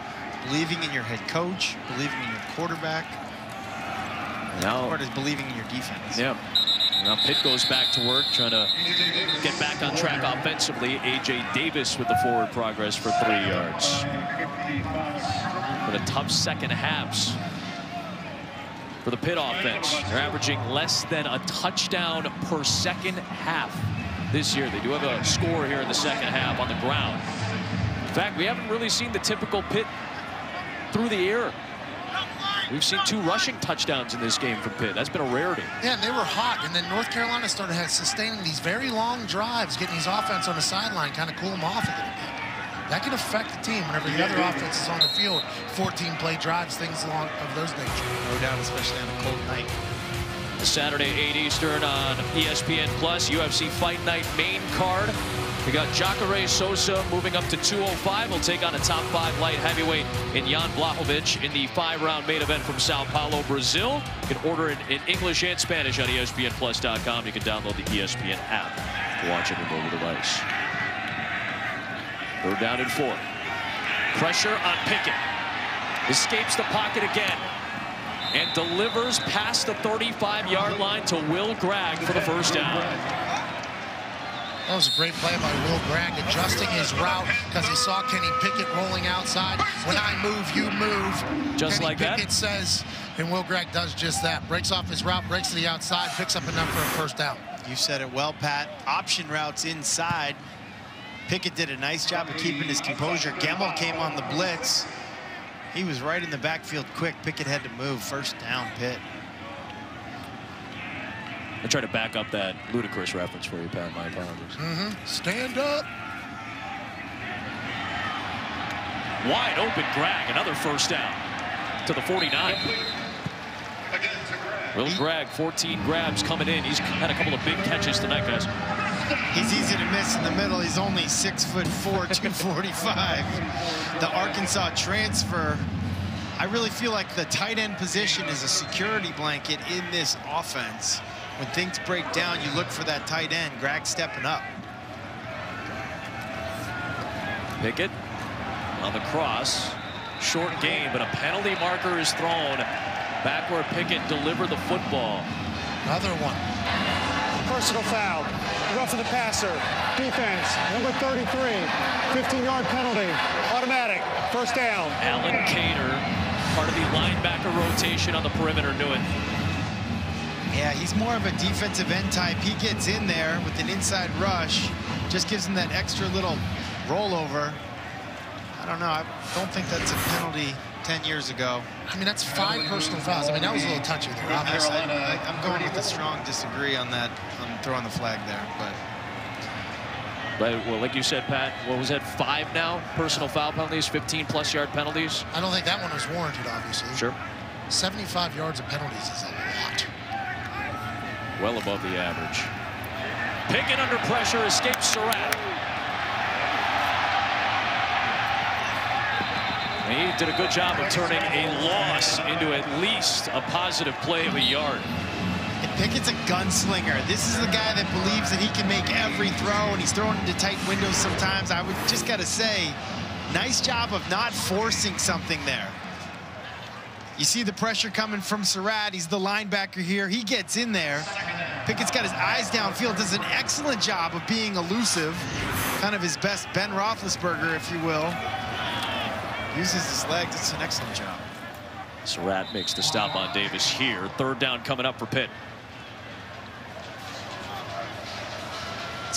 Believing in your head coach, believing in your quarterback. Now, Part is believing in your defense. Yeah. Now Pitt goes back to work, trying to get back on track offensively. A.J. Davis with the forward progress for three yards. But a tough second halves for the Pitt offense. They're averaging less than a touchdown per second half this year. They do have a score here in the second half on the ground. In fact, we haven't really seen the typical Pitt through the air. We've seen two rushing touchdowns in this game from Pitt. That's been a rarity. Yeah, and they were hot, and then North Carolina started had- sustaining these very long drives, getting these offense on the sideline, kind of cool them off a little bit. That can affect the team whenever the other offense is on the field. 14 play drives, things along of those nature. No doubt, especially on a cold night. Saturday, 8 Eastern on ESPN Plus, UFC Fight Night main card. We got Jacare Souza moving up to 205. He'll take on a top five light heavyweight in Jan Blachowicz in the five-round main event from Sao Paulo, Brazil. You can order it in English and Spanish on ESPNPlus.com. You can download the ESPN app to watch it on your mobile device. Third down and four. Pressure on Pickett. Escapes the pocket again and delivers past the 35-yard line to Will Gragg for the first down. That was a great play by Will Gragg, adjusting his route because he saw Kenny Pickett rolling outside. When I move, you move. Just Kenny like that? Pickett says, and Will Gragg does just that. Breaks off his route, breaks to the outside, picks up enough for a first down. You said it well, Pat. Option routes inside. Pickett did a nice job of keeping his composure. Gemmel came on the blitz. He was right in the backfield quick. Pickett had to move. First down, Pitt. I tried to back up that ludicrous reference for you, Pat. My apologies. Mm-hmm. Stand up. Wide open Gragg, another first down to the 49. Will Gragg, 14 grabs coming in. He's had a couple of big catches tonight, guys. He's easy to miss in the middle. He's only six foot four, 245. The Arkansas transfer. I really feel like the tight end position is a security blanket in this offense. When things break down, you look for that tight end. Gragg stepping up. Pickett on the cross. Short game, but a penalty marker is thrown back where Pickett delivered the football. Another one. Personal foul. Roughing the passer. Defense. Number 33. 15-yard penalty. Automatic. First down. Alan Cater, part of the linebacker rotation on the perimeter, knew it. Yeah, he's more of a defensive end type. He gets in there with an inside rush. Just gives him that extra little rollover. I don't know. I don't think that's a penalty 10 years ago. I mean, that's five personal fouls. I mean, that was a little touchy there, obviously. I, am going with a strong disagree on that, on throwing the flag there. But but well, like you said, Pat, what was that? Five now personal foul penalties, 15 plus yard penalties. I don't think that one was warranted, obviously. Sure. 75 yards of penalties is a lot. Well above the average. Pickett under pressure, escapes Surratt. He did a good job of turning a loss into at least a positive play of a yard. And Pickett's a gunslinger. This is the guy that believes that he can make every throw, and he's throwing into tight windows sometimes. I would just got to say, nice job of not forcing something there. You see the pressure coming from Surratt. He's the linebacker here. He gets in there. Pickett's got his eyes downfield, does an excellent job of being elusive. Kind of his best Ben Roethlisberger, if you will. Uses his legs. It's an excellent job. Surratt makes the stop on Davis here. Third down coming up for Pitt.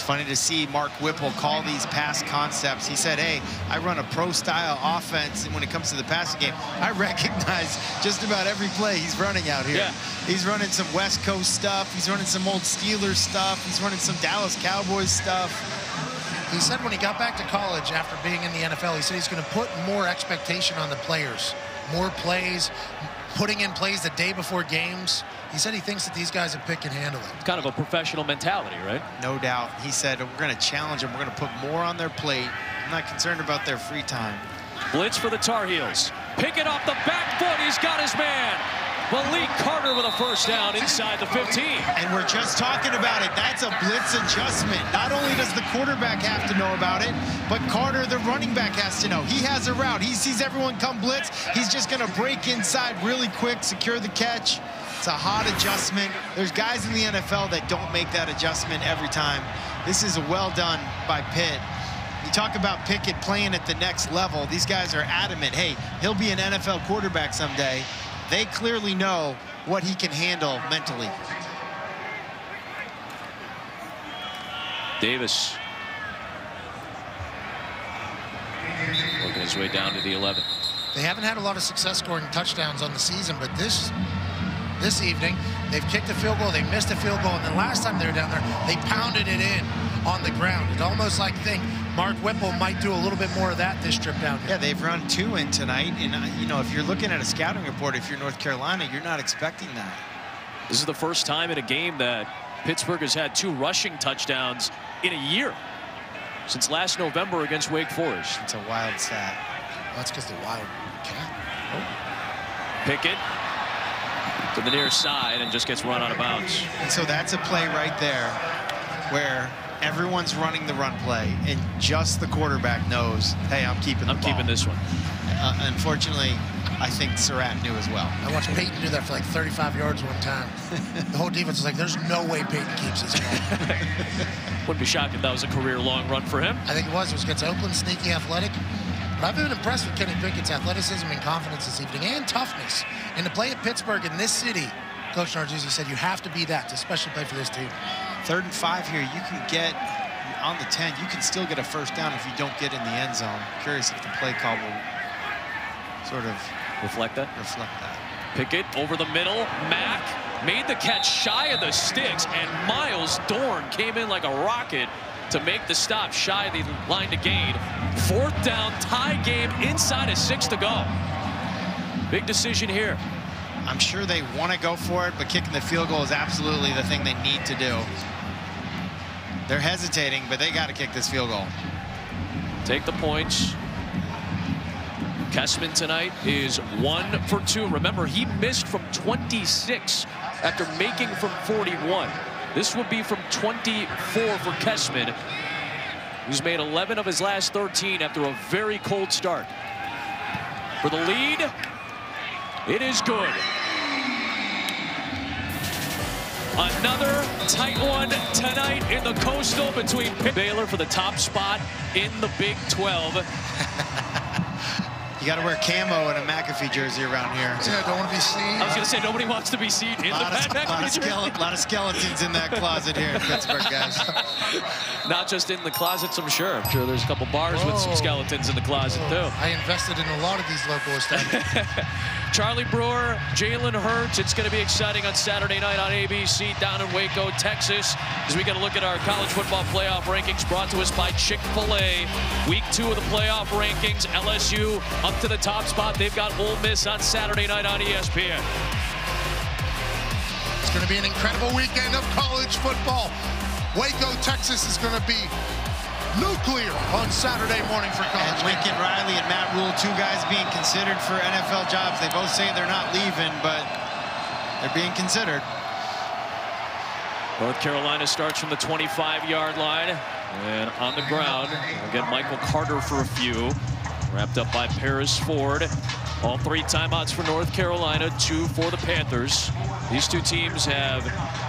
It's funny to see Mark Whipple call these pass concepts. He said, hey, I run a pro-style offense, and when it comes to the passing game, I recognize just about every play he's running out here. Yeah. He's running some West Coast stuff. He's running some old Steelers stuff. He's running some Dallas Cowboys stuff. He said when he got back to college after being in the NFL, he said he's going to put more expectation on the players. More plays, putting in plays the day before games. He said he thinks that these guys at Pitt can handle it. It's kind of a professional mentality, right? No doubt. He said, we're going to challenge them. We're going to put more on their plate. I'm not concerned about their free time. Blitz for the Tar Heels. Pick it off the back foot. He's got his man. Malik Carter with a first down inside the 15. And we're just talking about it. That's a blitz adjustment. Not only does the quarterback have to know about it, but Carter, the running back, has to know. He has a route. He sees everyone come blitz. He's just going to break inside really quick, secure the catch. It's a hot adjustment. There's guys in the NFL that don't make that adjustment every time. This is well done by Pitt. You talk about Pickett playing at the next level. These guys are adamant, hey, he'll be an NFL quarterback someday. They clearly know what he can handle mentally. Davis. Working his way down to the 11. They haven't had a lot of success scoring touchdowns on the season, but this this evening, they've kicked a field goal, they missed a field goal, and the last time they were down there, they pounded it in on the ground. It's almost like think Mark Whipple might do a little bit more of that this trip down here. Yeah, they've run two in tonight, and uh, you know, if you're looking at a scouting report, if you're North Carolina, you're not expecting that. This is the first time in a game that Pittsburgh has had two rushing touchdowns in a year since last November against Wake Forest. It's a wild stat. That's because the wild cat. Oh. Pickett to the near side and just gets run out of bounds. And so that's a play right there where everyone's running the run play and just the quarterback knows, hey, I'm keeping I'm ball. keeping this one. Uh, unfortunately, I think Surratt knew as well. I watched Peyton do that for like 35 yards one time. the whole defense was like, there's no way Peyton keeps this ball. Wouldn't be shocked if that was a career long run for him. I think it was. It was against Oakland, sneaky athletic. But I've been impressed with Kenny Pickett's athleticism and confidence this evening and toughness. And to play at Pittsburgh in this city, Coach Narduzzi said you have to be that to especially play for this team. Third and five here, you can get on the 10, you can still get a first down if you don't get in the end zone. Curious if the play call will sort of reflect that. Reflect that. Pickett over the middle. Mack made the catch shy of the sticks, and Myles Dorn came in like a rocket to make the stop shy of the line to gain. Fourth down, tie game inside of six to go. Big decision here. I'm sure they want to go for it, but kicking the field goal is absolutely the thing they need to do. They're hesitating, but they got to kick this field goal. Take the points. Kessman tonight is one for two. Remember, he missed from 26 after making from 41. This would be from 24 for Kessman, who's made 11 of his last 13 after a very cold start. For the lead, it is good. Another tight one tonight in the Coastal between Baylor for the top spot in the Big 12. You got to wear camo and a McAfee jersey around here. Yeah, don't want to be seen. I was going to say, nobody wants to be seen in the lot, of, Pat lot, McAfee jersey. lot of skeletons in that closet here in Pittsburgh, guys. Not just in the closets, I'm sure. I'm sure there's a couple bars with some skeletons in the closet, too. I invested in a lot of these local establishments. Charlie Brewer, Jalen Hurts. It's going to be exciting on Saturday night on ABC down in Waco, Texas. As we get a look at our college football playoff rankings brought to us by Chick-fil-A. Week two of the playoff rankings. LSU up to the top spot. They've got Ole Miss on Saturday night on ESPN. It's going to be an incredible weekend of college football. Waco, Texas is going to be nuclear on Saturday morning for college. And. Lincoln Riley and Matt Rhule, two guys being considered for NFL jobs. They both say they're not leaving, but they're being considered. North Carolina starts from the 25-yard line. And on the ground, we'll get Michael Carter for a few. Wrapped up by Paris Ford. All three timeouts for North Carolina, two for the Panthers. These two teams have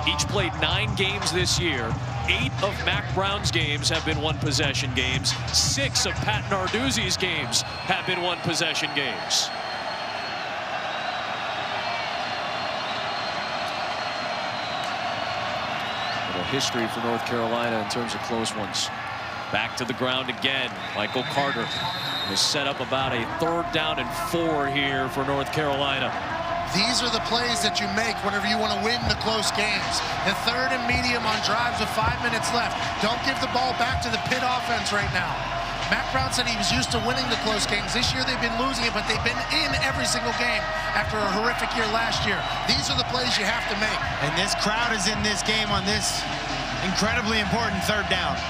each played nine games this year. Eight of Mack Brown's games have been one possession games. Six of Pat Narduzzi's games have been one possession games. history for North Carolina in terms of close ones. Back to the ground again. Michael Carter has set up about a third down and four here for North Carolina. These are the plays that you make whenever you want to win the close games. The third and medium on drives with five minutes left. Don't give the ball back to the Pitt offense right now. Mack Brown said he was used to winning the close games. This year they've been losing it, but they've been in every single game after a horrific year last year. These are the plays you have to make. And this crowd is in this game on this incredibly important third down.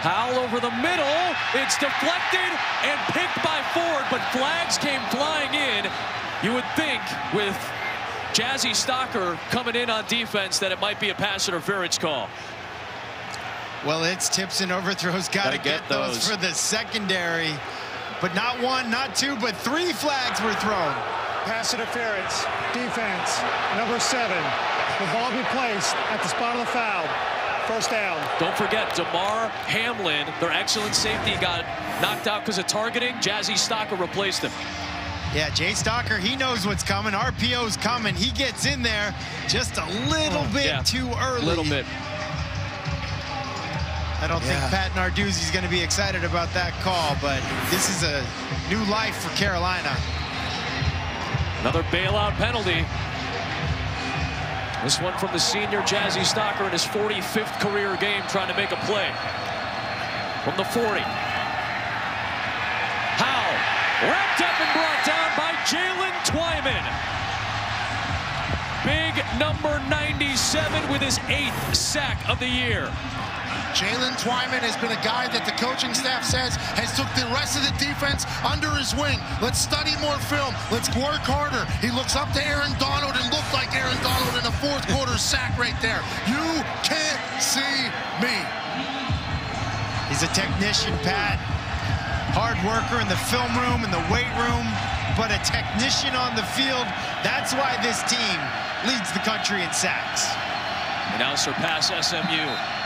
Howell over the middle. It's deflected and picked by Ford, but flags came flying in. You would think with Jazzee Stocker coming in on defense that it might be a pass interference call. Well, it's tips and overthrows. Got to get, get those. those. for the secondary. But not one, not two, but three flags were thrown. Pass interference, defense, number seven. The ball be placed at the spot of the foul. First down. Don't forget, Damar Hamlin, their excellent safety, got knocked out because of targeting. Jazzee Stocker replaced him. Yeah, Jay Stalker, he knows what's coming. RPO's coming. He gets in there just a little mm, bit Yeah, too early. A little bit. I don't Yeah. think Pat Narduzzi's going to be excited about that call, but this is a new life for Carolina. Another bailout penalty. This one from the senior Jazzee Stocker in his 45th career game trying to make a play. From the 40. Howe wrapped up and brought down by Jalen Twyman. Big number 97 with his eighth sack of the year. Jalen Twyman has been a guy that the coaching staff says has took the rest of the defense under his wing. Let's study more film. Let's work harder. He looks up to Aaron Donald and looked like Aaron Donald in a fourth quarter sack right there. You can't see me. He's a technician, Pat. Hard worker in the film room, in the weight room, but a technician on the field. That's why this team leads the country in sacks. They now surpass SMU.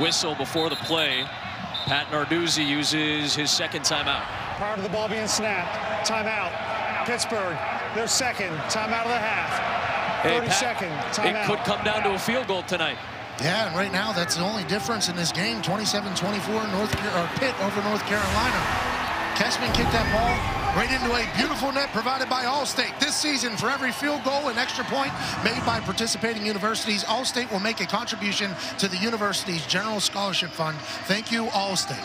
Whistle before the play. Pat Narduzzi uses his second timeout. Prior to the ball being snapped, timeout. Pittsburgh, their second timeout of the half. Hey, Pat, second It could come down to a field goal tonight. Yeah, and right now that's the only difference in this game. 27-24 North Car- or Pitt over North Carolina. Kessman kicked that ball right into a beautiful net provided by Allstate. This season, for every field goal and extra point made by participating universities, Allstate will make a contribution to the university's general scholarship fund. Thank you, Allstate.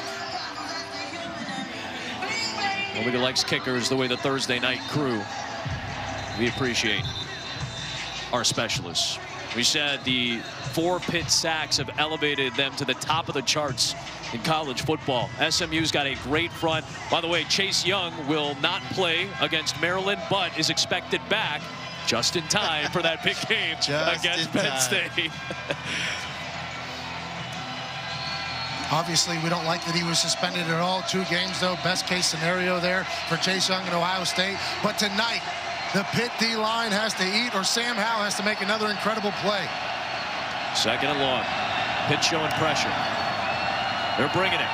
Nobody likes kickers the way the Thursday night crew. We appreciate our specialists. We said the four Pitt sacks have elevated them to the top of the charts in college football. SMU's got a great front. By the way, Chase Young will not play against Maryland, but is expected back just in time for that big game against Penn time. State. Obviously, we don't like that he was suspended at all. Two games, though. Best case scenario there for Chase Young and Ohio State. But tonight, the Pitt D-line has to eat or Sam Howell has to make another incredible play. Second and long. Pitt showing pressure. They're bringing it.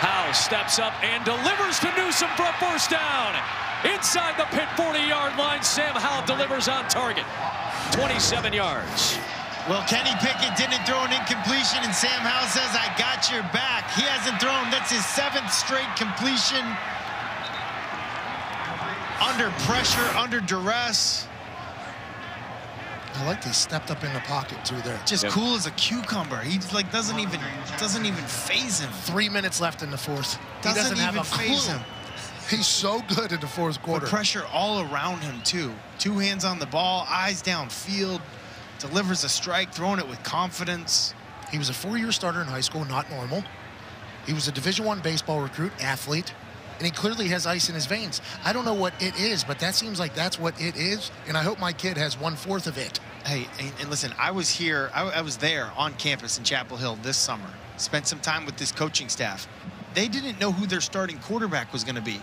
Howe steps up and delivers to Newsome for a first down. Inside the Pitt 40-yard line, Sam Howell delivers on target. 27 yards. Well, Kenny Pickett didn't throw an incompletion, and Sam Howell says, I got your back. He hasn't thrown, that's his seventh straight completion. Under pressure, under duress. I like they stepped up in the pocket, too, there. Just Yep. cool as a cucumber. He like doesn't even doesn't even phase him. Three minutes left in the fourth. Doesn't, he doesn't have even a clue. him. He's so good in the fourth But quarter. pressure all around him too. Two hands on the ball, eyes downfield, delivers a strike, throwing it with confidence. He was a four-year starter in high school, not normal. He was a Division One baseball recruit, athlete, and he clearly has ice in his veins. I don't know what it is, but that seems like that's what it is, and I hope my kid has one-fourth of it. Hey, and, listen, I was here, I, I was there on campus in Chapel Hill this summer. Spent some time with this coaching staff. They didn't know who their starting quarterback was going to be.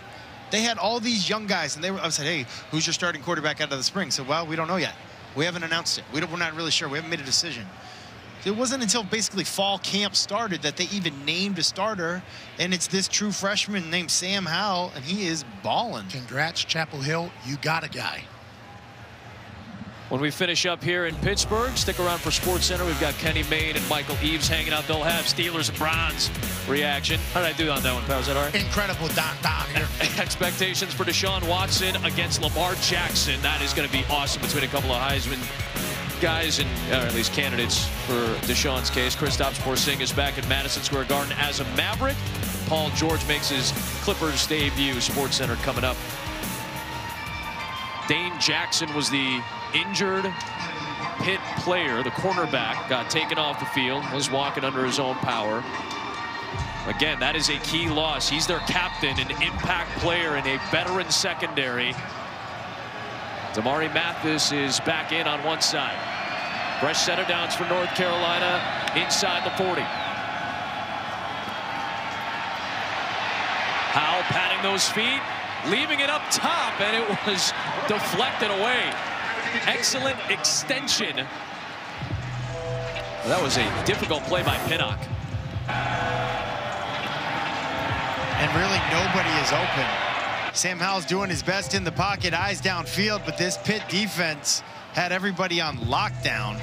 They had all these young guys, and they were. I said, "Hey, who's your starting quarterback out of the spring?" So, well, we don't know yet. We haven't announced it. We we're not really sure. We haven't made a decision. It wasn't until basically fall camp started that they even named a starter, and it's this true freshman named Sam Howell, and he is balling. Congrats, Chapel Hill. You got a guy. When we finish up here in Pittsburgh, stick around for Sports Center. We've got Kenny Mayne and Michael Eaves hanging out. They'll have Steelers and Browns reaction. How did I do on that one, pal? Is that all right? Incredible Don Don here. Expectations for Deshaun Watson against Lamar Jackson. That is going to be awesome between a couple of Heisman guys and or at least candidates for Deshaun's case. Kristaps Porzingis back at Madison Square Garden as a Maverick. Paul George makes his Clippers debut. Sports Center coming up. Dane Jackson was the injured Pitt player, the cornerback, got taken off the field, was walking under his own power. Again, that is a key loss. He's their captain, an impact player in a veteran secondary. Damari Mathis is back in on one side. Fresh set of downs for North Carolina inside the 40. Howell patting those feet, leaving it up top, and it was deflected away. Excellent extension. That was a difficult play by Pinnock. and really nobody is open. Sam Howell's doing his best in the pocket, eyes downfield, but this Pitt defense had everybody on lockdown.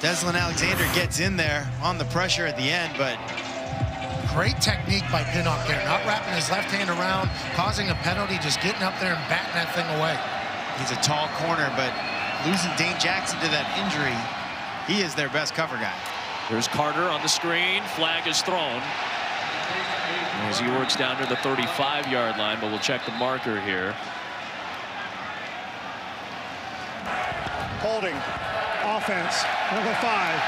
Deslin Alexander gets in there on the pressure at the end, but Great technique by Pinnock there, not wrapping his left hand around, causing a penalty, just getting up there and batting that thing away. He's a tall corner, but losing Dane Jackson to that injury, he is their best cover guy. There's Carter on the screen. Flag is thrown. As he works down to the 35-yard line, but we'll check the marker here. Holding. Offense. Number five.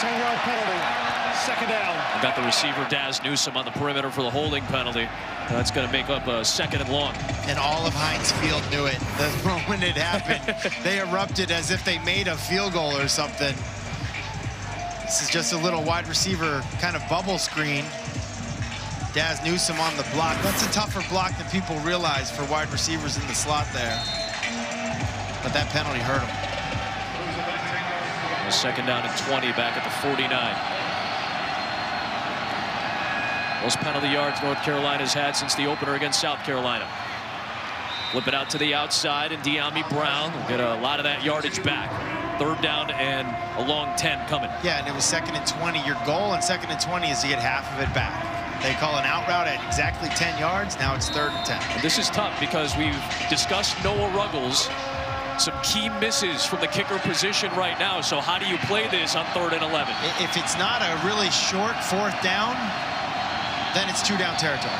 10-yard penalty. Second down. Got the receiver Dazz Newsome on the perimeter for the holding penalty. That's going to make up a second and long. And all of Heinz Field knew it the moment it happened. they erupted as if they made a field goal or something. This is just a little wide receiver kind of bubble screen. Dazz Newsome on the block. That's a tougher block than people realize for wide receivers in the slot there. But that penalty hurt him. Second down and 20 back at the 49. Most penalty yards North Carolina's had since the opener against South Carolina. Flip it out to the outside, and Dyami Brown will get a lot of that yardage back. Third down and a long 10 coming. Yeah, and it was second and 20. Your goal on second and 20 is to get half of it back. They call an out route at exactly 10 yards. Now it's third and 10. And this is tough because we've discussed Noah Ruggles. Some key misses from the kicker position right now. So how do you play this on third and 11? If it's not a really short fourth down, then it's two down territory.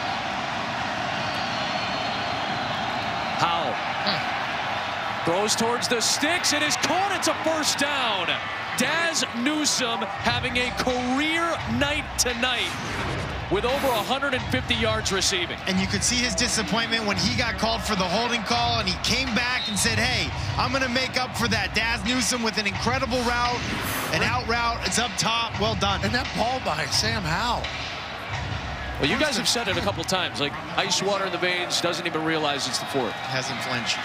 Howell throws hmm. towards the sticks. It is caught. It's a first down. Dazz Newsome having a career night tonight with over 150 yards receiving. And you could see his disappointment when he got called for the holding call and he came back and said, hey, I'm going to make up for that. Dazz Newsome with an incredible route, an out route. It's up top. Well done. And that ball by Sam Howell. Well, you guys have said it a couple times, like ice water in the veins, doesn't even realize it's the fourth. Hasn't flinched.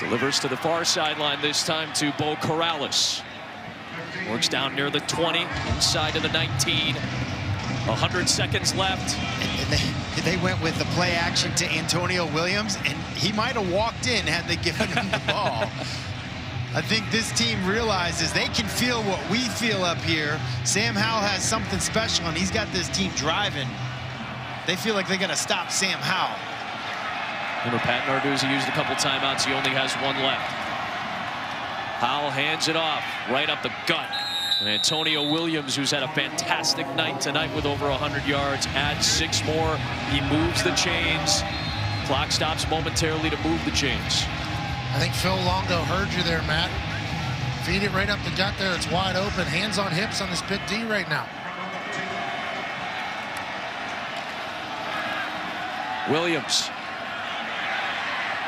Delivers to the far sideline this time to Beau Corrales. Works down near the 20, inside of the 19. 100 seconds left. And they, they went with the play action to Antonio Williams, and he might have walked in had they given him the ball. I think this team realizes they can feel what we feel up here. Sam Howell has something special, and he's got this team driving. They feel like they're going to stop Sam Howell. Remember, Pat Narduzzi used a couple timeouts. He only has one left. Howell hands it off right up the gut. And Antonio Williams, who's had a fantastic night tonight with over 100 yards, adds six more. He moves the chains. Clock stops momentarily to move the chains. I think Phil Longo heard you there, Matt. Feed it right up the gut there. It's wide open. Hands on hips on this Pitt D right now. Williams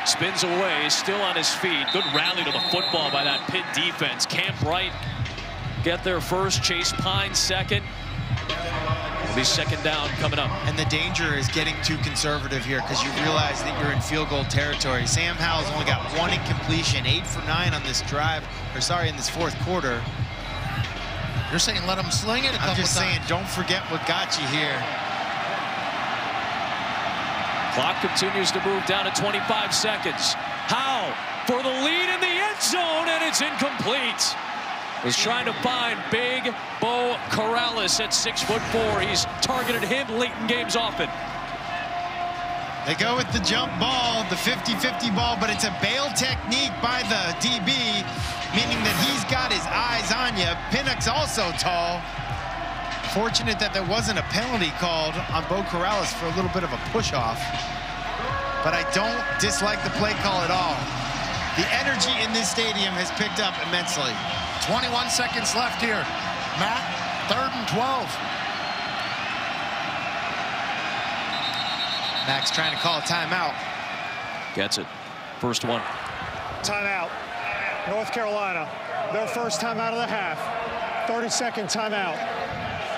spins away, still on his feet. Good rally to the football by that Pitt defense. Cam Bright get there first, Chase Pine second. It'll be second down coming up. And the danger is getting too conservative here because you realize that you're in field goal territory. Sam Howell's only got one incompletion, eight for nine on this drive, or sorry, in this fourth quarter. You're saying let him sling it a couple I'm just times. saying, don't forget what got you here. Clock continues to move down to 25 seconds. Howell for the lead in the end zone, and it's incomplete. Was trying to find big Beau Corrales at six foot four. He's targeted him late in games often. They go with the jump ball, the 50-50 ball, but it's a bail technique by the DB, meaning that he's got his eyes on you. Pinnock's also tall. Fortunate that there wasn't a penalty called on Beau Corrales for a little bit of a push-off. But I don't dislike the play call at all. The energy in this stadium has picked up immensely. 21 seconds left here. Matt, third and 12. Max trying to call a timeout. Gets it. First one. Timeout. North Carolina. Their first timeout of the half. 30-second timeout.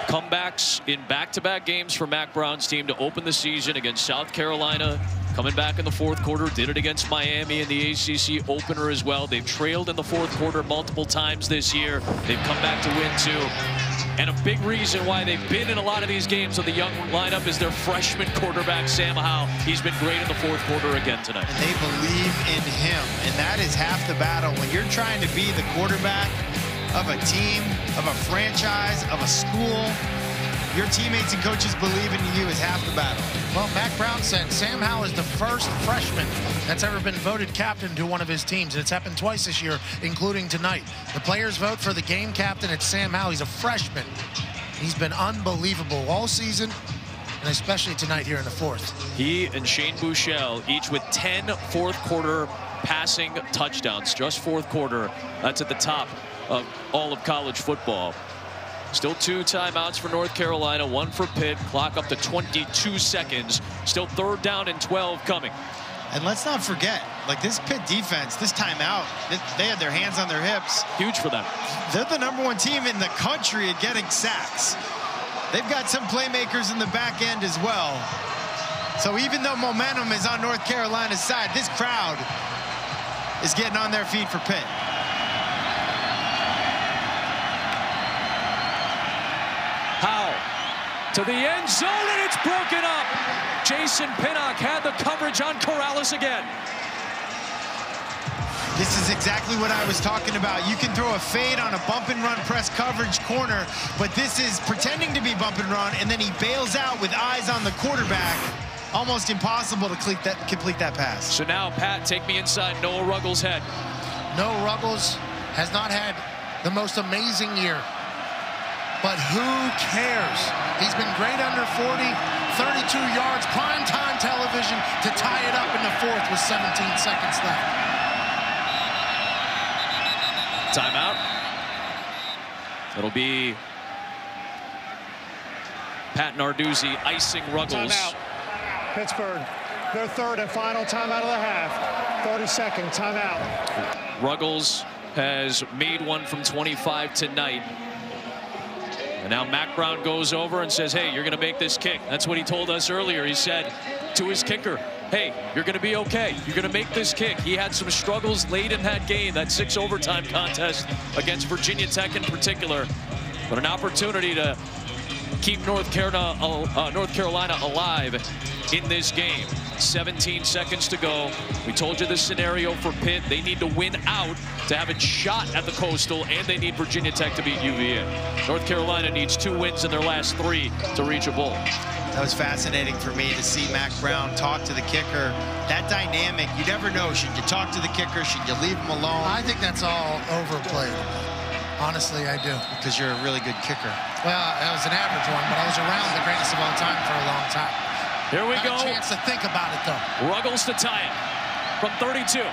Comebacks in back-to-back games for Mack Brown's team to open the season against South Carolina. Coming back in the fourth quarter, did it against Miami in the ACC opener as well. They've trailed in the fourth quarter multiple times this year. They've come back to win too. And a big reason why they've been in a lot of these games with the young lineup is their freshman quarterback, Sam Howell. He's been great in the fourth quarter again tonight. And they believe in him, and that is half the battle. When you're trying to be the quarterback of a team, of a franchise, of a school, your teammates and coaches believe in you is half the battle. Well, Mack Brown said Sam Howell is the first freshman that's ever been voted captain to one of his teams. It's happened twice this year, including tonight. The players vote for the game captain. It's Sam Howell. He's a freshman. He's been unbelievable all season, and especially tonight here in the fourth. He and Shane Buechele, each with 10 fourth quarter passing touchdowns, just fourth quarter. That's at the top of all of college football. Still two timeouts for North Carolina, one for Pitt. Clock up to 22 seconds. Still third down and 12 coming. And let's not forget, like this Pitt defense, this timeout, they had their hands on their hips. Huge for them. They're the number one team in the country at getting sacks. They've got some playmakers in the back end as well. So even though momentum is on North Carolina's side, this crowd is getting on their feet for Pitt. Howell to the end zone, and it's broken up. Jason Pinnock had the coverage on Corrales again. This is exactly what I was talking about. You can throw a fade on a bump and run press coverage corner, but this is pretending to be bump and run, and then he bails out with eyes on the quarterback. Almost impossible to complete that, complete that pass. So now, Pat, take me inside Noah Ruggles' head. Noah Ruggles has not had the most amazing year. But who cares? He's been great under 40, 32 yards, prime time television to tie it up in the fourth with 17 seconds left. Timeout. It'll be Pat Narduzzi icing Ruggles. Timeout. Pittsburgh, their third and final timeout of the half. 30 second timeout. Ruggles has made one from 25 tonight. And now Mack Brown goes over and says, hey, you're going to make this kick. That's what he told us earlier. He said to his kicker, hey, you're going to be okay. You're going to make this kick. He had some struggles late in that game, that six overtime contest against Virginia Tech in particular. But an opportunity to keep North Carolina, uh, North Carolina alive in this game. 17 seconds to go. We told you the scenario for Pitt. They need to win out to have a shot at the Coastal, and they need Virginia Tech to beat UVA. North Carolina needs two wins in their last three to reach a bowl. That was fascinating for me to see Mack Brown talk to the kicker. That dynamic, you never know. Should you talk to the kicker? Should you leave him alone? I think that's all overplayed. Honestly, I do. Because you're a really good kicker. Well, I was an average one, but I was around the greatest of all time for a long time. Here we Got go. a chance to think about it, though. Ruggles to tie it from 32.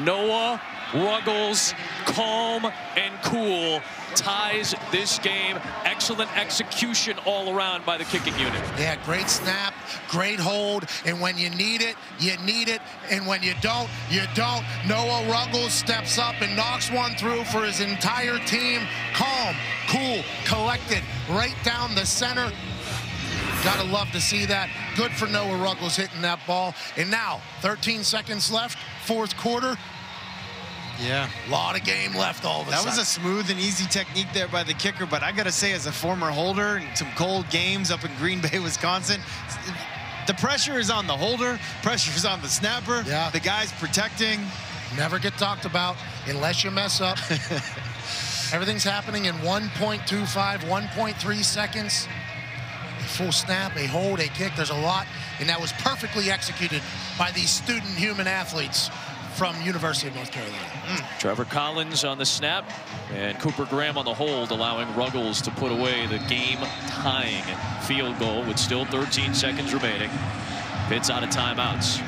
Noah Ruggles, calm and cool, ties this game. Excellent execution all around by the kicking unit. Yeah, great snap, great hold, and when you need it, you need it, and when you don't, you don't. Noah Ruggles steps up and knocks one through for his entire team. Calm, cool, collected, right down the center. Gotta love to see that. Good for Noah Ruggles hitting that ball. And now, 13 seconds left, fourth quarter. Yeah. A lot of game left all of a That sudden. was a smooth and easy technique there by the kicker, but I got to say, as a former holder and some cold games up in Green Bay, Wisconsin, the pressure is on the holder, pressure is on the snapper, Yeah. the guys protecting. Never get talked about unless you mess up. Everything's happening in 1.25, 1.3 seconds. A full snap, a hold, a kick. There's a lot, and that was perfectly executed by these student human athletes from University of North Carolina. Hmm. Trevor Collins on the snap and Cooper Graham on the hold, allowing Ruggles to put away the game-tying field goal with still 13 seconds remaining. Pitt's out of timeouts.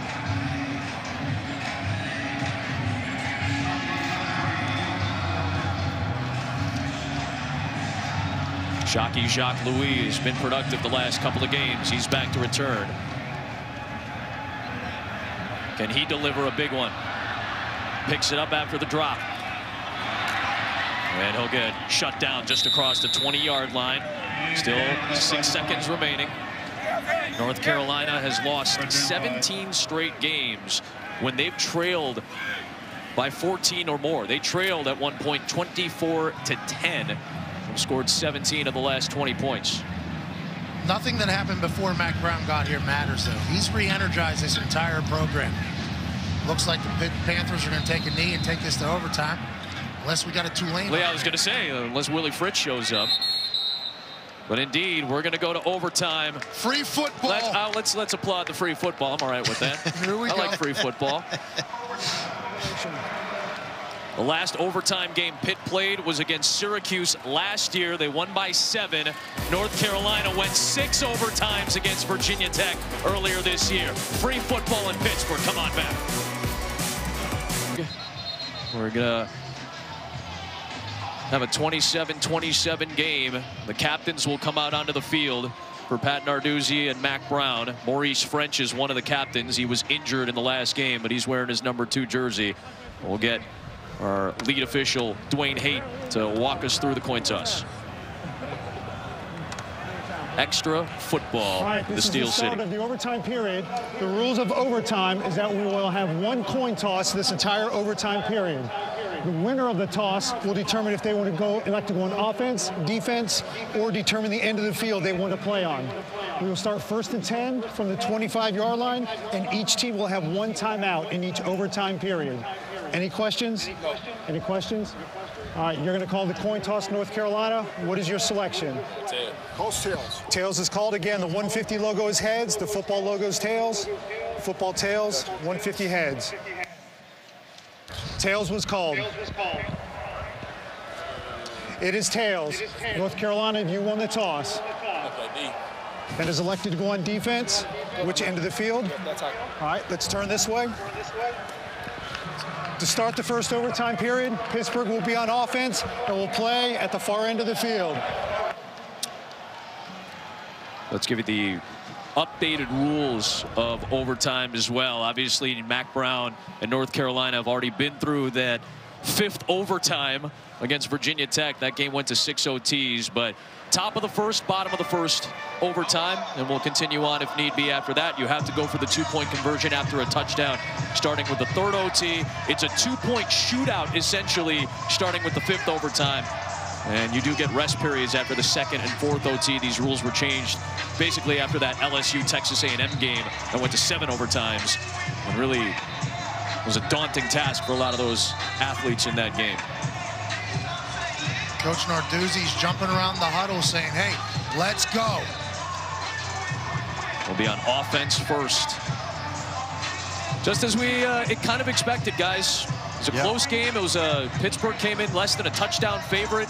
Shocky Jacques Louis has been productive the last couple of games. He's back to return. Can he deliver a big one? Picks it up after the drop. And he'll get shut down just across the 20-yard line. Still six seconds remaining. North Carolina has lost 17 straight games when they've trailed by 14 or more. They trailed at one point 24 to 10 and scored 17 of the last 20 points. Nothing that happened before Mack Brown got here matters, though. He's re-energized this entire program. Looks like the Panthers are going to take a knee and take this to overtime, unless we got a Tulane. Lee, I was going to say, unless Willie Fritz shows up. But indeed, we're going to go to overtime. Free football. Let's, uh, let's let's applaud the free football. I'm all right with that. Here we I go. like free football. The last overtime game Pitt played was against Syracuse last year. They won by seven. North Carolina went six overtimes against Virginia Tech earlier this year. Free football in Pittsburgh. Come on back. We're gonna have a 27-27 game. The captains will come out onto the field for Pat Narduzzi and Mack Brown. Maurice Ffrench is one of the captains. He was injured in the last game, but he's wearing his number two jersey. We'll get our lead official, Duane Heydt, to walk us through the coin toss. Extra football, All right, the Steel the City. of the overtime period. The rules of overtime is that we will have one coin toss this entire overtime period. The winner of the toss will determine if they want to go elect to go on offense, defense, or determine the end of the field they want to play on. We will start first and 10 from the 25-yard line, and each team will have one timeout in each overtime period. Any questions? Any questions? All right, you're going to call the coin toss, North Carolina. What is your selection? Calls tails. Tails is called again. The 150 logo is heads. The football logo is tails. Football tails, 150 heads. Tails was called. It is tails. North Carolina, you won the toss. That is elected to go on defense. Which end of the field? All right, let's turn this way. To start the first overtime period, Pittsburgh will be on offense and will play at the far end of the field. Let's give you the updated rules of overtime as well. Obviously, Mack Brown and North Carolina have already been through that fifth overtime against Virginia Tech. That game went to six OTs, but top of the first, bottom of the first overtime, and we'll continue on if need be after that. You have to go for the two-point conversion after a touchdown, starting with the third OT. It's a two-point shootout, essentially, starting with the fifth overtime. And you do get rest periods after the second and fourth OT. These rules were changed basically after that LSU Texas A&M game that went to seven overtimes. And really was a daunting task for a lot of those athletes in that game. Coach Narduzzi's jumping around the huddle saying, hey, let's go. We'll be on offense first. Just as we uh, it kind of expected, guys. It was a Yep. close game. It was a Pittsburgh came in less than a touchdown favorite.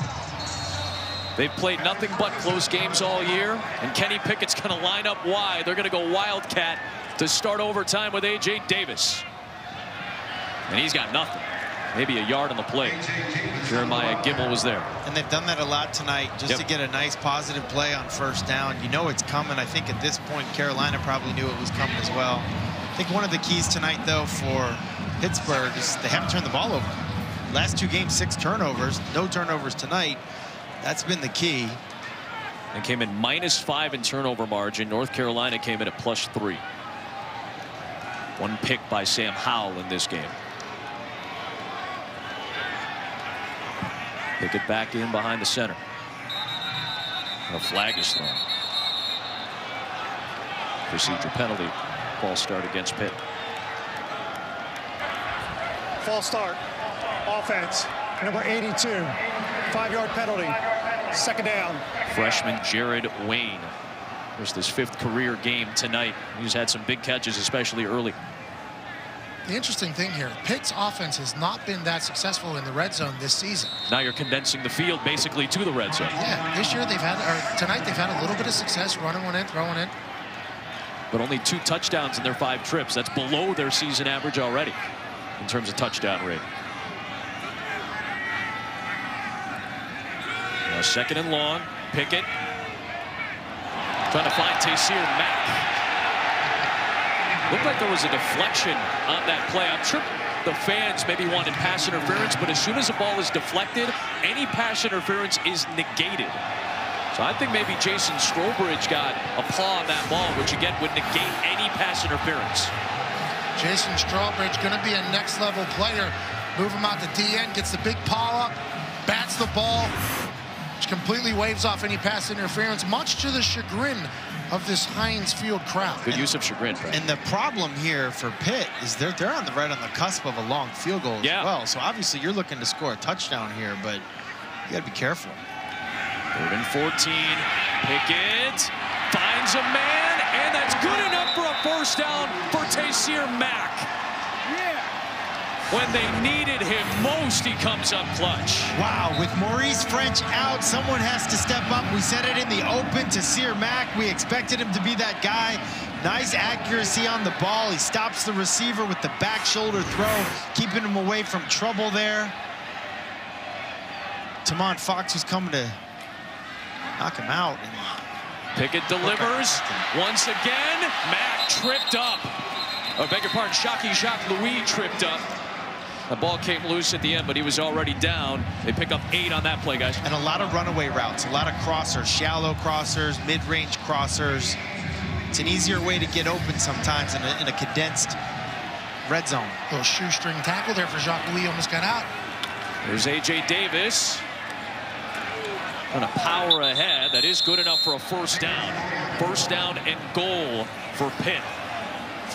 They've played nothing but close games all year, and Kenny Pickett's going to line up wide. They're going to go Wildcat to start overtime with A.J. Davis. And he's got nothing. Maybe a yard on the play. Jeremiah Gemmel was there. And they've done that a lot tonight just Yep. to get a nice positive play on first down. You know it's coming. I think at this point, Carolina probably knew it was coming as well. I think one of the keys tonight, though, for Pittsburgh is they haven't turned the ball over. Last two games, six turnovers. No turnovers tonight. That's been the key. and came in minus five in turnover margin. North Carolina came in at plus three. One pick by Sam Howell in this game. Pick it back in behind the center. A flag is thrown. Procedure penalty. False start against Pitt. False start. Offense. Number 82. Five-yard penalty. Second down. Freshman Jared Wayne. There's this fifth career game tonight. He's had some big catches, especially early. The interesting thing here, Pitt's offense has not been that successful in the red zone this season. Now you're condensing the field basically to the red zone. Yeah, this year they've had, or tonight they've had a little bit of success running one in, throwing it. but only two touchdowns in their five trips. That's below their season average already in terms of touchdown rate. Now second and long. Pickett trying to find Taysir Mack. Looked like there was a deflection on that play. I'm sure the fans maybe wanted pass interference, but as soon as the ball is deflected, any pass interference is negated. So I think maybe Jason Strowbridge got a paw on that ball, which again would negate any pass interference. Jason Strowbridge going to be a next level player. Move him out to DN, gets the big paw up, bats the ball, which completely waves off any pass interference, much to the chagrin of this Heinz Field crowd. Good use of chagrin, Brad. And the problem here for Pitt is they're they're on the right on the cusp of a long field goal Yeah. as well. So obviously you're looking to score a touchdown here, but you got to be careful. Third and 14. Pickett finds a man, and that's good enough for a first down for Taysir Mack. When they needed him most, he comes up clutch. Wow, with Maurice Ffrench out, someone has to step up. We said it in the open Taysir Mack. We expected him to be that guy. Nice accuracy on the ball. He stops the receiver with the back shoulder throw, keeping him away from trouble there. Tomon Fox was coming to knock him out. Pickett delivers once again. Mack tripped up. I beg your pardon, Shocky Jacques Louis tripped up. The ball came loose at the end, but he was already down. They pick up eight on that play, guys. and a lot of runaway routes, a lot of crossers, shallow crossers, mid-range crossers. It's an easier way to get open sometimes in a, in a condensed red zone. A Little shoestring tackle there for Jacques Louis, almost got out. There's A.J. Davis. Going to power ahead. That is good enough for a first down. First down and goal for Pitt.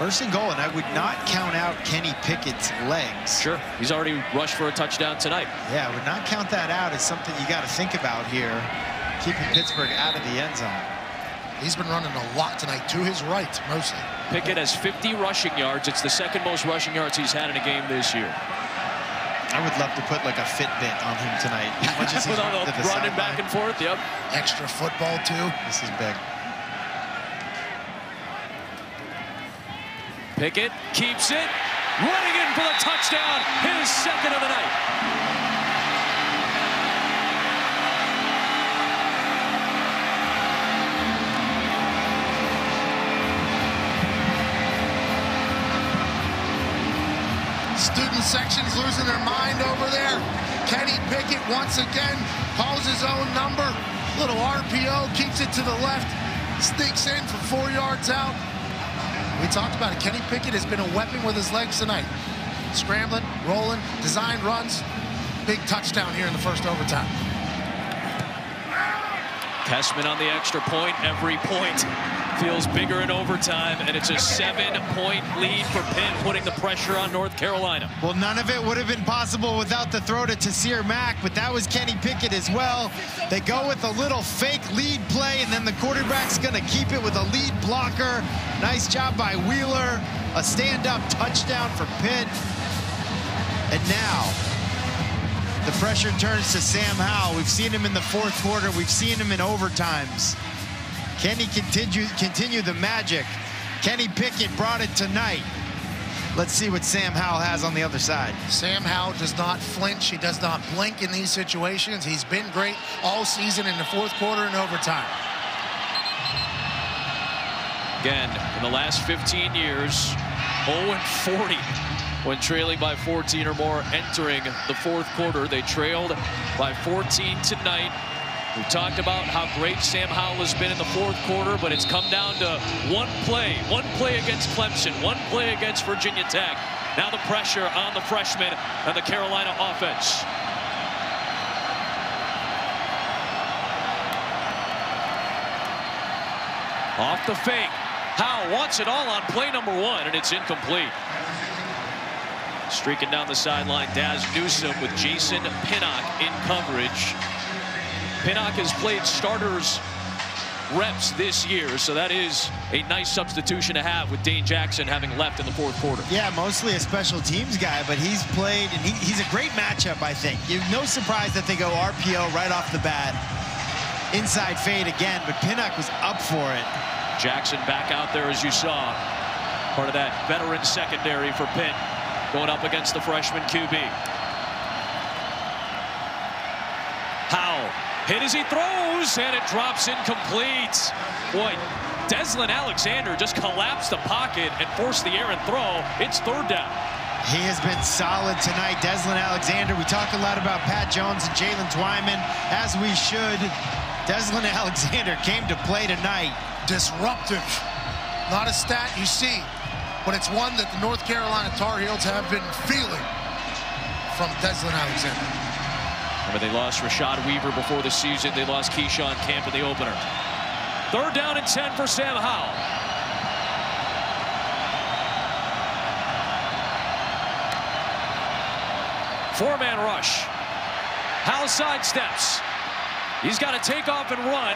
First and goal, and I would not count out Kenny Pickett's legs. Sure. He's already rushed for a touchdown tonight. Yeah, I would not count that out as something you got to think about here, keeping Pittsburgh out of the end zone. He's been running a lot tonight to his right, mostly. Pickett has 50 rushing yards. It's the second most rushing yards he's had in a game this year. I would love to put like a Fitbit on him tonight. As much as he's running the to the running back and forth, yep. Extra football, too. This is big. Pickett keeps it, running in for the touchdown, his second of the night. Student section's losing their mind over there. Kenny Pickett once again calls his own number. Little RPO, keeps it to the left, sneaks in for four yards out. We talked about it. Kenny Pickett has been a weapon with his legs tonight. Scrambling, rolling, designed runs. Big touchdown here in the first overtime. Testament on the extra point. Every point feels bigger in overtime, and it's a seven-point lead for Pitt, putting the pressure on North Carolina. Well, none of it would have been possible without the throw to Taysir Mack, but that was Kenny Pickett as well. They go with a little fake lead quarterback's going to keep it with a lead blocker. Nice job by Wheeler. A stand-up touchdown for Pitt. And now, the pressure turns to Sam Howell. We've seen him in the fourth quarter. We've seen him in overtimes. Can he continue, continue the magic? Kenny Pickett brought it tonight. Let's see what Sam Howell has on the other side. Sam Howell does not flinch. He does not blink in these situations. He's been great all season in the fourth quarter and overtime. Again, in the last 15 years, 0-40 when trailing by 14 or more entering the fourth quarter. They trailed by 14 tonight. We talked about how great Sam Howell has been in the fourth quarter, but it's come down to one play. One play against Clemson, one play against Virginia Tech. Now the pressure on the freshman and the Carolina offense. Off the fake. Howell wants it all on play number one, and it's incomplete. Streaking down the sideline, Dazz Newsome with Jason Pinnock in coverage. Pinnock has played starters reps this year, so that is a nice substitution to have with Dane Jackson having left in the fourth quarter. Yeah, mostly a special teams guy, but he's played, and he, he's a great matchup, I think. You, no surprise that they go RPO right off the bat. Inside fade again, but Pinnock was up for it. Jackson back out there, as you saw. Part of that veteran secondary for Pitt going up against the freshman QB. Howell hit as he throws, and it drops incomplete. Boy, Deslin Alexander just collapsed the pocket and forced the errant throw. It's third down. He has been solid tonight. Deslin Alexander. We talk a lot about Pat Jones and Jaylen Twyman, as we should. Deslin Alexander came to play tonight. Disruptive. Not a stat you see, but it's one that the North Carolina Tar Heels have been feeling from Deslin Alexander. Remember, they lost Rashad Weaver before the season. They lost Keyshon Camp in the opener. Third down and 10 for Sam Howell. Four-man rush. Howell sidesteps. He's got to take off and run.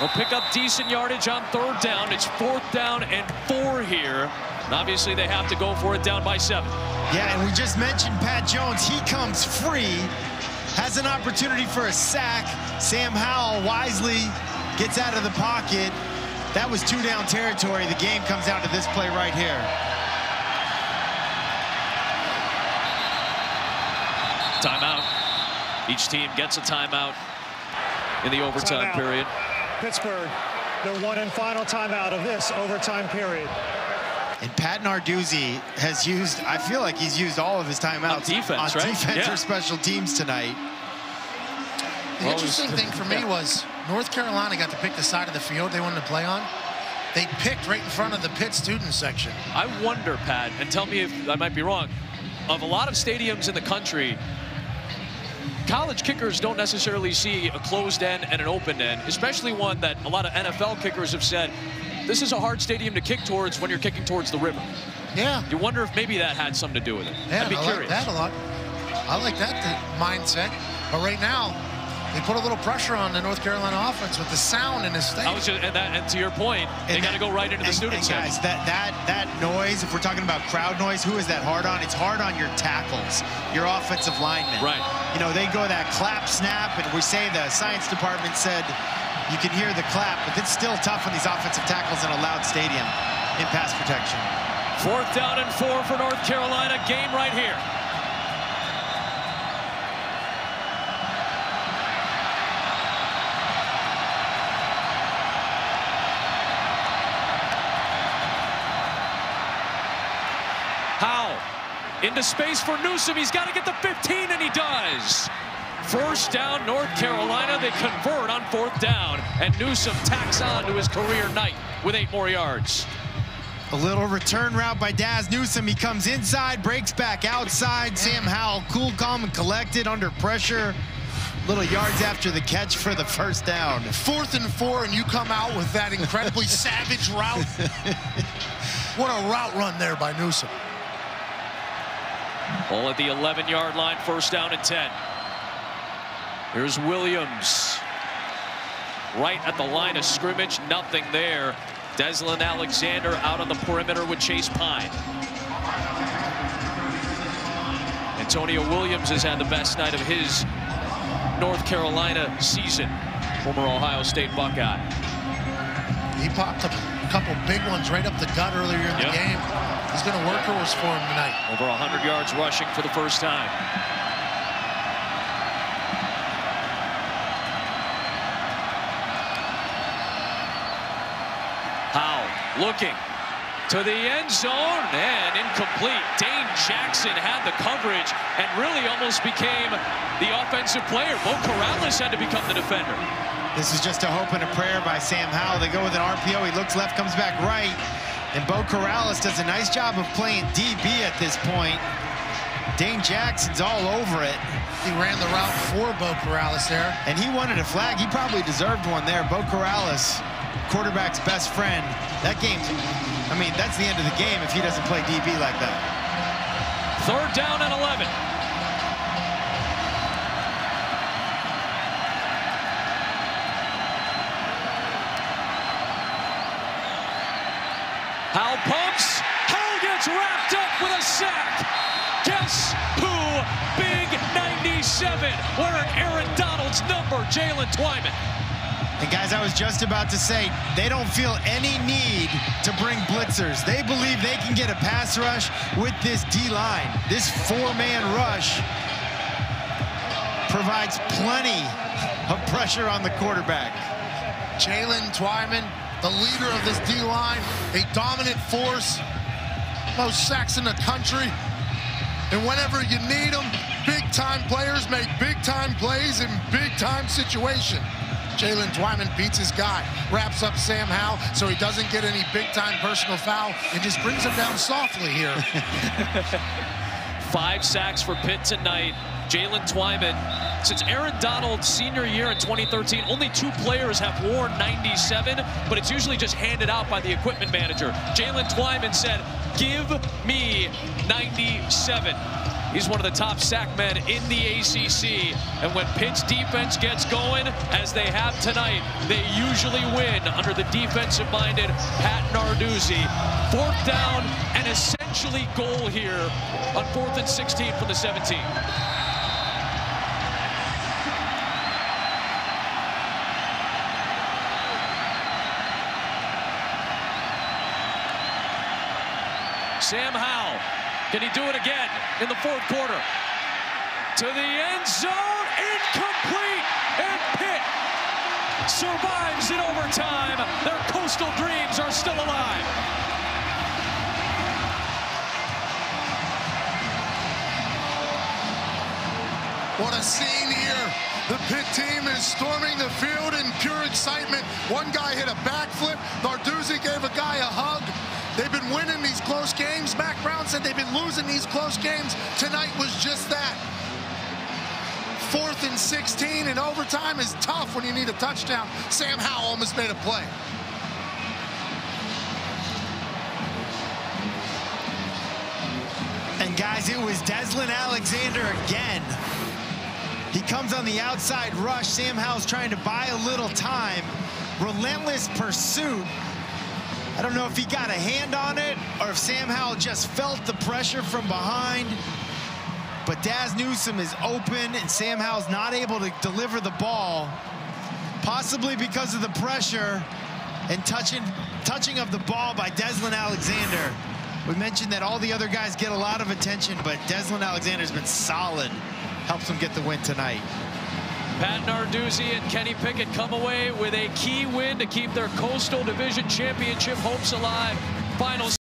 Will pick up decent yardage on third down. It's fourth down and four here. And obviously, they have to go for it down by seven. Yeah, and we just mentioned Pat Jones. He comes free, has an opportunity for a sack. Sam Howell wisely gets out of the pocket. That was two down territory. The game comes down to this play right here. Timeout. Each team gets a timeout in the overtime Timeout. period. Pittsburgh, the one and final timeout of this overtime period. And Pat Narduzzi has used, I feel like he's used all of his timeouts On defense, on right? defense Yeah. or special teams tonight. The Well, interesting it's- thing for me was North Carolina got to pick the side of the field they wanted to play on. They picked right in front of the Pitt student section. I wonder, Pat, and tell me if I might be wrong, of a lot of stadiums in the country, college kickers don't necessarily see a closed end and an open end, especially one that a lot of NFL kickers have said, this is a hard stadium to kick towards when you're kicking towards the river. Yeah. You wonder if maybe that had something to do with it. Yeah, I'd be I curious. like that a lot. I like that mindset. But right now, they put a little pressure on the North Carolina offense with the sound in the stadium. I was just, and, that, and to your point, they got to go right into the and, student and guys, that that that noise. If we're talking about crowd noise, who is that hard on? It's hard on your tackles, your offensive linemen. Right. You know, they go that clap snap, and we say the science department said you can hear the clap, but it's still tough on these offensive tackles in a loud stadium in pass protection. Fourth down and four for North Carolina. Game right here. Howell into space for Newsome. He's got to get the 15, and he does. First down, North Carolina. They convert on fourth down, and Newsome tacks on to his career night with eight more yards. A little return route by Dazz Newsome. He comes inside, breaks back outside. Sam Howell, cool, calm, and collected under pressure. Little yards after the catch for the first down. Fourth and four, and you come out with that incredibly savage route. What a route run there by Newsome. All at the 11-yard line, first down and 10. Here's Williams. Right at the line of scrimmage, nothing there. Deslin Alexander out on the perimeter with Chase Pine. Antonio Williams has had the best night of his North Carolina season. Former Ohio State Buckeye. He popped a couple big ones right up the gut earlier in the game. He's been a workhorse for him tonight. Over 100 yards rushing for the first time. Howell looking to the end zone and incomplete. Dane Jackson had the coverage and really almost became the offensive player. Beau Corrales had to become the defender. This is just a hope and a prayer by Sam Howell. They go with an RPO. He looks left, comes back right. And Beau Corrales does a nice job of playing DB at this point. Dane Jackson's all over it. He ran the route for Beau Corrales there. And he wanted a flag. He probably deserved one there. Beau Corrales, quarterback's best friend. That game's, I mean, that's the end of the game if he doesn't play DB like that. Third down and 11. Howell pumps. Howell gets wrapped up with a sack. Guess who? Big 97. Wearing Aaron Donald's number, Jaylen Twyman. And guys, I was just about to say, they don't feel any need to bring blitzers. They believe they can get a pass rush with this D-line. This four-man rush provides plenty of pressure on the quarterback. Jaylen Twyman, the leader of this D-line, a dominant force, most sacks in the country. And whenever you need them, big-time players make big-time plays in big-time situation. Jaylen Twyman beats his guy, wraps up Sam Howell so he doesn't get any big-time personal foul, and just brings him down softly here. Five sacks for Pitt tonight. Jaylen Twyman, since Aaron Donald's senior year in 2013, only two players have worn 97, but it's usually just handed out by the equipment manager. Jaylen Twyman said, give me 97. He's one of the top sack men in the ACC. And when Pitt's defense gets going, as they have tonight, they usually win under the defensive-minded Pat Narduzzi. Fourth down and essentially goal here on fourth and 16 from the 17. Sam Howell, can he do it again in the fourth quarter? To the end zone, incomplete, and Pitt survives in overtime. Their coastal dreams are still alive. What a scene here. The Pitt team is storming the field in pure excitement. One guy hit a backflip. Narduzzi gave a guy a hug. They've been winning these close games. Mack Brown said they've been losing these close games. Tonight was just that. fourth and 16 and overtime is tough when you need a touchdown. Sam Howell almost made a play. And guys, it was Deslin Alexander again. He comes on the outside rush. Sam Howell's trying to buy a little time. Relentless pursuit. I don't know if he got a hand on it or if Sam Howell just felt the pressure from behind. But Dazz Newsome is open and Sam Howell's not able to deliver the ball, possibly because of the pressure and touching, touching of the ball by Deslin Alexander. We mentioned that all the other guys get a lot of attention, but Deslin Alexander's been solid. Helps him get the win tonight. Pat Narduzzi and Kenny Pickett come away with a key win to keep their Coastal Division Championship hopes alive. Final